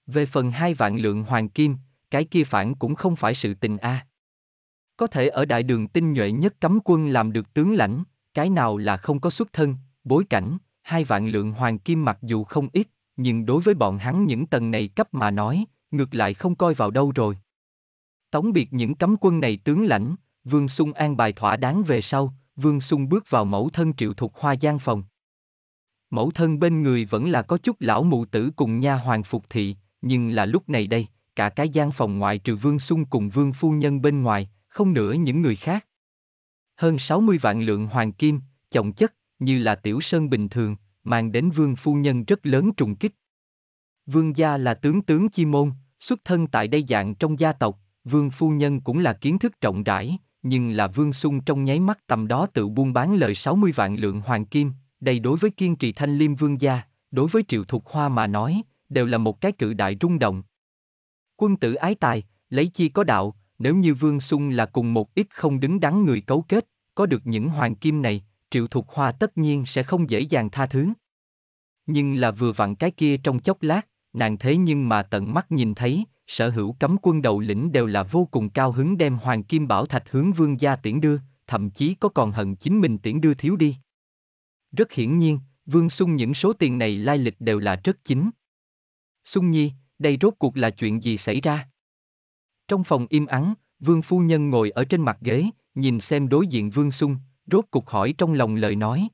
Về phần hai vạn lượng hoàng kim, cái kia phản cũng không phải sự tình a. Có thể ở đại đường tinh nhuệ nhất cấm quân làm được tướng lãnh, cái nào là không có xuất thân, bối cảnh, hai vạn lượng hoàng kim mặc dù không ít, nhưng đối với bọn hắn những tầng này cấp mà nói, ngược lại không coi vào đâu rồi. Tống biệt những cấm quân này tướng lãnh, Vương Xung an bài thỏa đáng về sau, Vương Xung bước vào mẫu thân triệu thục hoa gian phòng. Mẫu thân bên người vẫn là có chút lão mụ tử cùng nha hoàng phục thị, nhưng là lúc này đây, cả cái gian phòng ngoại trừ Vương Xung cùng Vương Phu Nhân bên ngoài, không nữa những người khác. Hơn 60 vạn lượng hoàng kim, chồng chất, như là tiểu sơn bình thường, mang đến Vương Phu Nhân rất lớn trùng kích. Vương gia là tướng tướng chi môn, xuất thân tại đây dạng trong gia tộc, Vương Phu Nhân cũng là kiến thức rộng rãi, nhưng là Vương Xung trong nháy mắt tầm đó tự buôn bán lời 60 vạn lượng hoàng kim, đây đối với kiên trì thanh liêm vương gia, đối với triệu thục hoa mà nói, đều là một cái cự đại rung động. Quân tử ái tài, lấy chi có đạo, nếu như Vương Xung là cùng một ít không đứng đắn người cấu kết, có được những hoàng kim này, triệu thục hoa tất nhiên sẽ không dễ dàng tha thứ. Nhưng là vừa vặn cái kia trong chốc lát, nàng thế nhưng mà tận mắt nhìn thấy, sở hữu cấm quân đầu lĩnh đều là vô cùng cao hứng đem hoàng kim bảo thạch hướng vương gia tiễn đưa, thậm chí có còn hận chính mình tiễn đưa thiếu đi. Rất hiển nhiên, Vương xung những số tiền này lai lịch đều là rất chính. xung Nhi, đây rốt cuộc là chuyện gì xảy ra? Trong phòng im ắng, Vương Phu Nhân ngồi ở trên mặt ghế, nhìn xem đối diện Vương xung rốt cục hỏi trong lòng lời nói.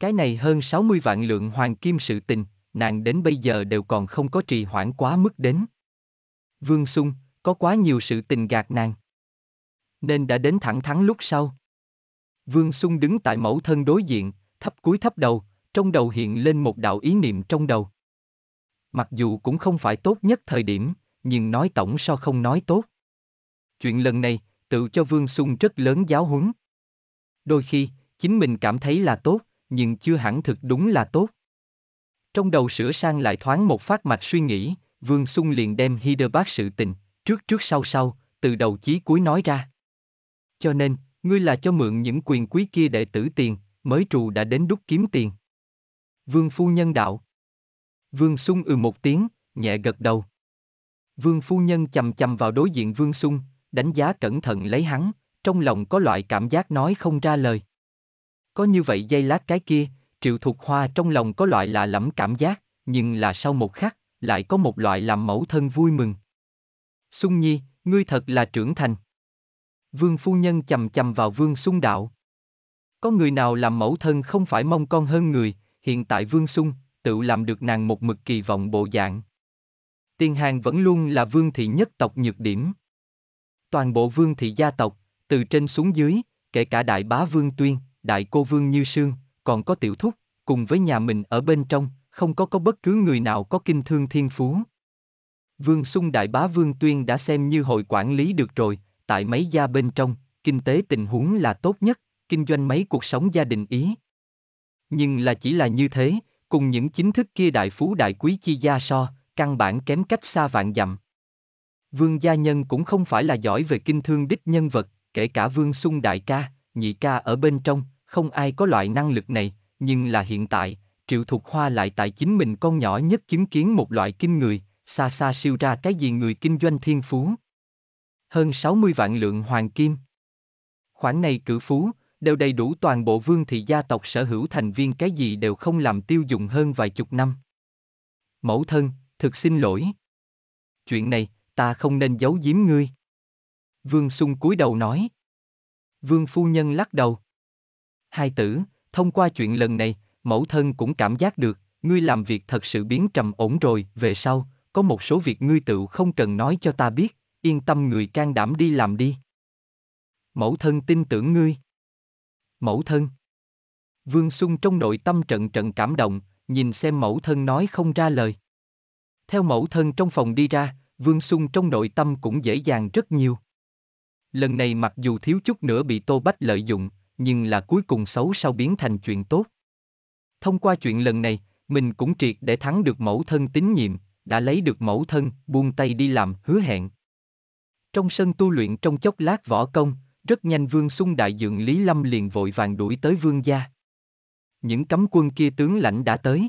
Cái này hơn 60 vạn lượng hoàng kim sự tình, nàng đến bây giờ đều còn không có trì hoãn quá mức đến. Vương Xung có quá nhiều sự tình gạt nàng. Nên đã đến thẳng thắn lúc sau. Vương Xung đứng tại mẫu thân đối diện, thấp cúi thấp đầu, trong đầu hiện lên một đạo ý niệm trong đầu. Mặc dù cũng không phải tốt nhất thời điểm, nhưng nói tổng so không nói tốt. Chuyện lần này, tự cho Vương Xung rất lớn giáo huấn. Đôi khi, chính mình cảm thấy là tốt, nhưng chưa hẳn thực đúng là tốt. Trong đầu sửa sang lại thoáng một phát mạch suy nghĩ, Vương Xung liền đem Hyderabad sự tình, trước trước sau sau, từ đầu chí cuối nói ra. Cho nên, ngươi là cho mượn những quyền quý kia để tử tiền, mới trù đã đến đúc kiếm tiền. Vương Phu Nhân đạo. Vương Xung ừ một tiếng, nhẹ gật đầu. Vương Phu Nhân chầm chầm vào đối diện Vương Xung, đánh giá cẩn thận lấy hắn, trong lòng có loại cảm giác nói không ra lời. Có như vậy dây lát cái kia, Triệu Thục Hoa trong lòng có loại lạ lẫm cảm giác, nhưng là sau một khắc, lại có một loại làm mẫu thân vui mừng. xung Nhi, ngươi thật là trưởng thành. Vương phu nhân chầm chầm vào Vương xung đạo. Có người nào làm mẫu thân không phải mong con hơn người, hiện tại Vương xung tự làm được nàng một mực kỳ vọng bộ dạng. Tiền hàng vẫn luôn là vương thị nhất tộc nhược điểm. Toàn bộ vương thị gia tộc, từ trên xuống dưới, kể cả đại bá vương tuyên, đại cô vương như sương, còn có tiểu thúc, cùng với nhà mình ở bên trong, không có có bất cứ người nào có kinh thương thiên phú. Vương Xung Đại Bá Vương Tuyên đã xem như hội quản lý được rồi, tại mấy gia bên trong, kinh tế tình huống là tốt nhất, kinh doanh mấy cuộc sống gia đình ý. Nhưng là chỉ là như thế, cùng những chính thức kia đại phú đại quý chi gia so, căn bản kém cách xa vạn dặm. Vương gia nhân cũng không phải là giỏi về kinh thương đích nhân vật, kể cả Vương Xung đại ca, nhị ca ở bên trong, không ai có loại năng lực này, nhưng là hiện tại, Triệu Thục Hoa lại tại chính mình con nhỏ nhất chứng kiến một loại kinh người, xa xa siêu ra cái gì người kinh doanh thiên phú. Hơn 60 vạn lượng hoàng kim. Khoản này cử phú, đều đầy đủ toàn bộ vương thị gia tộc sở hữu thành viên cái gì đều không làm tiêu dùng hơn vài chục năm. Mẫu thân, thực xin lỗi. Chuyện này, ta không nên giấu giếm ngươi. Vương Xung cúi đầu nói. Vương phu nhân lắc đầu. Hai tử, thông qua chuyện lần này, mẫu thân cũng cảm giác được, ngươi làm việc thật sự biến trầm ổn rồi, về sau, có một số việc ngươi tự không cần nói cho ta biết, yên tâm người can đảm đi làm đi. Mẫu thân tin tưởng ngươi. Mẫu thân. Vương Xuân trong nội tâm trận trận cảm động, nhìn xem mẫu thân nói không ra lời. Theo mẫu thân trong phòng đi ra, Vương Xuân trong nội tâm cũng dễ dàng rất nhiều. Lần này mặc dù thiếu chút nữa bị Tô Bách lợi dụng, nhưng là cuối cùng xấu sau biến thành chuyện tốt. Thông qua chuyện lần này, mình cũng triệt để thắng được mẫu thân tín nhiệm, đã lấy được mẫu thân, buông tay đi làm, hứa hẹn. Trong sân tu luyện trong chốc lát võ công, rất nhanh Vương Xung đại dượng Lý Lâm liền vội vàng đuổi tới Vương gia. Những cấm quân kia tướng lãnh đã tới.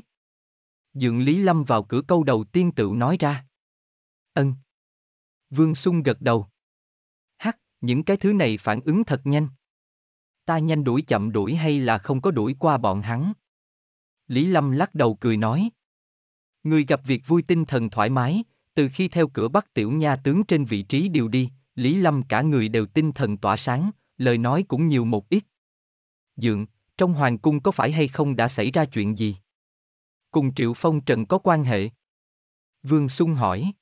Dượng Lý Lâm vào cửa câu đầu tiên tự nói ra. Ân. Vương Xung gật đầu. Những cái thứ này phản ứng thật nhanh. Ta nhanh đuổi chậm đuổi hay là không có đuổi qua bọn hắn? Lý Lâm lắc đầu cười nói. Người gặp việc vui tinh thần thoải mái, từ khi theo cửa bắt tiểu nha tướng trên vị trí điều đi, Lý Lâm cả người đều tinh thần tỏa sáng, lời nói cũng nhiều một ít. Dượng, trong hoàng cung có phải hay không đã xảy ra chuyện gì? Cùng Triệu Phong Trần có quan hệ? Vương Xung hỏi.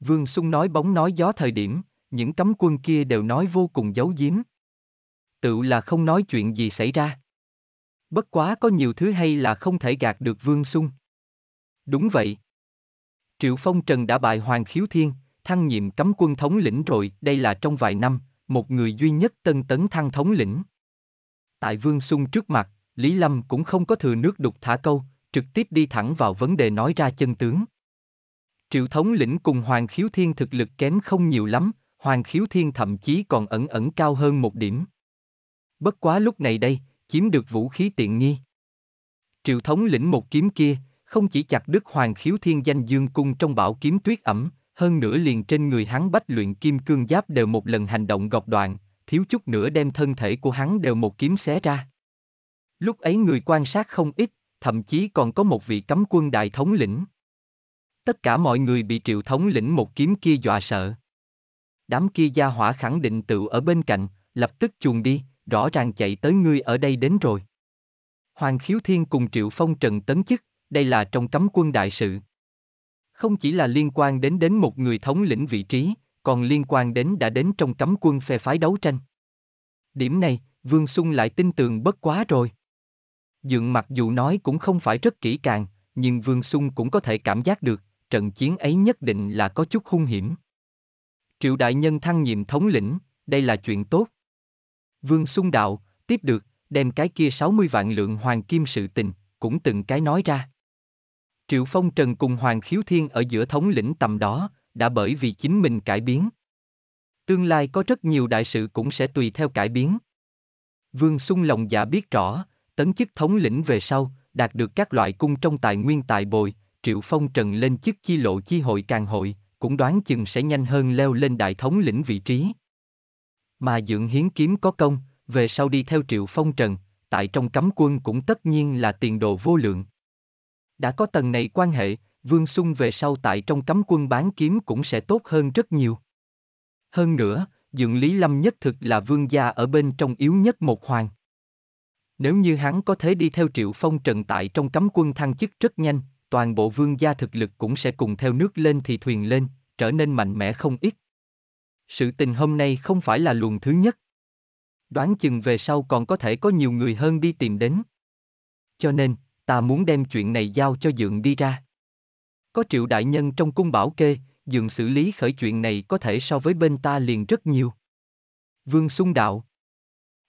Vương Xung nói bóng nói gió thời điểm, những cấm quân kia đều nói vô cùng giấu giếm. Tự là không nói chuyện gì xảy ra. Bất quá có nhiều thứ hay là không thể gạt được Vương xung. Đúng vậy. Triệu Phong Trần đã bại Hoàng Khiếu Thiên, thăng nhiệm cấm quân thống lĩnh rồi, đây là trong vài năm, một người duy nhất tân tấn thăng thống lĩnh. Tại Vương xung trước mặt, Lý Lâm cũng không có thừa nước đục thả câu, trực tiếp đi thẳng vào vấn đề nói ra chân tướng. Triệu thống lĩnh cùng Hoàng Khiếu Thiên thực lực kém không nhiều lắm, Hoàng Khiếu Thiên thậm chí còn ẩn ẩn cao hơn một điểm. Bất quá lúc này đây, chiếm được vũ khí tiện nghi. Triệu thống lĩnh một kiếm kia, không chỉ chặt đứt Hoàng Khiếu Thiên danh dương cung trong bảo kiếm tuyết ẩm, hơn nữa liền trên người hắn bách luyện kim cương giáp đều một lần hành động gọc đoạn, thiếu chút nữa đem thân thể của hắn đều một kiếm xé ra. Lúc ấy người quan sát không ít, thậm chí còn có một vị cấm quân đại thống lĩnh. Tất cả mọi người bị triệu thống lĩnh một kiếm kia dọa sợ. Đám kia gia hỏa khẳng định tự ở bên cạnh, lập tức chuồn đi, rõ ràng chạy tới ngươi ở đây đến rồi. Hoàng Khiếu Thiên cùng Triệu Phong Trần tấn chức, đây là trong cấm quân đại sự. Không chỉ là liên quan đến đến một người thống lĩnh vị trí, còn liên quan đến đã đến trong cấm quân phe phái đấu tranh. Điểm này, Vương Xung lại tin tưởng bất quá rồi. Dượng mặc dù nói cũng không phải rất kỹ càng, nhưng Vương Xung cũng có thể cảm giác được, trận chiến ấy nhất định là có chút hung hiểm. Triệu đại nhân thăng nhiệm thống lĩnh, đây là chuyện tốt. Vương Xung đạo, tiếp được, đem cái kia 60 vạn lượng hoàng kim sự tình, cũng từng cái nói ra. Triệu Phong Trần cùng Hoàng Khiếu Thiên ở giữa thống lĩnh tầm đó, đã bởi vì chính mình cải biến. Tương lai có rất nhiều đại sự cũng sẽ tùy theo cải biến. Vương Xung lòng dạ biết rõ, tấn chức thống lĩnh về sau, đạt được các loại cung trong tài nguyên tài bồi, Triệu Phong Trần lên chức chi lộ chi hội càng hội, cũng đoán chừng sẽ nhanh hơn leo lên đại thống lĩnh vị trí. Mà dưỡng hiến kiếm có công, về sau đi theo Triệu Phong Trần, tại trong cấm quân cũng tất nhiên là tiền đồ vô lượng. Đã có tầng này quan hệ, Vương Xung về sau tại trong cấm quân bán kiếm cũng sẽ tốt hơn rất nhiều. Hơn nữa, Dượng Lý Lâm nhất thực là vương gia ở bên trong yếu nhất một hoàng. Nếu như hắn có thể đi theo Triệu Phong Trần tại trong cấm quân thăng chức rất nhanh, toàn bộ vương gia thực lực cũng sẽ cùng theo nước lên thì thuyền lên, trở nên mạnh mẽ không ít. Sự tình hôm nay không phải là luồng thứ nhất. Đoán chừng về sau còn có thể có nhiều người hơn đi tìm đến. Cho nên, ta muốn đem chuyện này giao cho dượng đi ra. Có triệu đại nhân trong cung bảo kê, dượng xử lý khởi chuyện này có thể so với bên ta liền rất nhiều. Vương Xung Đạo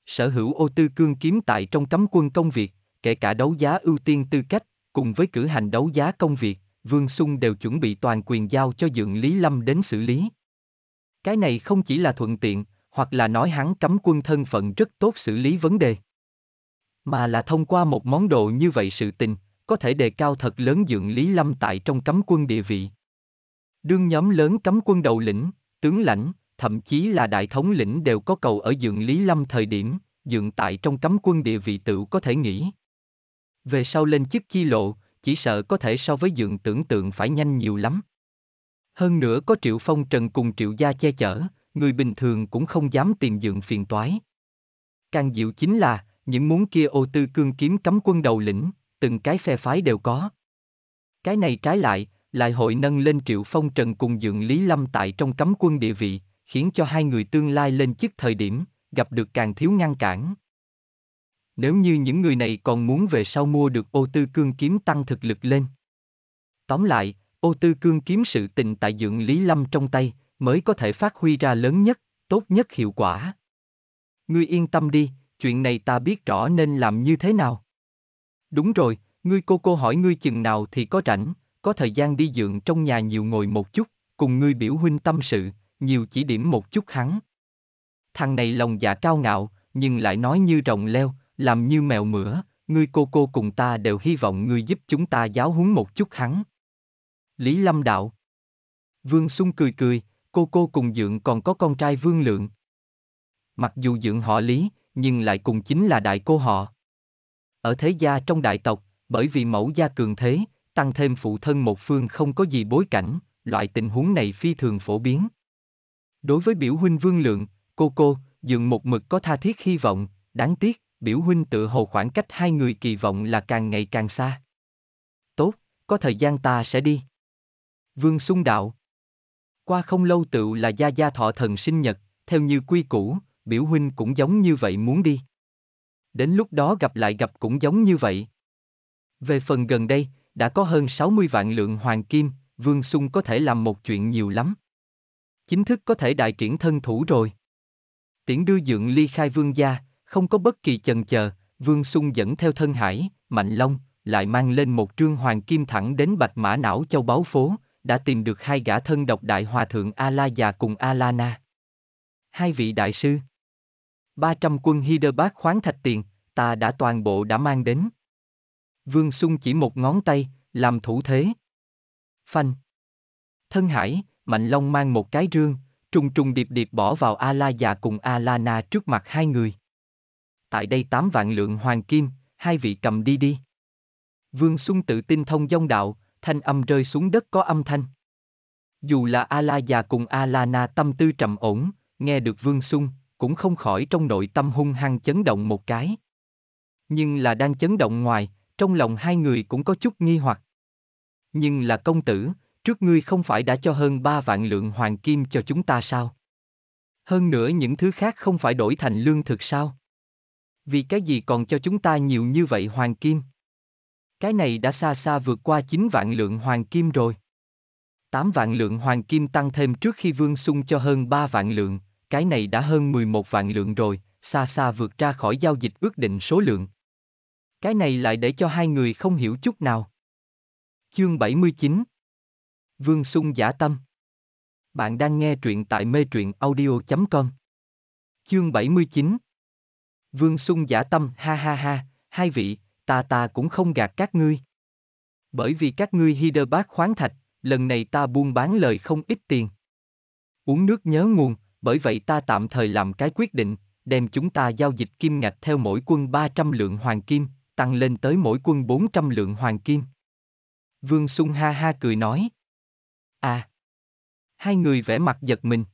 Sở hữu ô tư cương kiếm tại trong cấm quân công việc, kể cả đấu giá ưu tiên tư cách, cùng với cử hành đấu giá công việc, Vương Xung đều chuẩn bị toàn quyền giao cho dượng Lý Lâm đến xử lý. Cái này không chỉ là thuận tiện, hoặc là nói hắn cấm quân thân phận rất tốt xử lý vấn đề. Mà là thông qua một món đồ như vậy sự tình, có thể đề cao thật lớn dượng Lý Lâm tại trong cấm quân địa vị. Đương nhóm lớn cấm quân đầu lĩnh, tướng lãnh, thậm chí là đại thống lĩnh đều có cầu ở dượng Lý Lâm thời điểm, dượng tại trong cấm quân địa vị tự có thể nghĩ. Về sau lên chức chi lộ, chỉ sợ có thể so với dượng tưởng tượng phải nhanh nhiều lắm. Hơn nữa có Triệu Phong Trần cùng Triệu Gia che chở, người bình thường cũng không dám tìm dượng phiền toái. Càng diệu chính là, những muốn kia ô tư cương kiếm cấm quân đầu lĩnh, từng cái phe phái đều có. Cái này trái lại, lại hội nâng lên Triệu Phong Trần cùng dượng Lý Lâm tại trong cấm quân địa vị, khiến cho hai người tương lai lên chức thời điểm, gặp được càng thiếu ngăn cản. Nếu như những người này còn muốn về sau mua được ô tư cương kiếm tăng thực lực lên. Tóm lại, ô tư cương kiếm sự tình tại dưỡng Lý Lâm trong tay, mới có thể phát huy ra lớn nhất, tốt nhất hiệu quả. Ngươi yên tâm đi, chuyện này ta biết rõ nên làm như thế nào. Đúng rồi, ngươi cô cô hỏi ngươi chừng nào thì có rảnh, có thời gian đi dượng trong nhà nhiều ngồi một chút, cùng ngươi biểu huynh tâm sự, nhiều chỉ điểm một chút hắn. Thằng này lòng dạ cao ngạo, nhưng lại nói như rồng leo, làm như mèo mửa, ngươi cô cô cùng ta đều hy vọng ngươi giúp chúng ta giáo huấn một chút hắn. Lý Lâm Đạo Vương Xung cười cười, cô cô cùng dượng còn có con trai Vương Lượng. Mặc dù dượng họ Lý, nhưng lại cùng chính là đại cô họ. Ở thế gia trong đại tộc, Bởi vì mẫu gia cường thế, tăng thêm phụ thân một phương không có gì bối cảnh, loại tình huống này phi thường phổ biến. Đối với biểu huynh vương lượng, cô cô, Dượng một mực có tha thiết hy vọng, đáng tiếc, biểu huynh tự hồ khoảng cách hai người kỳ vọng là càng ngày càng xa. Tốt, có thời gian ta sẽ đi. Vương Xung đạo. Qua không lâu tựu là gia gia thọ thần sinh nhật, theo như quy củ, biểu huynh cũng giống như vậy muốn đi. Đến lúc đó gặp lại gặp cũng giống như vậy. Về phần gần đây, đã có hơn 60 vạn lượng hoàng kim, Vương Xung có thể làm một chuyện nhiều lắm. Chính thức có thể đại triển thân thủ rồi. Tiễn đưa dượng ly khai vương gia, không có bất kỳ chần chờ, Vương Xung dẫn theo thân hải, Mạnh Long, lại mang lên một trương hoàng kim thẳng đến bạch mã não châu báu phố, đã tìm được hai gã thân độc đại hòa thượng A-la già cùng A-la-na. Hai vị đại sư. 300 quân Hyderabad khoáng thạch tiền, ta đã toàn bộ đã mang đến. Vương Xung chỉ một ngón tay, làm thủ thế. Phanh. Thân hải, Mạnh Long mang một cái rương, trùng trùng điệp điệp bỏ vào A-la già cùng A-la-na trước mặt hai người. Tại đây tám vạn lượng hoàng kim, hai vị cầm đi đi. Vương Xuân tự tin thông dông đạo, thanh âm rơi xuống đất có âm thanh. Dù là A-la già cùng A-la-na tâm tư trầm ổn, nghe được Vương Xuân, cũng không khỏi trong nội tâm hung hăng chấn động một cái. Nhưng là đang chấn động ngoài, trong lòng hai người cũng có chút nghi hoặc. Nhưng là công tử, trước ngươi không phải đã cho hơn ba vạn lượng hoàng kim cho chúng ta sao? Hơn nữa những thứ khác không phải đổi thành lương thực sao? Vì cái gì còn cho chúng ta nhiều như vậy hoàng kim? Cái này đã xa xa vượt qua 9 vạn lượng hoàng kim rồi. 8 vạn lượng hoàng kim tăng thêm trước khi Vương Xung cho hơn 3 vạn lượng, cái này đã hơn 11 vạn lượng rồi, xa xa vượt ra khỏi giao dịch ước định số lượng. Cái này lại để cho hai người không hiểu chút nào. Chương 79 Vương Xung giả tâm Bạn đang nghe truyện tại mê truyện audio.com Chương 79 Vương Xung giả tâm ha ha ha, hai vị, ta ta cũng không gạt các ngươi. Bởi vì các ngươi Hyderabad khoáng thạch, lần này ta buôn bán lời không ít tiền. Uống nước nhớ nguồn, bởi vậy ta tạm thời làm cái quyết định, đem chúng ta giao dịch kim ngạch theo mỗi quân 300 lượng hoàng kim, tăng lên tới mỗi quân 400 lượng hoàng kim. Vương Xung ha ha cười nói. À! Hai người vẽ mặt giật mình.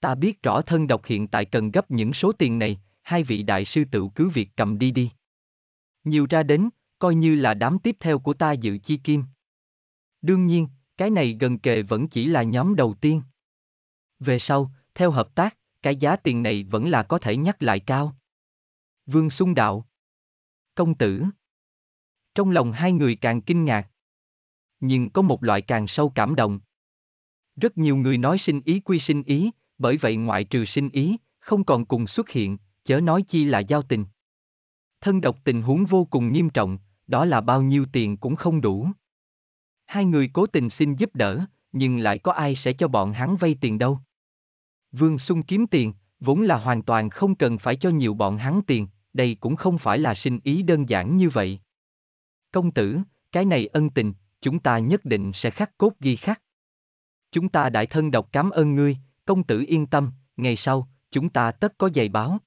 Ta biết rõ thân độc hiện tại cần gấp những số tiền này, hai vị đại sư tự cứ việc cầm đi đi. Nhiều ra đến, coi như là đám tiếp theo của ta dự chi kim. Đương nhiên, cái này gần kề vẫn chỉ là nhóm đầu tiên. Về sau, theo hợp tác, cái giá tiền này vẫn là có thể nhắc lại cao. Vương Xuân Đạo Công tử Trong lòng hai người càng kinh ngạc. Nhưng có một loại càng sâu cảm động. Rất nhiều người nói sinh ý quy sinh ý, bởi vậy ngoại trừ sinh ý, không còn cùng xuất hiện, chớ nói chi là giao tình. Thân độc tình huống vô cùng nghiêm trọng, đó là bao nhiêu tiền cũng không đủ. Hai người cố tình xin giúp đỡ, nhưng lại có ai sẽ cho bọn hắn vay tiền đâu. Vương Xung kiếm tiền, vốn là hoàn toàn không cần phải cho nhiều bọn hắn tiền, đây cũng không phải là sinh ý đơn giản như vậy. Công tử, cái này ân tình, chúng ta nhất định sẽ khắc cốt ghi khắc. Chúng ta đại thân độc cảm ơn ngươi, công tử yên tâm, ngày sau, chúng ta tất có giày báo.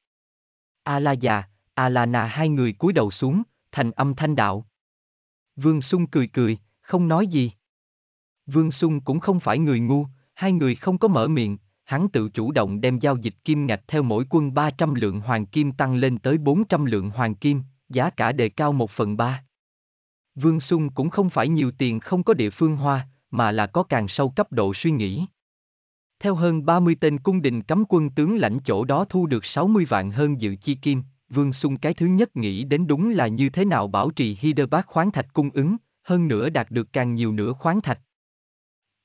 A la già, A la nà hai người cúi đầu xuống, thành âm thanh đạo. Vương Xung cười cười, không nói gì. Vương Xung cũng không phải người ngu, hai người không có mở miệng, hắn tự chủ động đem giao dịch kim ngạch theo mỗi quân 300 lượng hoàng kim tăng lên tới 400 lượng hoàng kim, giá cả đề cao một phần ba. Vương Xuân cũng không phải nhiều tiền không có địa phương hoa, mà là có càng sâu cấp độ suy nghĩ. Theo hơn 30 tên cung đình cấm quân tướng lãnh chỗ đó thu được 60 vạn hơn dự chi kim, Vương Xung cái thứ nhất nghĩ đến đúng là như thế nào bảo trì Hyderabad khoáng thạch cung ứng, hơn nữa đạt được càng nhiều nữa khoáng thạch.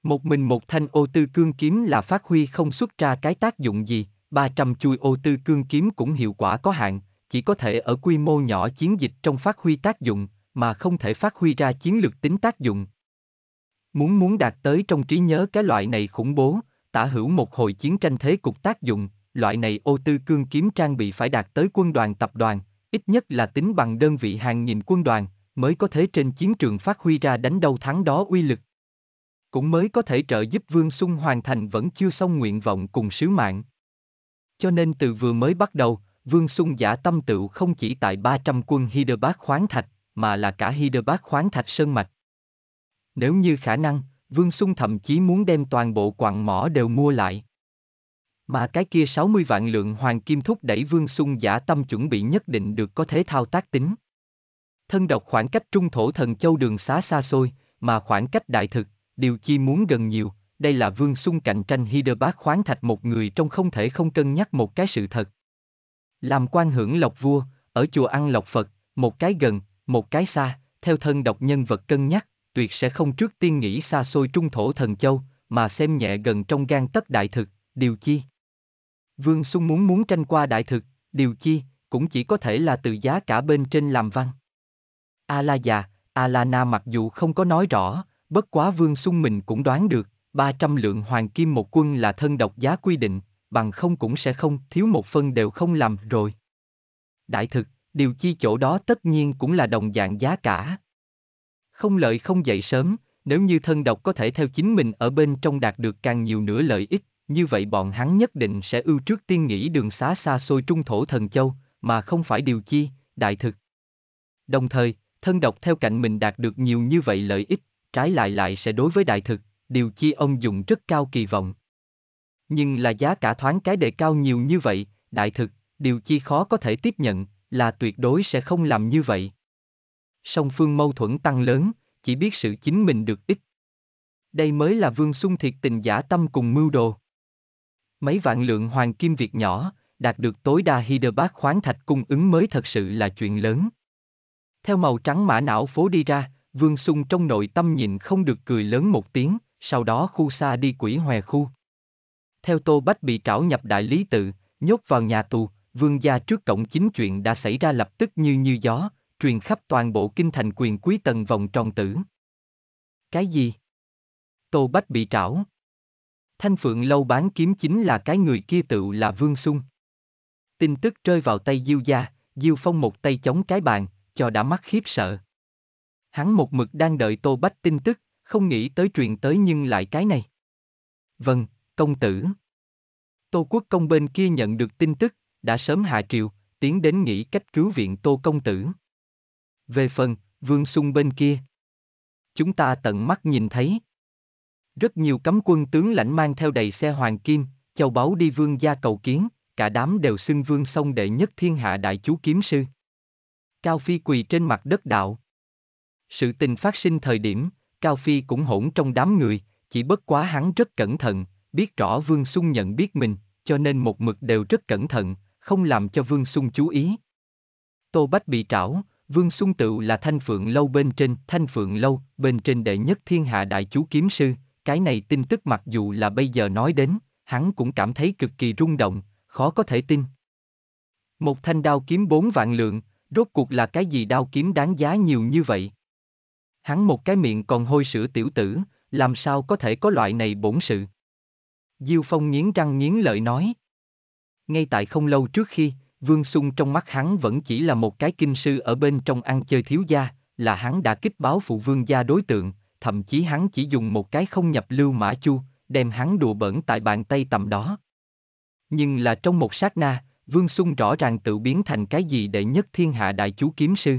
Một mình một thanh ô tư cương kiếm là phát huy không xuất ra cái tác dụng gì, 300 chui ô tư cương kiếm cũng hiệu quả có hạn, chỉ có thể ở quy mô nhỏ chiến dịch trong phát huy tác dụng, mà không thể phát huy ra chiến lược tính tác dụng. Muốn muốn đạt tới trong trí nhớ cái loại này khủng bố, tả hữu một hồi chiến tranh thế cục tác dụng, loại này ô tư cương kiếm trang bị phải đạt tới quân đoàn tập đoàn, ít nhất là tính bằng đơn vị hàng nghìn quân đoàn, mới có thể trên chiến trường phát huy ra đánh đâu thắng đó uy lực. Cũng mới có thể trợ giúp Vương Xung hoàn thành vẫn chưa xong nguyện vọng cùng sứ mạng. Cho nên từ vừa mới bắt đầu, Vương Xung giả tâm tựu không chỉ tại 300 quân Hyderabad khoáng thạch, mà là cả Hyderabad khoáng thạch sơn mạch. Nếu như khả năng, Vương Xung thậm chí muốn đem toàn bộ quặng mỏ đều mua lại. Mà cái kia 60 vạn lượng hoàng kim thúc đẩy Vương Xung giả tâm chuẩn bị nhất định được có thể thao tác tính. Thân độc khoảng cách trung thổ thần châu đường xá xa xôi, mà khoảng cách đại thực, điều chi muốn gần nhiều, đây là Vương Xung cạnh tranh Hyderabad khoáng thạch một người trong không thể không cân nhắc một cái sự thật. Làm quan hưởng lộc vua, ở chùa ăn lộc Phật, một cái gần, một cái xa, theo thân độc nhân vật cân nhắc, tuyệt sẽ không trước tiên nghĩ xa xôi trung thổ thần châu, mà xem nhẹ gần trong gan tất đại thực, điều chi. Vương Xung muốn muốn tranh qua đại thực, điều chi, cũng chỉ có thể là từ giá cả bên trên làm văn. A la già, A la na mặc dù không có nói rõ, bất quá Vương Xung mình cũng đoán được, 300 lượng hoàng kim một quân là thân độc giá quy định, bằng không cũng sẽ không, thiếu một phân đều không làm rồi. Đại thực, điều chi chỗ đó tất nhiên cũng là đồng dạng giá cả. Không lợi không dậy sớm, nếu như thân độc có thể theo chính mình ở bên trong đạt được càng nhiều nữa lợi ích, như vậy bọn hắn nhất định sẽ ưu trước tiên nghĩ đường xá xa xôi trung thổ thần châu, mà không phải điều chi, đại thực. Đồng thời, thân độc theo cạnh mình đạt được nhiều như vậy lợi ích, trái lại lại sẽ đối với đại thực, điều chi ông dùng rất cao kỳ vọng. Nhưng là giá cả thoáng cái đề cao nhiều như vậy, đại thực, điều chi khó có thể tiếp nhận, là tuyệt đối sẽ không làm như vậy. Song phương mâu thuẫn tăng lớn, chỉ biết sự chính mình được ít. Đây mới là vương xung thiệt tình giả tâm cùng mưu đồ. Mấy vạn lượng hoàng kim việc nhỏ, đạt được tối đa Hyderabad khoáng thạch cung ứng mới thật sự là chuyện lớn. Theo màu trắng mã não phố đi ra, Vương Xung trong nội tâm nhịn không được cười lớn một tiếng, sau đó khu xa đi quỷ hòe khu. Theo Tô Bách bị trảo nhập đại lý tự, nhốt vào nhà tù, vương gia trước cổng chính chuyện đã xảy ra lập tức như như gió, truyền khắp toàn bộ kinh thành quyền quý tầng vòng tròn tử. Cái gì? Tô Bách bị trảo. Thanh Phượng lâu bán kiếm chính là cái người kia tự là Vương Xung. Tin tức rơi vào tay Diêu gia, Diêu Phong một tay chống cái bàn, cho đã mắt khiếp sợ. Hắn một mực đang đợi Tô Bách tin tức, không nghĩ tới truyền tới nhưng lại cái này. Vâng, công tử. Tô Quốc công bên kia nhận được tin tức, đã sớm hạ triều, tiến đến nghĩ cách cứu viện Tô công tử. Về phần, Vương Xung bên kia. Chúng ta tận mắt nhìn thấy. Rất nhiều cấm quân tướng lãnh mang theo đầy xe hoàng kim, châu báu đi vương gia cầu kiến, cả đám đều xưng vương song đệ nhất thiên hạ đại chú kiếm sư. Cao Phi quỳ trên mặt đất đạo. Sự tình phát sinh thời điểm, Cao Phi cũng hỗn trong đám người, chỉ bất quá hắn rất cẩn thận, biết rõ Vương Xung nhận biết mình, cho nên một mực đều rất cẩn thận, không làm cho Vương Xung chú ý. Tô Bách bị trảo, Vương Xuân tự là Thanh Phượng Lâu bên trên, Thanh Phượng Lâu, bên trên đệ nhất thiên hạ đại chú kiếm sư, cái này tin tức mặc dù là bây giờ nói đến, hắn cũng cảm thấy cực kỳ rung động, khó có thể tin. Một thanh đao kiếm bốn vạn lượng, rốt cuộc là cái gì đao kiếm đáng giá nhiều như vậy? Hắn một cái miệng còn hôi sữa tiểu tử, làm sao có thể có loại này bổn sự? Diêu Phong nghiến răng nghiến lợi nói. Ngay tại không lâu trước khi, Vương Xung trong mắt hắn vẫn chỉ là một cái kinh sư ở bên trong ăn chơi thiếu gia, là hắn đã kích báo phụ vương gia đối tượng, thậm chí hắn chỉ dùng một cái không nhập lưu mã chu, đem hắn đùa bẩn tại bàn tay tầm đó. Nhưng là trong một sát na, Vương Xung rõ ràng tự biến thành cái gì để nhất thiên hạ đại chú kiếm sư.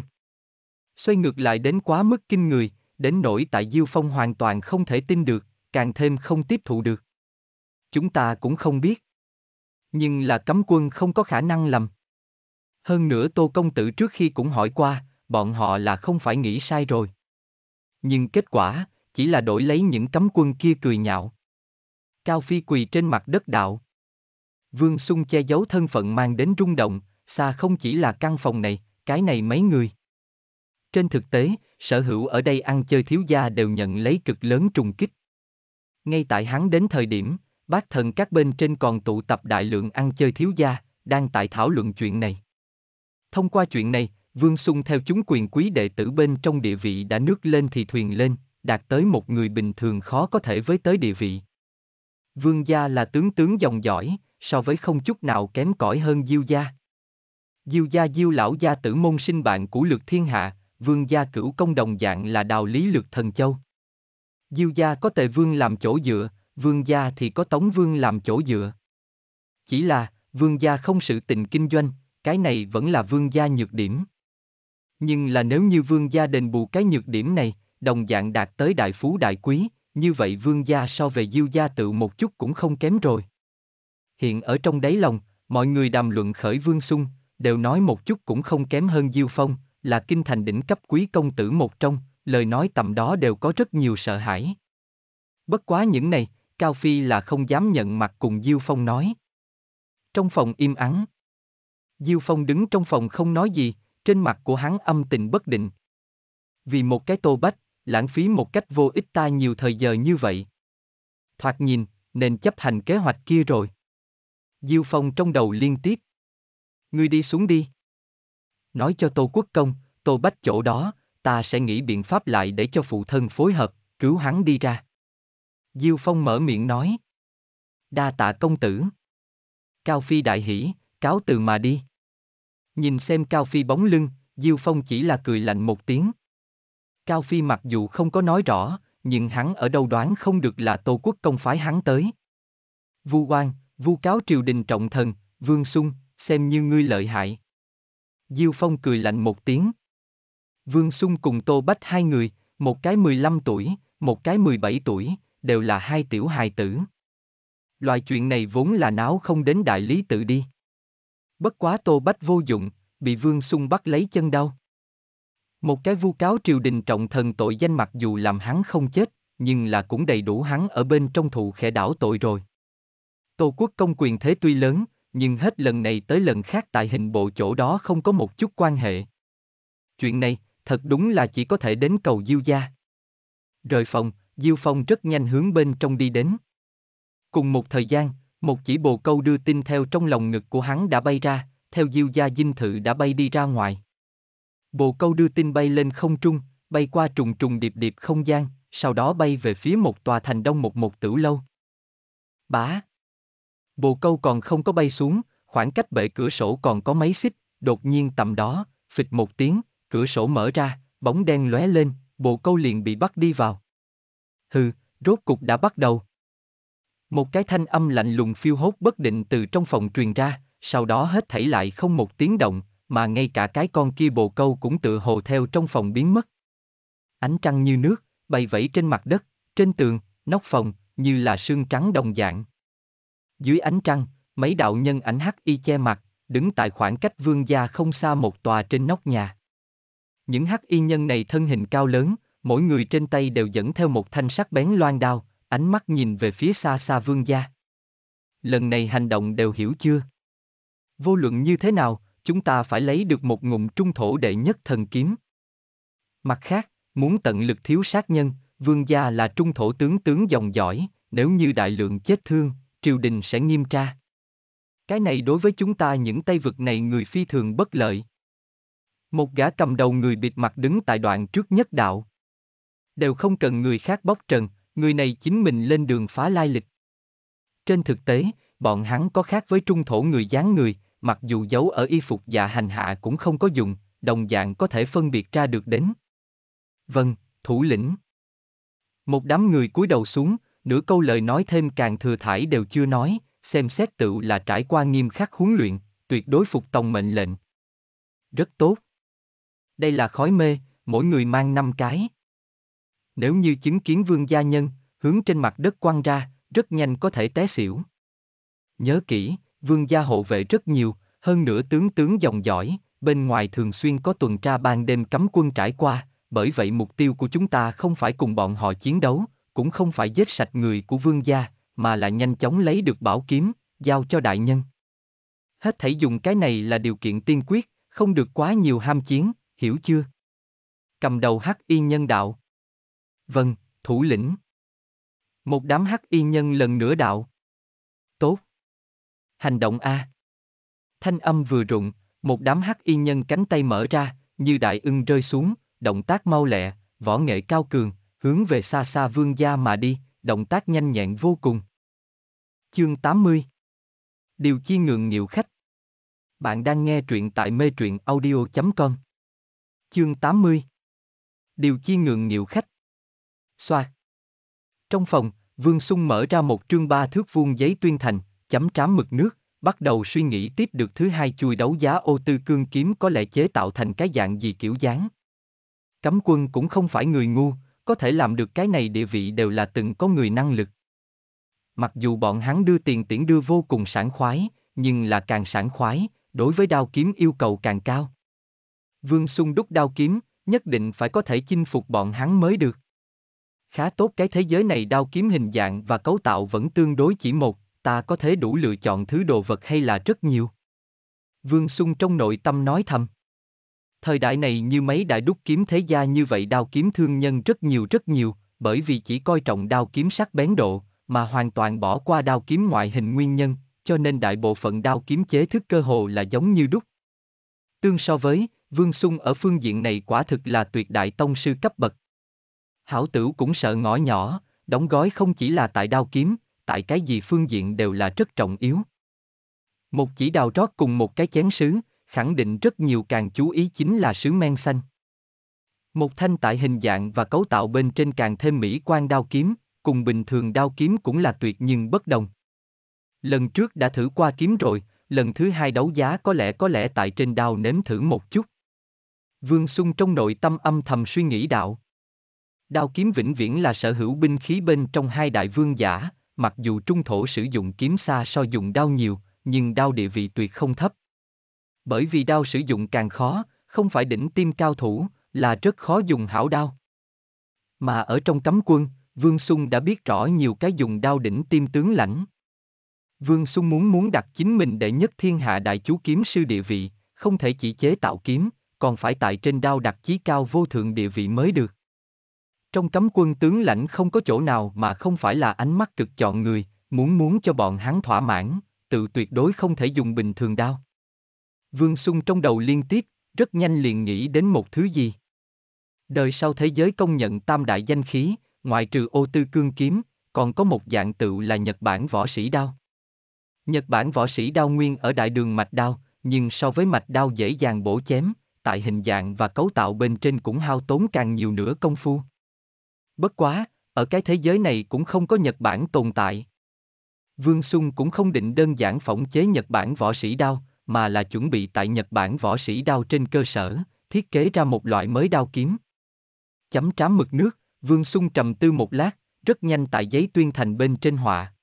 Xoay ngược lại đến quá mức kinh người, đến nỗi tại Diêu Phong hoàn toàn không thể tin được, càng thêm không tiếp thụ được. Chúng ta cũng không biết. Nhưng là cấm quân không có khả năng lầm. Hơn nữa Tô Công Tử trước khi cũng hỏi qua, bọn họ là không phải nghĩ sai rồi. Nhưng kết quả, chỉ là đổi lấy những cấm quân kia cười nhạo. Cao Phi quỳ trên mặt đất đạo. Vương Xung che giấu thân phận mang đến rung động, xa không chỉ là căn phòng này, cái này mấy người. Trên thực tế, sở hữu ở đây ăn chơi thiếu gia đều nhận lấy cực lớn trùng kích. Ngay tại hắn đến thời điểm, bác thần các bên trên còn tụ tập đại lượng ăn chơi thiếu gia, đang tại thảo luận chuyện này. Thông qua chuyện này, Vương Xung theo chúng quyền quý đệ tử bên trong địa vị đã nước lên thì thuyền lên, đạt tới một người bình thường khó có thể với tới địa vị. Vương gia là tướng tướng dòng dõi, so với không chút nào kém cỏi hơn Diêu gia. Diêu gia Diêu lão gia tử môn sinh bạn của lược thiên hạ, vương gia cửu công đồng dạng là đào lý lược thần châu. Diêu gia có tề vương làm chỗ dựa, vương gia thì có tống vương làm chỗ dựa. Chỉ là, vương gia không sự tình kinh doanh, cái này vẫn là vương gia nhược điểm. Nhưng là nếu như vương gia đền bù cái nhược điểm này, đồng dạng đạt tới đại phú đại quý, như vậy vương gia so về diêu gia tự một chút cũng không kém rồi. Hiện ở trong đáy lòng, mọi người đàm luận khởi vương sung, đều nói một chút cũng không kém hơn diêu phong, là kinh thành đỉnh cấp quý công tử một trong, lời nói tầm đó đều có rất nhiều sợ hãi. Bất quá những này, Cao Phi là không dám nhận mặt cùng Diêu Phong nói. Trong phòng im ắng. Diêu Phong đứng trong phòng không nói gì, trên mặt của hắn âm tình bất định. Vì một cái tô bách, lãng phí một cách vô ích ta nhiều thời giờ như vậy. Thoạt nhìn, nên chấp hành kế hoạch kia rồi. Diêu Phong trong đầu liên tiếp. Ngươi đi xuống đi. Nói cho Tô Quốc Công, Tô Bách chỗ đó, ta sẽ nghĩ biện pháp lại để cho phụ thân phối hợp, cứu hắn đi ra. Diêu Phong mở miệng nói. Đa tạ công tử. Cao Phi đại hỉ, cáo từ mà đi. Nhìn xem Cao Phi bóng lưng, Diêu Phong chỉ là cười lạnh một tiếng. Cao Phi mặc dù không có nói rõ, nhưng hắn ở đâu đoán không được là Tô Quốc công phái hắn tới. Vu Quang, vu cáo triều đình trọng thần, Vương Xung, xem như ngươi lợi hại. Diêu Phong cười lạnh một tiếng. Vương Xung cùng Tô Bách hai người, một cái 15 tuổi, một cái 17 tuổi, đều là hai tiểu hài tử. Loại chuyện này vốn là náo không đến đại lý tự đi. Bất quá Tô Bách vô dụng, bị Vương Sung bắt lấy chân đau. Một cái vu cáo triều đình trọng thần tội danh mặc dù làm hắn không chết, nhưng là cũng đầy đủ hắn ở bên trong thụ khẽ đảo tội rồi. Tô quốc công quyền thế tuy lớn, nhưng hết lần này tới lần khác tại hình bộ chỗ đó không có một chút quan hệ. Chuyện này, thật đúng là chỉ có thể đến cầu Diêu gia. Rời phòng, Diêu Phong rất nhanh hướng bên trong đi đến. Cùng một thời gian, một chỉ bồ câu đưa tin theo trong lòng ngực của hắn đã bay ra, theo Diêu gia dinh thự đã bay đi ra ngoài. Bồ câu đưa tin bay lên không trung, bay qua trùng trùng điệp điệp không gian, sau đó bay về phía một tòa thành đông một một tử lâu. Bá! Bồ câu còn không có bay xuống, khoảng cách bệ cửa sổ còn có mấy xích, đột nhiên tầm đó, phịch một tiếng, cửa sổ mở ra, bóng đen lóe lên, bồ câu liền bị bắt đi vào. Hừ, rốt cục đã bắt đầu. Một cái thanh âm lạnh lùng phiêu hốt bất định từ trong phòng truyền ra, sau đó hết thảy lại không một tiếng động, mà ngay cả cái con kia bồ câu cũng tự hồ theo trong phòng biến mất. Ánh trăng như nước, bay vẫy trên mặt đất, trên tường, nóc phòng, như là sương trắng đồng dạng. Dưới ánh trăng, mấy đạo nhân ảnh hắc y che mặt, đứng tại khoảng cách vương gia không xa một tòa trên nóc nhà. Những hắc y nhân này thân hình cao lớn, mỗi người trên tay đều dẫn theo một thanh sắc bén loan đao, ánh mắt nhìn về phía xa xa vương gia. Lần này hành động đều hiểu chưa? Vô luận như thế nào, chúng ta phải lấy được một ngụm trung thổ đệ nhất thần kiếm. Mặt khác, muốn tận lực thiếu sát nhân, vương gia là trung thổ tướng tướng dòng giỏi, nếu như đại lượng chết thương, triều đình sẽ nghiêm tra. Cái này đối với chúng ta những tay vực này người phi thường bất lợi. Một gã cầm đầu người bịt mặt đứng tại đoạn trước nhất đạo. Đều không cần người khác bóc trần, người này chính mình lên đường phá lai lịch. Trên thực tế, bọn hắn có khác với trung thổ người dáng người, mặc dù giấu ở y phục dạ hành hạ cũng không có dùng, đồng dạng có thể phân biệt ra được đến. Vâng, thủ lĩnh. Một đám người cúi đầu xuống, nửa câu lời nói thêm càng thừa thải đều chưa nói, xem xét tự là trải qua nghiêm khắc huấn luyện, tuyệt đối phục tòng mệnh lệnh. Rất tốt. Đây là khói mê, mỗi người mang năm cái. Nếu như chứng kiến vương gia nhân, hướng trên mặt đất quăng ra, rất nhanh có thể té xỉu. Nhớ kỹ, vương gia hộ vệ rất nhiều, hơn nữa tướng tướng dòng dõi, bên ngoài thường xuyên có tuần tra ban đêm cấm quân trải qua, bởi vậy mục tiêu của chúng ta không phải cùng bọn họ chiến đấu, cũng không phải giết sạch người của vương gia, mà là nhanh chóng lấy được bảo kiếm, giao cho đại nhân. Hết thảy dùng cái này là điều kiện tiên quyết, không được quá nhiều ham chiến, hiểu chưa? Cầm đầu hắc y nhân đạo. Vâng, thủ lĩnh. Một đám hắc y nhân lần nữa đạo. Tốt. Hành động A. Thanh âm vừa rụng, một đám hắc y nhân cánh tay mở ra, như đại ưng rơi xuống, động tác mau lẹ, võ nghệ cao cường, hướng về xa xa vương gia mà đi, động tác nhanh nhẹn vô cùng. Chương 80 Điều chi ngượng nghịu khách Bạn đang nghe truyện tại mê truyện audio.com Chương 80 Điều chi ngượng nghịu khách Xoạt. Trong phòng, Vương Sung mở ra một trương ba thước vuông giấy tuyên thành, chấm trám mực nước, bắt đầu suy nghĩ tiếp được thứ hai chui đấu giá ô tư cương kiếm có lẽ chế tạo thành cái dạng gì kiểu dáng. Cấm quân cũng không phải người ngu, có thể làm được cái này địa vị đều là từng có người năng lực. Mặc dù bọn hắn đưa tiền tiễn đưa vô cùng sảng khoái, nhưng là càng sảng khoái, đối với đao kiếm yêu cầu càng cao. Vương Xung đúc đao kiếm, nhất định phải có thể chinh phục bọn hắn mới được. Khá tốt cái thế giới này đao kiếm hình dạng và cấu tạo vẫn tương đối chỉ một, ta có thể đủ lựa chọn thứ đồ vật hay là rất nhiều. Vương Xung trong nội tâm nói thầm. Thời đại này như mấy đại đúc kiếm thế gia như vậy đao kiếm thương nhân rất nhiều rất nhiều, bởi vì chỉ coi trọng đao kiếm sắc bén độ, mà hoàn toàn bỏ qua đao kiếm ngoại hình nguyên nhân, cho nên đại bộ phận đao kiếm chế thức cơ hồ là giống như đúc. Tương so với, Vương Xung ở phương diện này quả thực là tuyệt đại tông sư cấp bậc. Hảo tử cũng sợ ngõ nhỏ, đóng gói không chỉ là tại đao kiếm, tại cái gì phương diện đều là rất trọng yếu. Một chỉ đào rót cùng một cái chén sứ, khẳng định rất nhiều càng chú ý chính là sứ men xanh. Một thanh tại hình dạng và cấu tạo bên trên càng thêm mỹ quan đao kiếm, cùng bình thường đao kiếm cũng là tuyệt nhưng bất đồng. Lần trước đã thử qua kiếm rồi, lần thứ hai đấu giá có lẽ có lẽ tại trên đao nếm thử một chút. Vương Xung trong nội tâm âm thầm suy nghĩ đạo. Đao kiếm vĩnh viễn là sở hữu binh khí bên trong hai đại vương giả, mặc dù trung thổ sử dụng kiếm xa so dùng đao nhiều, nhưng đao địa vị tuyệt không thấp. Bởi vì đao sử dụng càng khó, không phải đỉnh tim cao thủ, là rất khó dùng hảo đao. Mà ở trong cấm quân, Vương Xung đã biết rõ nhiều cái dùng đao đỉnh tim tướng lãnh. Vương Xung muốn muốn đặt chính mình đệ nhất thiên hạ đại chú kiếm sư địa vị, không thể chỉ chế tạo kiếm, còn phải tại trên đao đặt chí cao vô thượng địa vị mới được. Trong cấm quân tướng lãnh không có chỗ nào mà không phải là ánh mắt cực chọn người, muốn muốn cho bọn hắn thỏa mãn, tự tuyệt đối không thể dùng bình thường đao. Vương Xung trong đầu liên tiếp, rất nhanh liền nghĩ đến một thứ gì. Đời sau thế giới công nhận tam đại danh khí, ngoại trừ ô tư cương kiếm, còn có một dạng tự là Nhật Bản võ sĩ đao. Nhật Bản võ sĩ đao nguyên ở đại đường mạch đao, nhưng so với mạch đao dễ dàng bổ chém, tại hình dạng và cấu tạo bên trên cũng hao tốn càng nhiều nữa công phu. Bất quá, ở cái thế giới này cũng không có Nhật Bản tồn tại. Vương Xung cũng không định đơn giản phỏng chế Nhật Bản võ sĩ đao, mà là chuẩn bị tại Nhật Bản võ sĩ đao trên cơ sở, thiết kế ra một loại mới đao kiếm. Chấm trám mực nước, Vương Xung trầm tư một lát, rất nhanh tại giấy tuyên thành bên trên họa.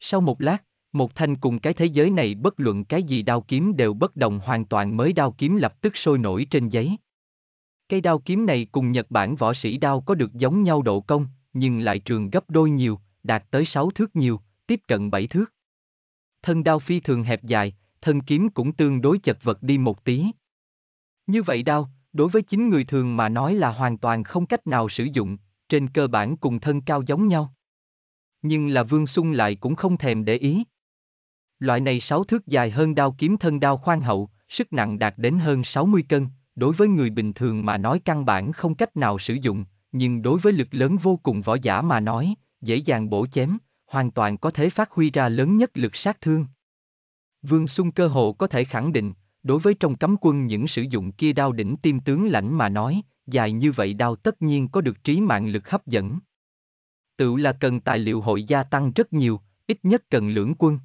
Sau một lát, một thanh cùng cái thế giới này bất luận cái gì đao kiếm đều bất đồng hoàn toàn mới đao kiếm lập tức sôi nổi trên giấy. Cây đao kiếm này cùng Nhật Bản võ sĩ đao có được giống nhau độ công, nhưng lại trường gấp đôi nhiều, đạt tới 6 thước nhiều, tiếp cận 7 thước. Thân đao phi thường hẹp dài, thân kiếm cũng tương đối chật vật đi một tí. Như vậy đao, đối với chính người thường mà nói là hoàn toàn không cách nào sử dụng, trên cơ bản cùng thân cao giống nhau. Nhưng là Vương Xung lại cũng không thèm để ý. Loại này 6 thước dài hơn đao kiếm thân đao khoan hậu, sức nặng đạt đến hơn 60 cân, đối với người bình thường mà nói căn bản không cách nào sử dụng, nhưng đối với lực lớn vô cùng võ giả mà nói, dễ dàng bổ chém, hoàn toàn có thể phát huy ra lớn nhất lực sát thương. Vương Xung cơ hồ có thể khẳng định, đối với trong cấm quân những sử dụng kia đao đỉnh tim tướng lãnh mà nói, dài như vậy đao tất nhiên có được trí mạng lực hấp dẫn. Tự là cần tài liệu hội gia tăng rất nhiều, ít nhất cần lưỡng quân.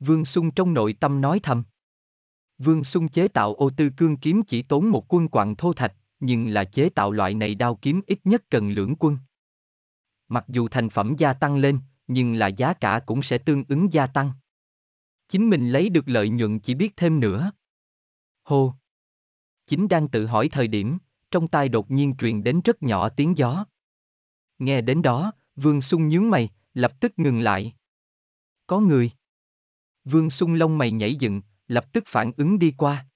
Vương Xung trong nội tâm nói thầm. Vương Xung chế tạo ô tư cương kiếm chỉ tốn một quân quặng thô thạch, nhưng là chế tạo loại này đao kiếm ít nhất cần lưỡng quân. Mặc dù thành phẩm gia tăng lên, nhưng là giá cả cũng sẽ tương ứng gia tăng. Chính mình lấy được lợi nhuận chỉ biết thêm nữa. Hô! Chính đang tự hỏi thời điểm, trong tai đột nhiên truyền đến rất nhỏ tiếng gió. Nghe đến đó, Vương Xung nhướng mày, lập tức ngừng lại. Có người. Vương Xung lông mày nhảy dựng, lập tức phản ứng đi qua.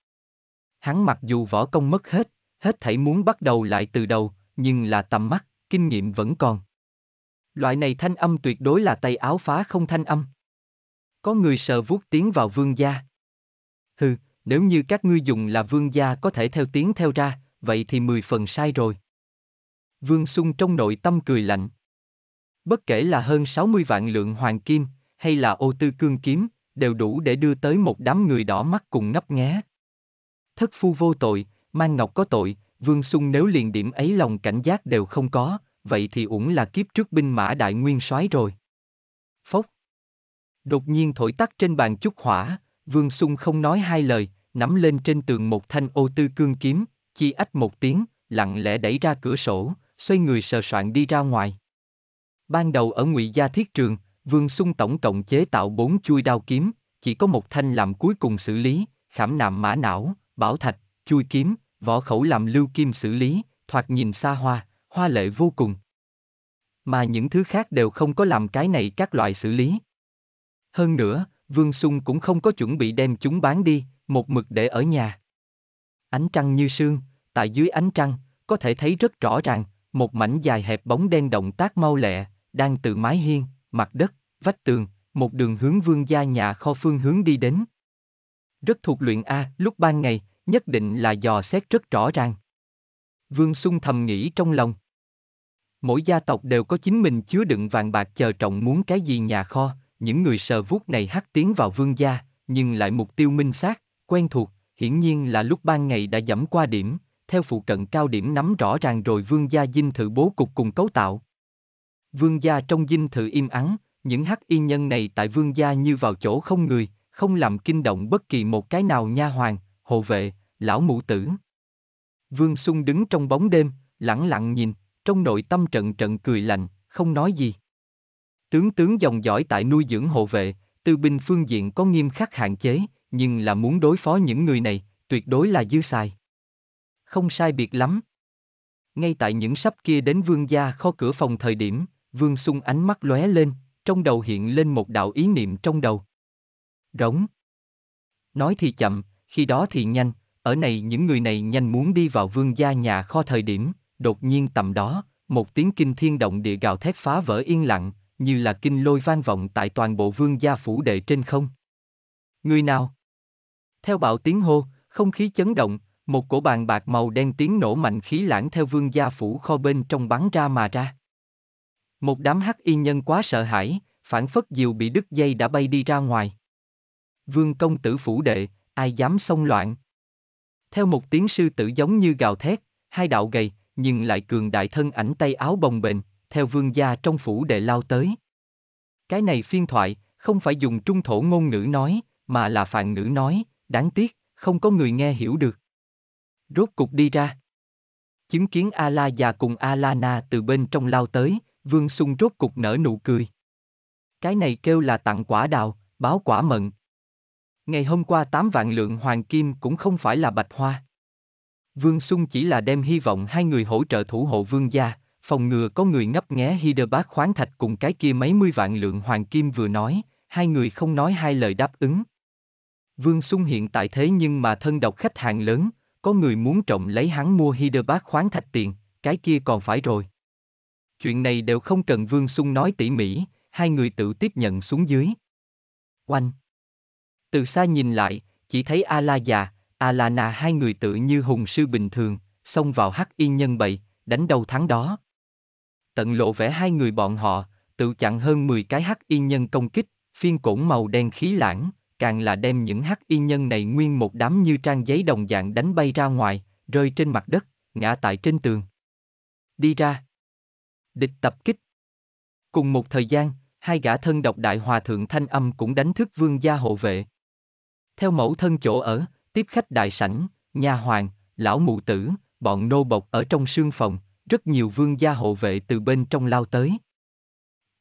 Hắn mặc dù võ công mất hết, hết thảy muốn bắt đầu lại từ đầu, nhưng là tầm mắt, kinh nghiệm vẫn còn. Loại này thanh âm tuyệt đối là tay áo phá không thanh âm. Có người sờ vuốt tiến vào vương gia. Hừ, nếu như các ngươi dùng là vương gia có thể theo tiếng theo ra, vậy thì mười phần sai rồi. Vương Xung trong nội tâm cười lạnh. Bất kể là hơn 60 vạn lượng hoàng kim, hay là ô tư cương kiếm, đều đủ để đưa tới một đám người đỏ mắt cùng ngấp nghé. Thất phu vô tội, mang ngọc có tội, Vương Xung nếu liền điểm ấy lòng cảnh giác đều không có, vậy thì uổng là kiếp trước binh mã đại nguyên soái rồi. Phốc. Đột nhiên thổi tắt trên bàn chút hỏa, Vương Xung không nói hai lời, nắm lên trên tường một thanh ô tư cương kiếm, chi ách một tiếng, lặng lẽ đẩy ra cửa sổ, xoay người sờ soạn đi ra ngoài. Ban đầu ở ngụy Gia Thiết Trường, Vương Xung tổng cộng chế tạo bốn chui đao kiếm, chỉ có một thanh làm cuối cùng xử lý, khảm nạm mã não, bảo thạch, chui kiếm, võ khẩu làm lưu kim xử lý, thoạt nhìn xa hoa, hoa lệ vô cùng. Mà những thứ khác đều không có làm cái này các loại xử lý. Hơn nữa, Vương Xung cũng không có chuẩn bị đem chúng bán đi, một mực để ở nhà. Ánh trăng như sương, tại dưới ánh trăng, có thể thấy rất rõ ràng, một mảnh dài hẹp bóng đen động tác mau lẹ, đang từ mái hiên, mặt đất, vách tường, một đường hướng vương gia nhà kho phương hướng đi đến. Rất thuộc luyện A, lúc ban ngày, nhất định là dò xét rất rõ ràng. Vương Xung thầm nghĩ trong lòng. Mỗi gia tộc đều có chính mình chứa đựng vàng bạc chờ trọng muốn cái gì nhà kho, những người sờ vuốt này hắt tiến vào vương gia, nhưng lại mục tiêu minh xác, quen thuộc, hiển nhiên là lúc ban ngày đã dẫm qua điểm, theo phụ cận cao điểm nắm rõ ràng rồi vương gia dinh thự bố cục cùng cấu tạo. Vương gia trong dinh thự im ắng, những hắc y nhân này tại vương gia như vào chỗ không người, không làm kinh động bất kỳ một cái nào nha hoàng, hộ vệ, lão mụ tử. Vương Xung đứng trong bóng đêm, lặng lặng nhìn, trong nội tâm trận trận cười lạnh, không nói gì. Tướng tướng dòng dõi tại nuôi dưỡng hộ vệ, tư binh phương diện có nghiêm khắc hạn chế, nhưng là muốn đối phó những người này, tuyệt đối là dư xài. Không sai biệt lắm. Ngay tại những sắp kia đến vương gia kho cửa phòng thời điểm, vương Xung ánh mắt lóe lên, trong đầu hiện lên một đạo ý niệm trong đầu. Rống. Nói thì chậm, khi đó thì nhanh, ở này những người này nhanh muốn đi vào vương gia nhà kho thời điểm, đột nhiên tầm đó, một tiếng kinh thiên động địa gào thét phá vỡ yên lặng, như là kinh lôi vang vọng tại toàn bộ vương gia phủ đệ trên không. Người nào? Theo bạo tiếng hô, không khí chấn động, một cổ bàn bạc màu đen tiếng nổ mạnh khí lãng theo vương gia phủ kho bên trong bắn ra mà ra. Một đám hắc y nhân quá sợ hãi, phản phất diều bị đứt dây đã bay đi ra ngoài. Vương công tử phủ đệ, ai dám xông loạn. Theo một tiếng sư tử giống như gào thét, hai đạo gầy, nhưng lại cường đại thân ảnh tay áo bồng bềnh, theo vương gia trong phủ đệ lao tới. Cái này phiên thoại, không phải dùng trung thổ ngôn ngữ nói, mà là phạn ngữ nói, đáng tiếc, không có người nghe hiểu được. Rốt cục đi ra. Chứng kiến A-la già cùng A-la-na từ bên trong lao tới, vương sung rốt cục nở nụ cười. Cái này kêu là tặng quả đào, báo quả mận. Ngày hôm qua 8 vạn lượng hoàng kim cũng không phải là bạch hoa. Vương Xung chỉ là đem hy vọng hai người hỗ trợ thủ hộ vương gia, phòng ngừa có người ngấp nghé Hyderabad khoáng thạch cùng cái kia mấy mươi vạn lượng hoàng kim vừa nói, hai người không nói hai lời đáp ứng. Vương Xung hiện tại thế nhưng mà thân độc khách hàng lớn, có người muốn trộm lấy hắn mua Hyderabad khoáng thạch tiền, cái kia còn phải rồi. Chuyện này đều không cần Vương Xung nói tỉ mỉ, hai người tự tiếp nhận xuống dưới. Oanh! Từ xa nhìn lại, chỉ thấy A-la già, A-la-na hai người tự như hùng sư bình thường, xông vào hắc y nhân bậy, đánh đầu thắng đó. Tận lộ vẻ hai người bọn họ, tự chặn hơn 10 cái hắc y nhân công kích, phiên cổn màu đen khí lãng, càng là đem những hắc y nhân này nguyên một đám như trang giấy đồng dạng đánh bay ra ngoài, rơi trên mặt đất, ngã tại trên tường. Đi ra. Địch tập kích. Cùng một thời gian, hai gã thân độc đại hòa thượng thanh âm cũng đánh thức vương gia hộ vệ. Theo mẫu thân chỗ ở, tiếp khách đại sảnh, nhà hoàng, lão mụ tử, bọn nô bộc ở trong sương phòng, rất nhiều vương gia hộ vệ từ bên trong lao tới.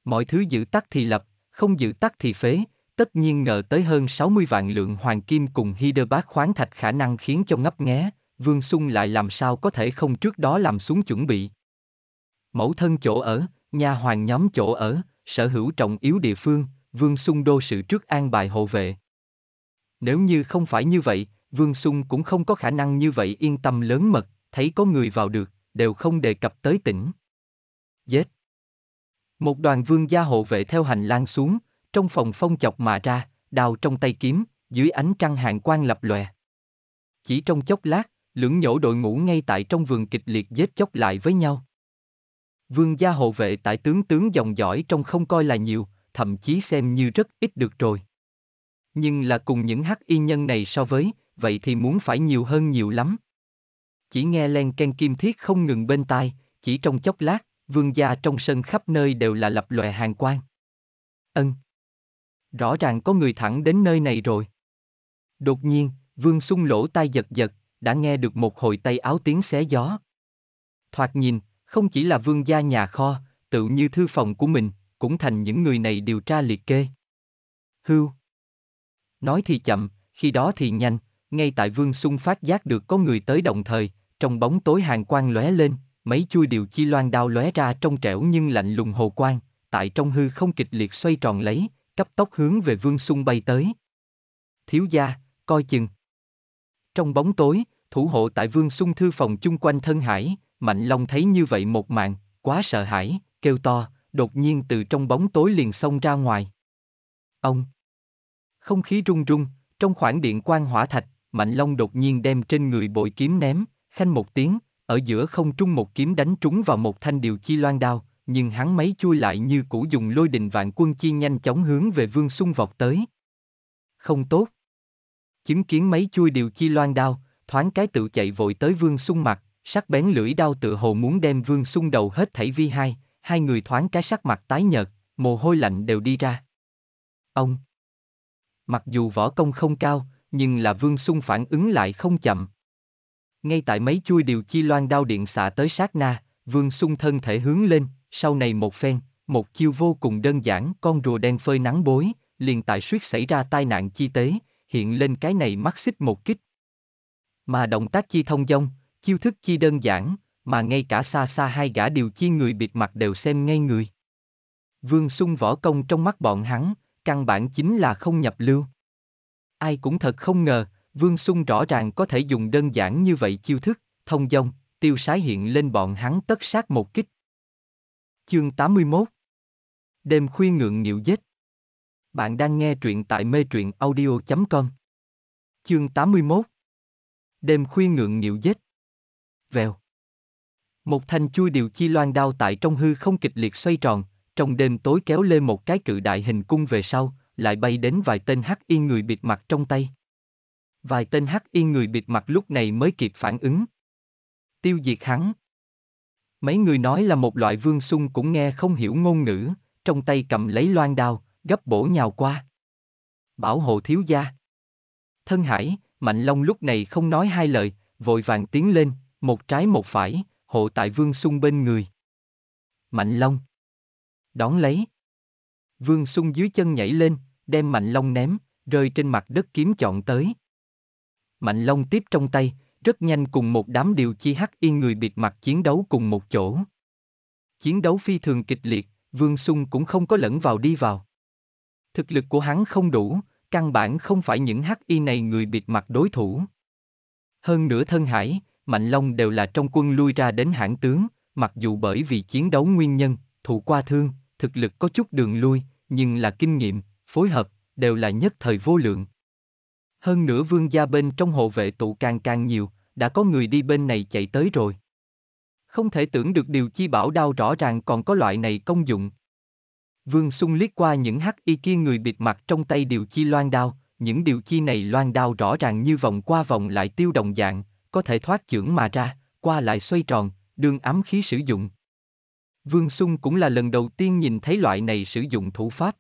Mọi thứ giữ tắt thì lập, không giữ tắt thì phế, tất nhiên ngờ tới hơn 60 vạn lượng hoàng kim cùng Hyderbach khoáng thạch khả năng khiến cho ngấp nghé, Vương Xung lại làm sao có thể không trước đó làm xuống chuẩn bị. Mẫu thân chỗ ở, nhà hoàng nhóm chỗ ở, sở hữu trọng yếu địa phương, Vương Xung đô sự trước an bài hộ vệ. Nếu như không phải như vậy, Vương Xung cũng không có khả năng như vậy yên tâm lớn mật, thấy có người vào được, đều không đề cập tới tỉnh. Dết. Một đoàn vương gia hộ vệ theo hành lang xuống, trong phòng phong chọc mà ra, đào trong tay kiếm, dưới ánh trăng hàng quang lập lòe. Chỉ trong chốc lát, lưỡng nhổ đội ngũ ngay tại trong vườn kịch liệt giết chóc lại với nhau. Vương gia hộ vệ tại tướng tướng dòng dõi trong không coi là nhiều, thậm chí xem như rất ít được rồi. Nhưng là cùng những hắc y nhân này so với, vậy thì muốn phải nhiều hơn nhiều lắm. Chỉ nghe len ken kim thiết không ngừng bên tai, chỉ trong chốc lát, vương gia trong sân khắp nơi đều là lập lòe hàng quang. Ân. Rõ ràng có người thẳng đến nơi này rồi. Đột nhiên, Vương Xung lỗ tai giật giật, đã nghe được một hồi tay áo tiếng xé gió. Thoạt nhìn, không chỉ là vương gia nhà kho, tự như thư phòng của mình, cũng thành những người này điều tra liệt kê. Hưu. Nói thì chậm, khi đó thì nhanh, ngay tại Vương Xung phát giác được có người tới đồng thời, trong bóng tối hàng quang lóe lên, mấy chui điều chi loan đao lóe ra trong trẻo nhưng lạnh lùng hồ quang, tại trong hư không kịch liệt xoay tròn lấy, cấp tốc hướng về Vương Xung bay tới. Thiếu gia, coi chừng. Trong bóng tối, thủ hộ tại Vương Xung thư phòng chung quanh thân hải, Mạnh Long thấy như vậy một mạng, quá sợ hãi, kêu to, đột nhiên từ trong bóng tối liền xông ra ngoài. Ông! Không khí rung rung, trong khoảng điện quan hỏa thạch, Mạnh Long đột nhiên đem trên người bội kiếm ném, khanh một tiếng, ở giữa không trung một kiếm đánh trúng vào một thanh điều chi loan đao, nhưng hắn mấy chui lại như cũ dùng lôi đình vạn quân chi nhanh chóng hướng về Vương Xung vọt tới. Không tốt. Chứng kiến mấy chui điều chi loan đao, thoáng cái tự chạy vội tới Vương Xung mặt, sắc bén lưỡi đao tự hồ muốn đem Vương Xung đầu hết thảy vi hai, hai người thoáng cái sắc mặt tái nhợt, mồ hôi lạnh đều đi ra. Ông Mặc dù võ công không cao, nhưng là Vương Xung phản ứng lại không chậm. Ngay tại mấy chui điều chi loan đao điện xạ tới sát na, Vương Xung thân thể hướng lên, sau này một phen, một chiêu vô cùng đơn giản con rùa đen phơi nắng bối, liền tại suýt xảy ra tai nạn chi tế, hiện lên cái này mắc xích một kích. Mà động tác chi thông dông chiêu thức chi đơn giản, mà ngay cả xa xa hai gã điều chi người bịt mặt đều xem ngay người. Vương Xung võ công trong mắt bọn hắn, căn bản chính là không nhập lưu. Ai cũng thật không ngờ, Vương Xung rõ ràng có thể dùng đơn giản như vậy chiêu thức, thông dong, tiêu sái hiện lên bọn hắn tất sát một kích. Chương 81 Đêm khuya ngượng nghịu dết Bạn đang nghe truyện tại mê truyện audio.com Chương 81 Đêm khuya ngượng nghịu dết Vèo Một thanh chui điều chi loan đao tại trong hư không kịch liệt xoay tròn, trong đêm tối kéo lên một cái cự đại hình cung về sau, lại bay đến vài tên hắc y người bịt mặt trong tay. Vài tên hắc y người bịt mặt lúc này mới kịp phản ứng. Tiêu diệt hắn. Mấy người nói là một loại vương sung cũng nghe không hiểu ngôn ngữ, trong tay cầm lấy loan đao, gấp bổ nhào qua. Bảo hộ thiếu gia. Thân hải, Mạnh Long lúc này không nói hai lời, vội vàng tiến lên, một trái một phải, hộ tại vương sung bên người. Mạnh Long. Đón lấy. Vương sung dưới chân nhảy lên, đem Mạnh Long ném, rơi trên mặt đất kiếm chọn tới. Mạnh Long tiếp trong tay, rất nhanh cùng một đám điều chi hắc y người bịt mặt chiến đấu cùng một chỗ. Chiến đấu phi thường kịch liệt, Vương Xung cũng không có lẫn vào đi vào. Thực lực của hắn không đủ, căn bản không phải những hắc y này người bịt mặt đối thủ. Hơn nữa thân hải, Mạnh Long đều là trong quân lui ra đến hãng tướng, mặc dù bởi vì chiến đấu nguyên nhân, thụ qua thương, thực lực có chút đường lui, nhưng là kinh nghiệm, phối hợp, đều là nhất thời vô lượng. Hơn nữa vương gia bên trong hộ vệ tụ càng càng nhiều, đã có người đi bên này chạy tới rồi. Không thể tưởng được điều chi bảo đao rõ ràng còn có loại này công dụng. Vương Xung liếc qua những hắc y kia người bịt mặt trong tay điều chi loan đao, những điều chi này loan đao rõ ràng như vòng qua vòng lại tiêu đồng dạng, có thể thoát chưởng mà ra, qua lại xoay tròn, đường ám khí sử dụng. Vương Xung cũng là lần đầu tiên nhìn thấy loại này sử dụng thủ pháp.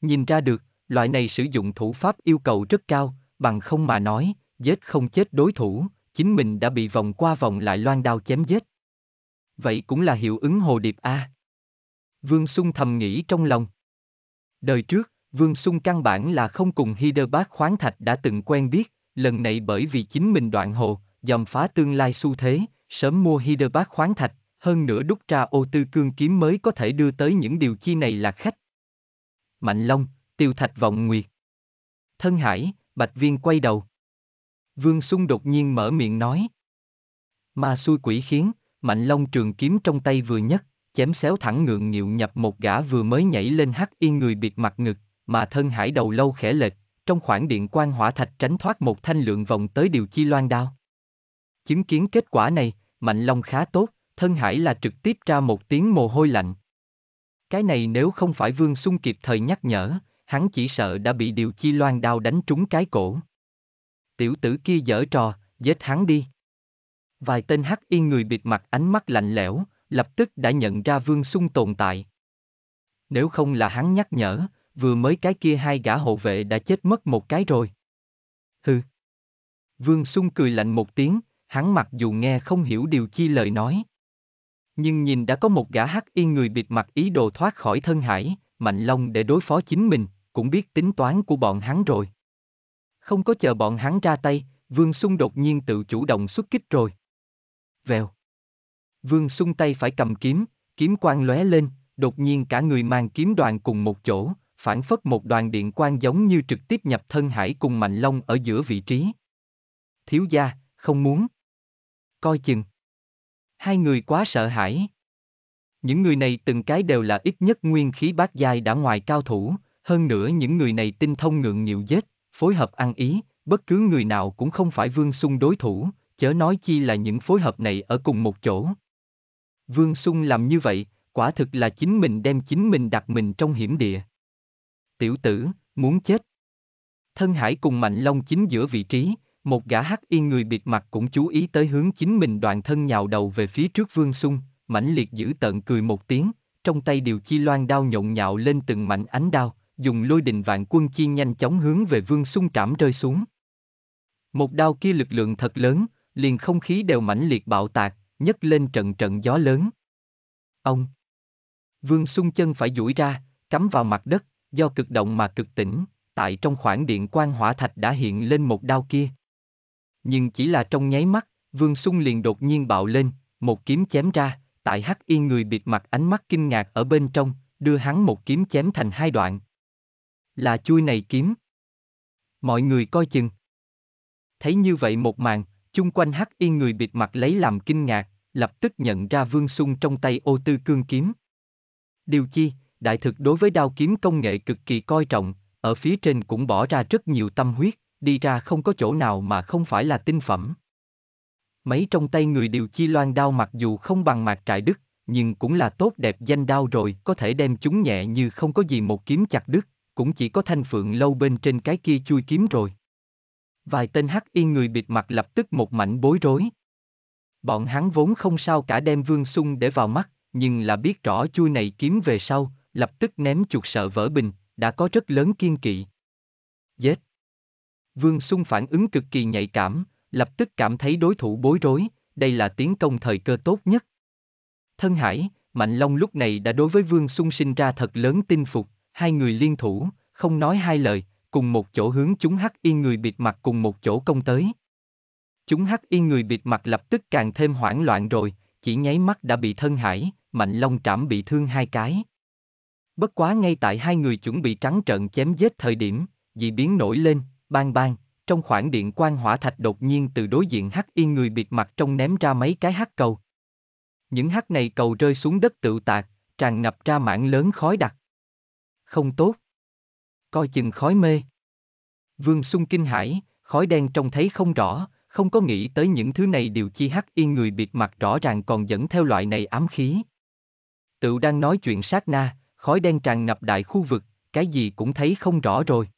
Nhìn ra được, loại này sử dụng thủ pháp yêu cầu rất cao, bằng không mà nói, giết không chết đối thủ, chính mình đã bị vòng qua vòng lại loan đao chém giết. Vậy cũng là hiệu ứng hồ điệp A. Vương Xung thầm nghĩ trong lòng. Đời trước, Vương Xung căn bản là không cùng Hyderbác khoáng thạch đã từng quen biết, lần này bởi vì chính mình đoạn hồ, dòm phá tương lai xu thế, sớm mua Hyderabad khoáng thạch, hơn nữa đúc ra ô tư cương kiếm mới có thể đưa tới những điều chi này là khách. Mạnh Long, tiêu thạch vọng nguyệt. Thân hải, bạch viên quay đầu. Vương Xung đột nhiên mở miệng nói. Ma xui quỷ khiến, Mạnh Long trường kiếm trong tay vừa nhất, chém xéo thẳng ngượng nghịu nhập một gã vừa mới nhảy lên hắc yên người bịt mặt ngực, mà thân hải đầu lâu khẽ lệch, trong khoảng điện quan hỏa thạch tránh thoát một thanh lượng vòng tới điều chi loan đao. Chứng kiến kết quả này, Mạnh Long khá tốt, thân hải là trực tiếp ra một tiếng mồ hôi lạnh. Cái này nếu không phải Vương Xung kịp thời nhắc nhở, hắn chỉ sợ đã bị điều chi loan đao đánh trúng cái cổ. Tiểu tử kia dở trò, giết hắn đi. Vài tên hắc y người bịt mặt ánh mắt lạnh lẽo, lập tức đã nhận ra Vương Xung tồn tại. Nếu không là hắn nhắc nhở, vừa mới cái kia hai gã hộ vệ đã chết mất một cái rồi. Hừ. Vương Xung cười lạnh một tiếng, hắn mặc dù nghe không hiểu điều chi lời nói. Nhưng nhìn đã có một gã hắc y người bịt mặt ý đồ thoát khỏi thân hải, Mạnh Long để đối phó chính mình, cũng biết tính toán của bọn hắn rồi. Không có chờ bọn hắn ra tay, Vương Xung đột nhiên tự chủ động xuất kích rồi. Vèo. Vương Xung tay phải cầm kiếm, kiếm quang lóe lên, đột nhiên cả người mang kiếm đoàn cùng một chỗ, phản phất một đoàn điện quang giống như trực tiếp nhập thân hải cùng Mạnh Long ở giữa vị trí. Thiếu gia, không muốn. Coi chừng. Hai người quá sợ hãi. Những người này từng cái đều là ít nhất nguyên khí bát giai đã ngoài cao thủ, hơn nữa những người này tinh thông ngượng nhiều dết, phối hợp ăn ý, bất cứ người nào cũng không phải Vương Xung đối thủ, chớ nói chi là những phối hợp này ở cùng một chỗ. Vương Xung làm như vậy, quả thực là chính mình đem chính mình đặt mình trong hiểm địa. Tiểu tử, muốn chết. Thân Hải cùng Mạnh Long chính giữa vị trí, một gã hắc y người bịt mặt cũng chú ý tới hướng chính mình đoạn thân nhào đầu về phía trước Vương Xung, mãnh liệt giữ tận cười một tiếng, trong tay điều chi loan đao nhộn nhạo lên từng mảnh ánh đao, dùng lôi đình vạn quân chi nhanh chóng hướng về Vương Xung trảm rơi xuống. Một đao kia lực lượng thật lớn, liền không khí đều mãnh liệt bạo tạc, nhấc lên trận trận gió lớn. Ông! Vương Xung chân phải duỗi ra, cắm vào mặt đất, do cực động mà cực tỉnh, tại trong khoảng điện quan hỏa thạch đã hiện lên một đao kia. Nhưng chỉ là trong nháy mắt, Vương Xung liền đột nhiên bạo lên, một kiếm chém ra, tại hắc yên người bịt mặt ánh mắt kinh ngạc ở bên trong, đưa hắn một kiếm chém thành hai đoạn. Là chui này kiếm. Mọi người coi chừng. Thấy như vậy một màn, chung quanh hắc yên người bịt mặt lấy làm kinh ngạc, lập tức nhận ra Vương Xung trong tay ô tư cương kiếm. Điều chi, đại thực đối với đao kiếm công nghệ cực kỳ coi trọng, ở phía trên cũng bỏ ra rất nhiều tâm huyết, đi ra không có chỗ nào mà không phải là tinh phẩm. Mấy trong tay người điều chi loan đao mặc dù không bằng mạc trại đức, nhưng cũng là tốt đẹp danh đao rồi, có thể đem chúng nhẹ như không có gì một kiếm chặt đứt, cũng chỉ có thanh phượng lâu bên trên cái kia chui kiếm rồi. Vài tên hắc y người bịt mặt lập tức một mảnh bối rối. Bọn hắn vốn không sao cả đem vương sung để vào mắt, nhưng là biết rõ chui này kiếm về sau, lập tức ném chuột sợ vỡ bình, đã có rất lớn kiên kỵ. Dết. Vương Xung phản ứng cực kỳ nhạy cảm, lập tức cảm thấy đối thủ bối rối, đây là tiến công thời cơ tốt nhất. Thân Hải, Mạnh Long lúc này đã đối với Vương Xung sinh ra thật lớn tin phục, hai người liên thủ, không nói hai lời, cùng một chỗ hướng chúng hắc y người bịt mặt cùng một chỗ công tới. Chúng hắc y người bịt mặt lập tức càng thêm hoảng loạn rồi, chỉ nháy mắt đã bị thân hải, Mạnh Long trảm bị thương hai cái. Bất quá ngay tại hai người chuẩn bị trắng trợn chém giết thời điểm, dị biến nổi lên, bang bang, trong khoảng điện quan hỏa thạch đột nhiên từ đối diện hắc y người bịt mặt trong ném ra mấy cái hắc cầu. Những hắc này cầu rơi xuống đất tự tạc, tràn ngập ra mảng lớn khói đặc. Không tốt. Coi chừng khói mê. Vương sung kinh hãi khói đen trông thấy không rõ, không có nghĩ tới những thứ này đều chi hắc y người bịt mặt rõ ràng còn dẫn theo loại này ám khí. Tự đang nói chuyện sát na, khói đen tràn ngập đại khu vực, cái gì cũng thấy không rõ rồi.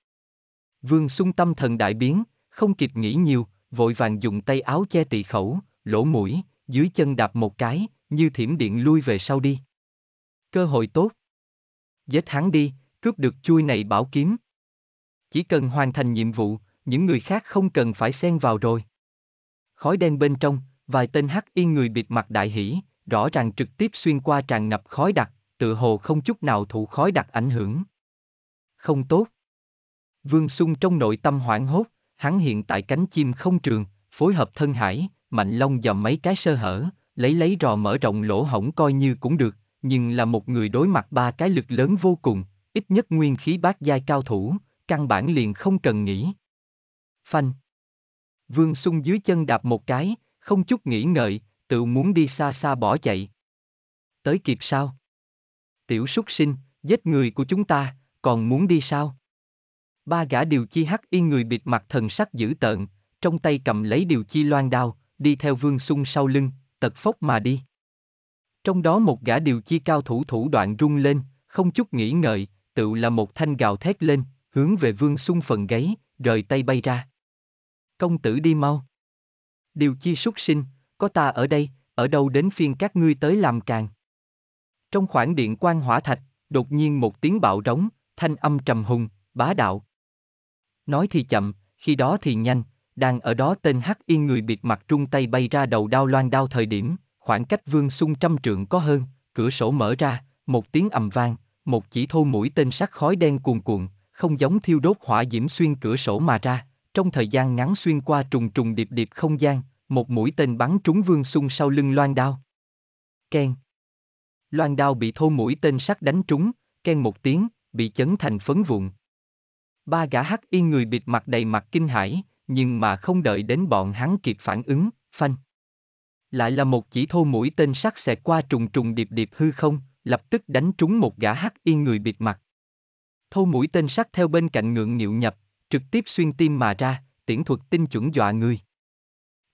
Vương sung tâm thần đại biến, không kịp nghĩ nhiều, vội vàng dùng tay áo che tỳ khẩu, lỗ mũi, dưới chân đạp một cái, như thiểm điện lui về sau đi. Cơ hội tốt. Giết hắn đi, cướp được chui này bảo kiếm. Chỉ cần hoàn thành nhiệm vụ, những người khác không cần phải xen vào rồi. Khói đen bên trong, vài tên hắc y người bịt mặt đại hỷ, rõ ràng trực tiếp xuyên qua tràn ngập khói đặc, tự hồ không chút nào thụ khói đặc ảnh hưởng. Không tốt. Vương Xung trong nội tâm hoảng hốt, hắn hiện tại cánh chim không trường, phối hợp thân hải, mạnh long dòm mấy cái sơ hở, lấy lấy rò mở rộng lỗ hổng coi như cũng được, nhưng là một người đối mặt ba cái lực lớn vô cùng, ít nhất nguyên khí bát giai cao thủ, căn bản liền không cần nghĩ. Phanh. Vương Xung dưới chân đạp một cái, không chút nghĩ ngợi, tự muốn đi xa xa bỏ chạy. Tới kịp sao? Tiểu súc sinh, giết người của chúng ta, còn muốn đi sao? Ba gã điều chi hắc y người bịt mặt thần sắc dữ tợn, trong tay cầm lấy điều chi loan đao, đi theo vương sung sau lưng, tật phốc mà đi. Trong đó một gã điều chi cao thủ thủ đoạn rung lên, không chút nghĩ ngợi, tự là một thanh gào thét lên, hướng về vương sung phần gáy, rời tay bay ra. Công tử đi mau. Điều chi súc sinh, có ta ở đây, ở đâu đến phiên các ngươi tới làm càng. Trong khoảng điện quan hỏa thạch, đột nhiên một tiếng bạo rống, thanh âm trầm hùng, bá đạo. Nói thì chậm, khi đó thì nhanh, đang ở đó tên Hắc y người bịt mặt trung tay bay ra đầu đao loan đao thời điểm, khoảng cách vương xung trăm trượng có hơn, cửa sổ mở ra, một tiếng ầm vang, một chỉ thô mũi tên sắt khói đen cuồn cuộn, không giống thiêu đốt hỏa diễm xuyên cửa sổ mà ra, trong thời gian ngắn xuyên qua trùng trùng điệp điệp không gian, một mũi tên bắn trúng vương xung sau lưng loan đao. Ken. Loan đao bị thô mũi tên sắt đánh trúng, ken một tiếng, bị chấn thành phấn vụn. Ba gã hắc y người bịt mặt đầy mặt kinh hãi, nhưng mà không đợi đến bọn hắn kịp phản ứng, phanh. Lại là một chỉ thô mũi tên sắt xẹt qua trùng trùng điệp điệp hư không, lập tức đánh trúng một gã hắc y người bịt mặt. Thô mũi tên sắt theo bên cạnh ngượng nghịu nhập, trực tiếp xuyên tim mà ra, tiễn thuật tinh chuẩn dọa người.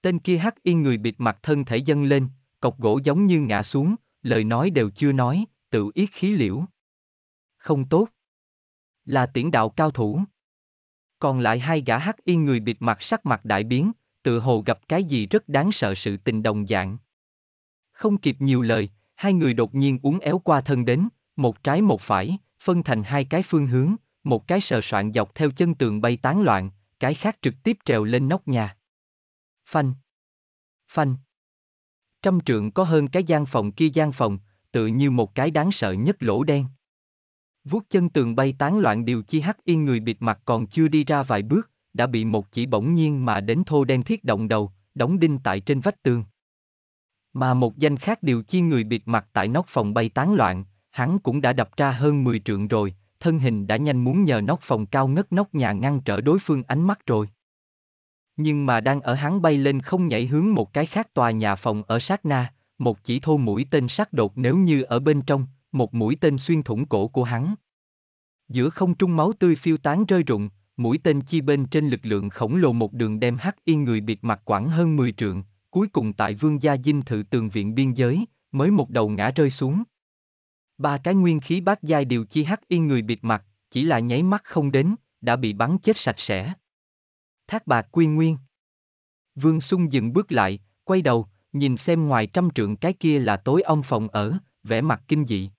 Tên kia hắc y người bịt mặt thân thể dâng lên, cọc gỗ giống như ngã xuống, lời nói đều chưa nói, tự yết khí liễu. Không tốt. Là tiễn đạo cao thủ. Còn lại hai gã hắc yên người bịt mặt sắc mặt đại biến, tự hồ gặp cái gì rất đáng sợ sự tình đồng dạng. Không kịp nhiều lời, hai người đột nhiên uốn éo qua thân đến, một trái một phải, phân thành hai cái phương hướng, một cái sờ soạn dọc theo chân tường bay tán loạn, cái khác trực tiếp trèo lên nóc nhà. Phanh. Phanh. Trăm trượng có hơn cái gian phòng kia gian phòng, tự như một cái đáng sợ nhất lỗ đen. Vuốt chân tường bay tán loạn điều chi hắc yên người bịt mặt còn chưa đi ra vài bước, đã bị một chỉ bỗng nhiên mà đến thô đen thiết động đầu, đóng đinh tại trên vách tường. Mà một danh khác điều chi người bịt mặt tại nóc phòng bay tán loạn, hắn cũng đã đập ra hơn 10 trượng rồi, thân hình đã nhanh muốn nhờ nóc phòng cao ngất nóc nhà ngăn trở đối phương ánh mắt rồi. Nhưng mà đang ở hắn bay lên không nhảy hướng một cái khác tòa nhà phòng ở sát na, một chỉ thô mũi tên sắc đột nếu như ở bên trong, một mũi tên xuyên thủng cổ của hắn. Giữa không trung máu tươi phiêu tán rơi rụng, mũi tên chi bên trên lực lượng khổng lồ một đường đem hắc y người bịt mặt quảng hơn 10 trượng, cuối cùng tại vương gia dinh thự tường viện biên giới, mới một đầu ngã rơi xuống. Ba cái nguyên khí bát giai điều chi hắc y người bịt mặt, chỉ là nháy mắt không đến, đã bị bắn chết sạch sẽ. Thác bạc quy nguyên. Vương Xung dừng bước lại, quay đầu, nhìn xem ngoài trăm trượng cái kia là tối ông phòng ở, vẻ mặt kinh dị.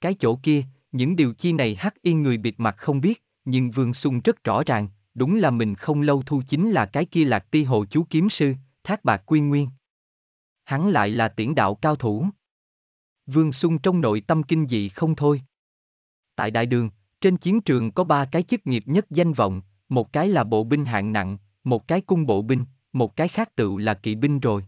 Cái chỗ kia, những điều chi này hắc yên người bịt mặt không biết, nhưng Vương Xung rất rõ ràng, đúng là mình không lâu thu chính là cái kia lạc ti hộ chú kiếm sư, thác bạc quy nguyên. Hắn lại là tiễn đạo cao thủ. Vương Xung trong nội tâm kinh dị không thôi. Tại đại đường, trên chiến trường có ba cái chức nghiệp nhất danh vọng, một cái là bộ binh hạng nặng, một cái cung bộ binh, một cái khác tự là kỵ binh rồi.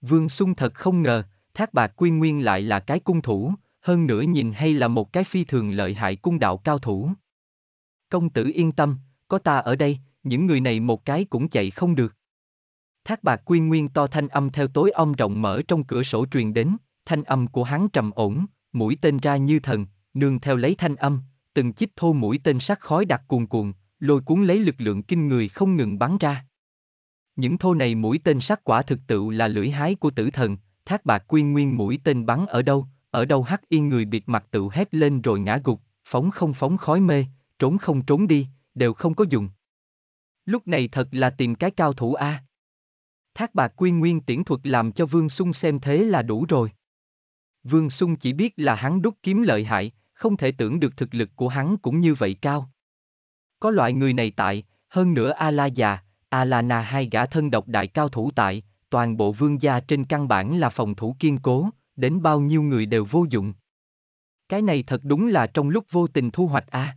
Vương Xung thật không ngờ, Thác Bạc Quy Nguyên lại là cái cung thủ, hơn nữa nhìn hay là một cái phi thường lợi hại cung đạo cao thủ. Công tử yên tâm, có ta ở đây, những người này một cái cũng chạy không được. Thác Bạc Quy Nguyên to thanh âm theo tối om rộng mở trong cửa sổ truyền đến, thanh âm của hắn trầm ổn, mũi tên ra như thần, nương theo lấy thanh âm, từng chích thô mũi tên sắc khói đặc cuồn cuồn lôi cuốn lấy lực lượng kinh người không ngừng bắn ra. Những thô này mũi tên sắc quả thực tự là lưỡi hái của tử thần, thác bạc quyên nguyên mũi tên bắn ở đâu, ở đâu hắc yên người bịt mặt tự hét lên rồi ngã gục, phóng không phóng khói mê, trốn không trốn đi, đều không có dùng. Lúc này thật là tìm cái cao thủ A. Thác bạc quyên nguyên tiễn thuật làm cho Vương xung xem thế là đủ rồi. Vương xung chỉ biết là hắn đúc kiếm lợi hại, không thể tưởng được thực lực của hắn cũng như vậy cao. Có loại người này tại, hơn nữa A-la già, A-la-na hai gã thân độc đại cao thủ tại, toàn bộ vương gia trên căn bản là phòng thủ kiên cố, đến bao nhiêu người đều vô dụng. Cái này thật đúng là trong lúc vô tình thu hoạch a.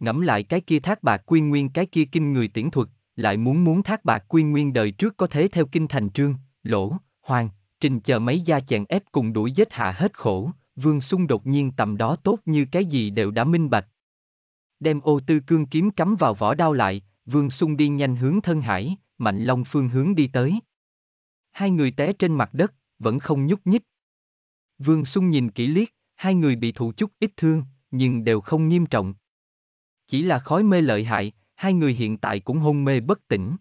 Ngẫm lại cái kia thác bạc quy nguyên cái kia kinh người tiễn thuật, lại muốn muốn thác bạc quy nguyên đời trước có thế theo kinh thành trương, lỗ, hoàng, trình chờ mấy gia chèn ép cùng đuổi giết hạ hết khổ, vương xung đột nhiên tầm đó tốt như cái gì đều đã minh bạch, đem ô tư cương kiếm cắm vào vỏ đao lại, Vương Xung đi nhanh hướng thân hải, Mạnh Long phương hướng đi tới. Hai người té trên mặt đất, vẫn không nhúc nhích. Vương Xung nhìn kỹ liếc, hai người bị thụ chút ít thương, nhưng đều không nghiêm trọng. Chỉ là khói mê lợi hại, hai người hiện tại cũng hôn mê bất tỉnh.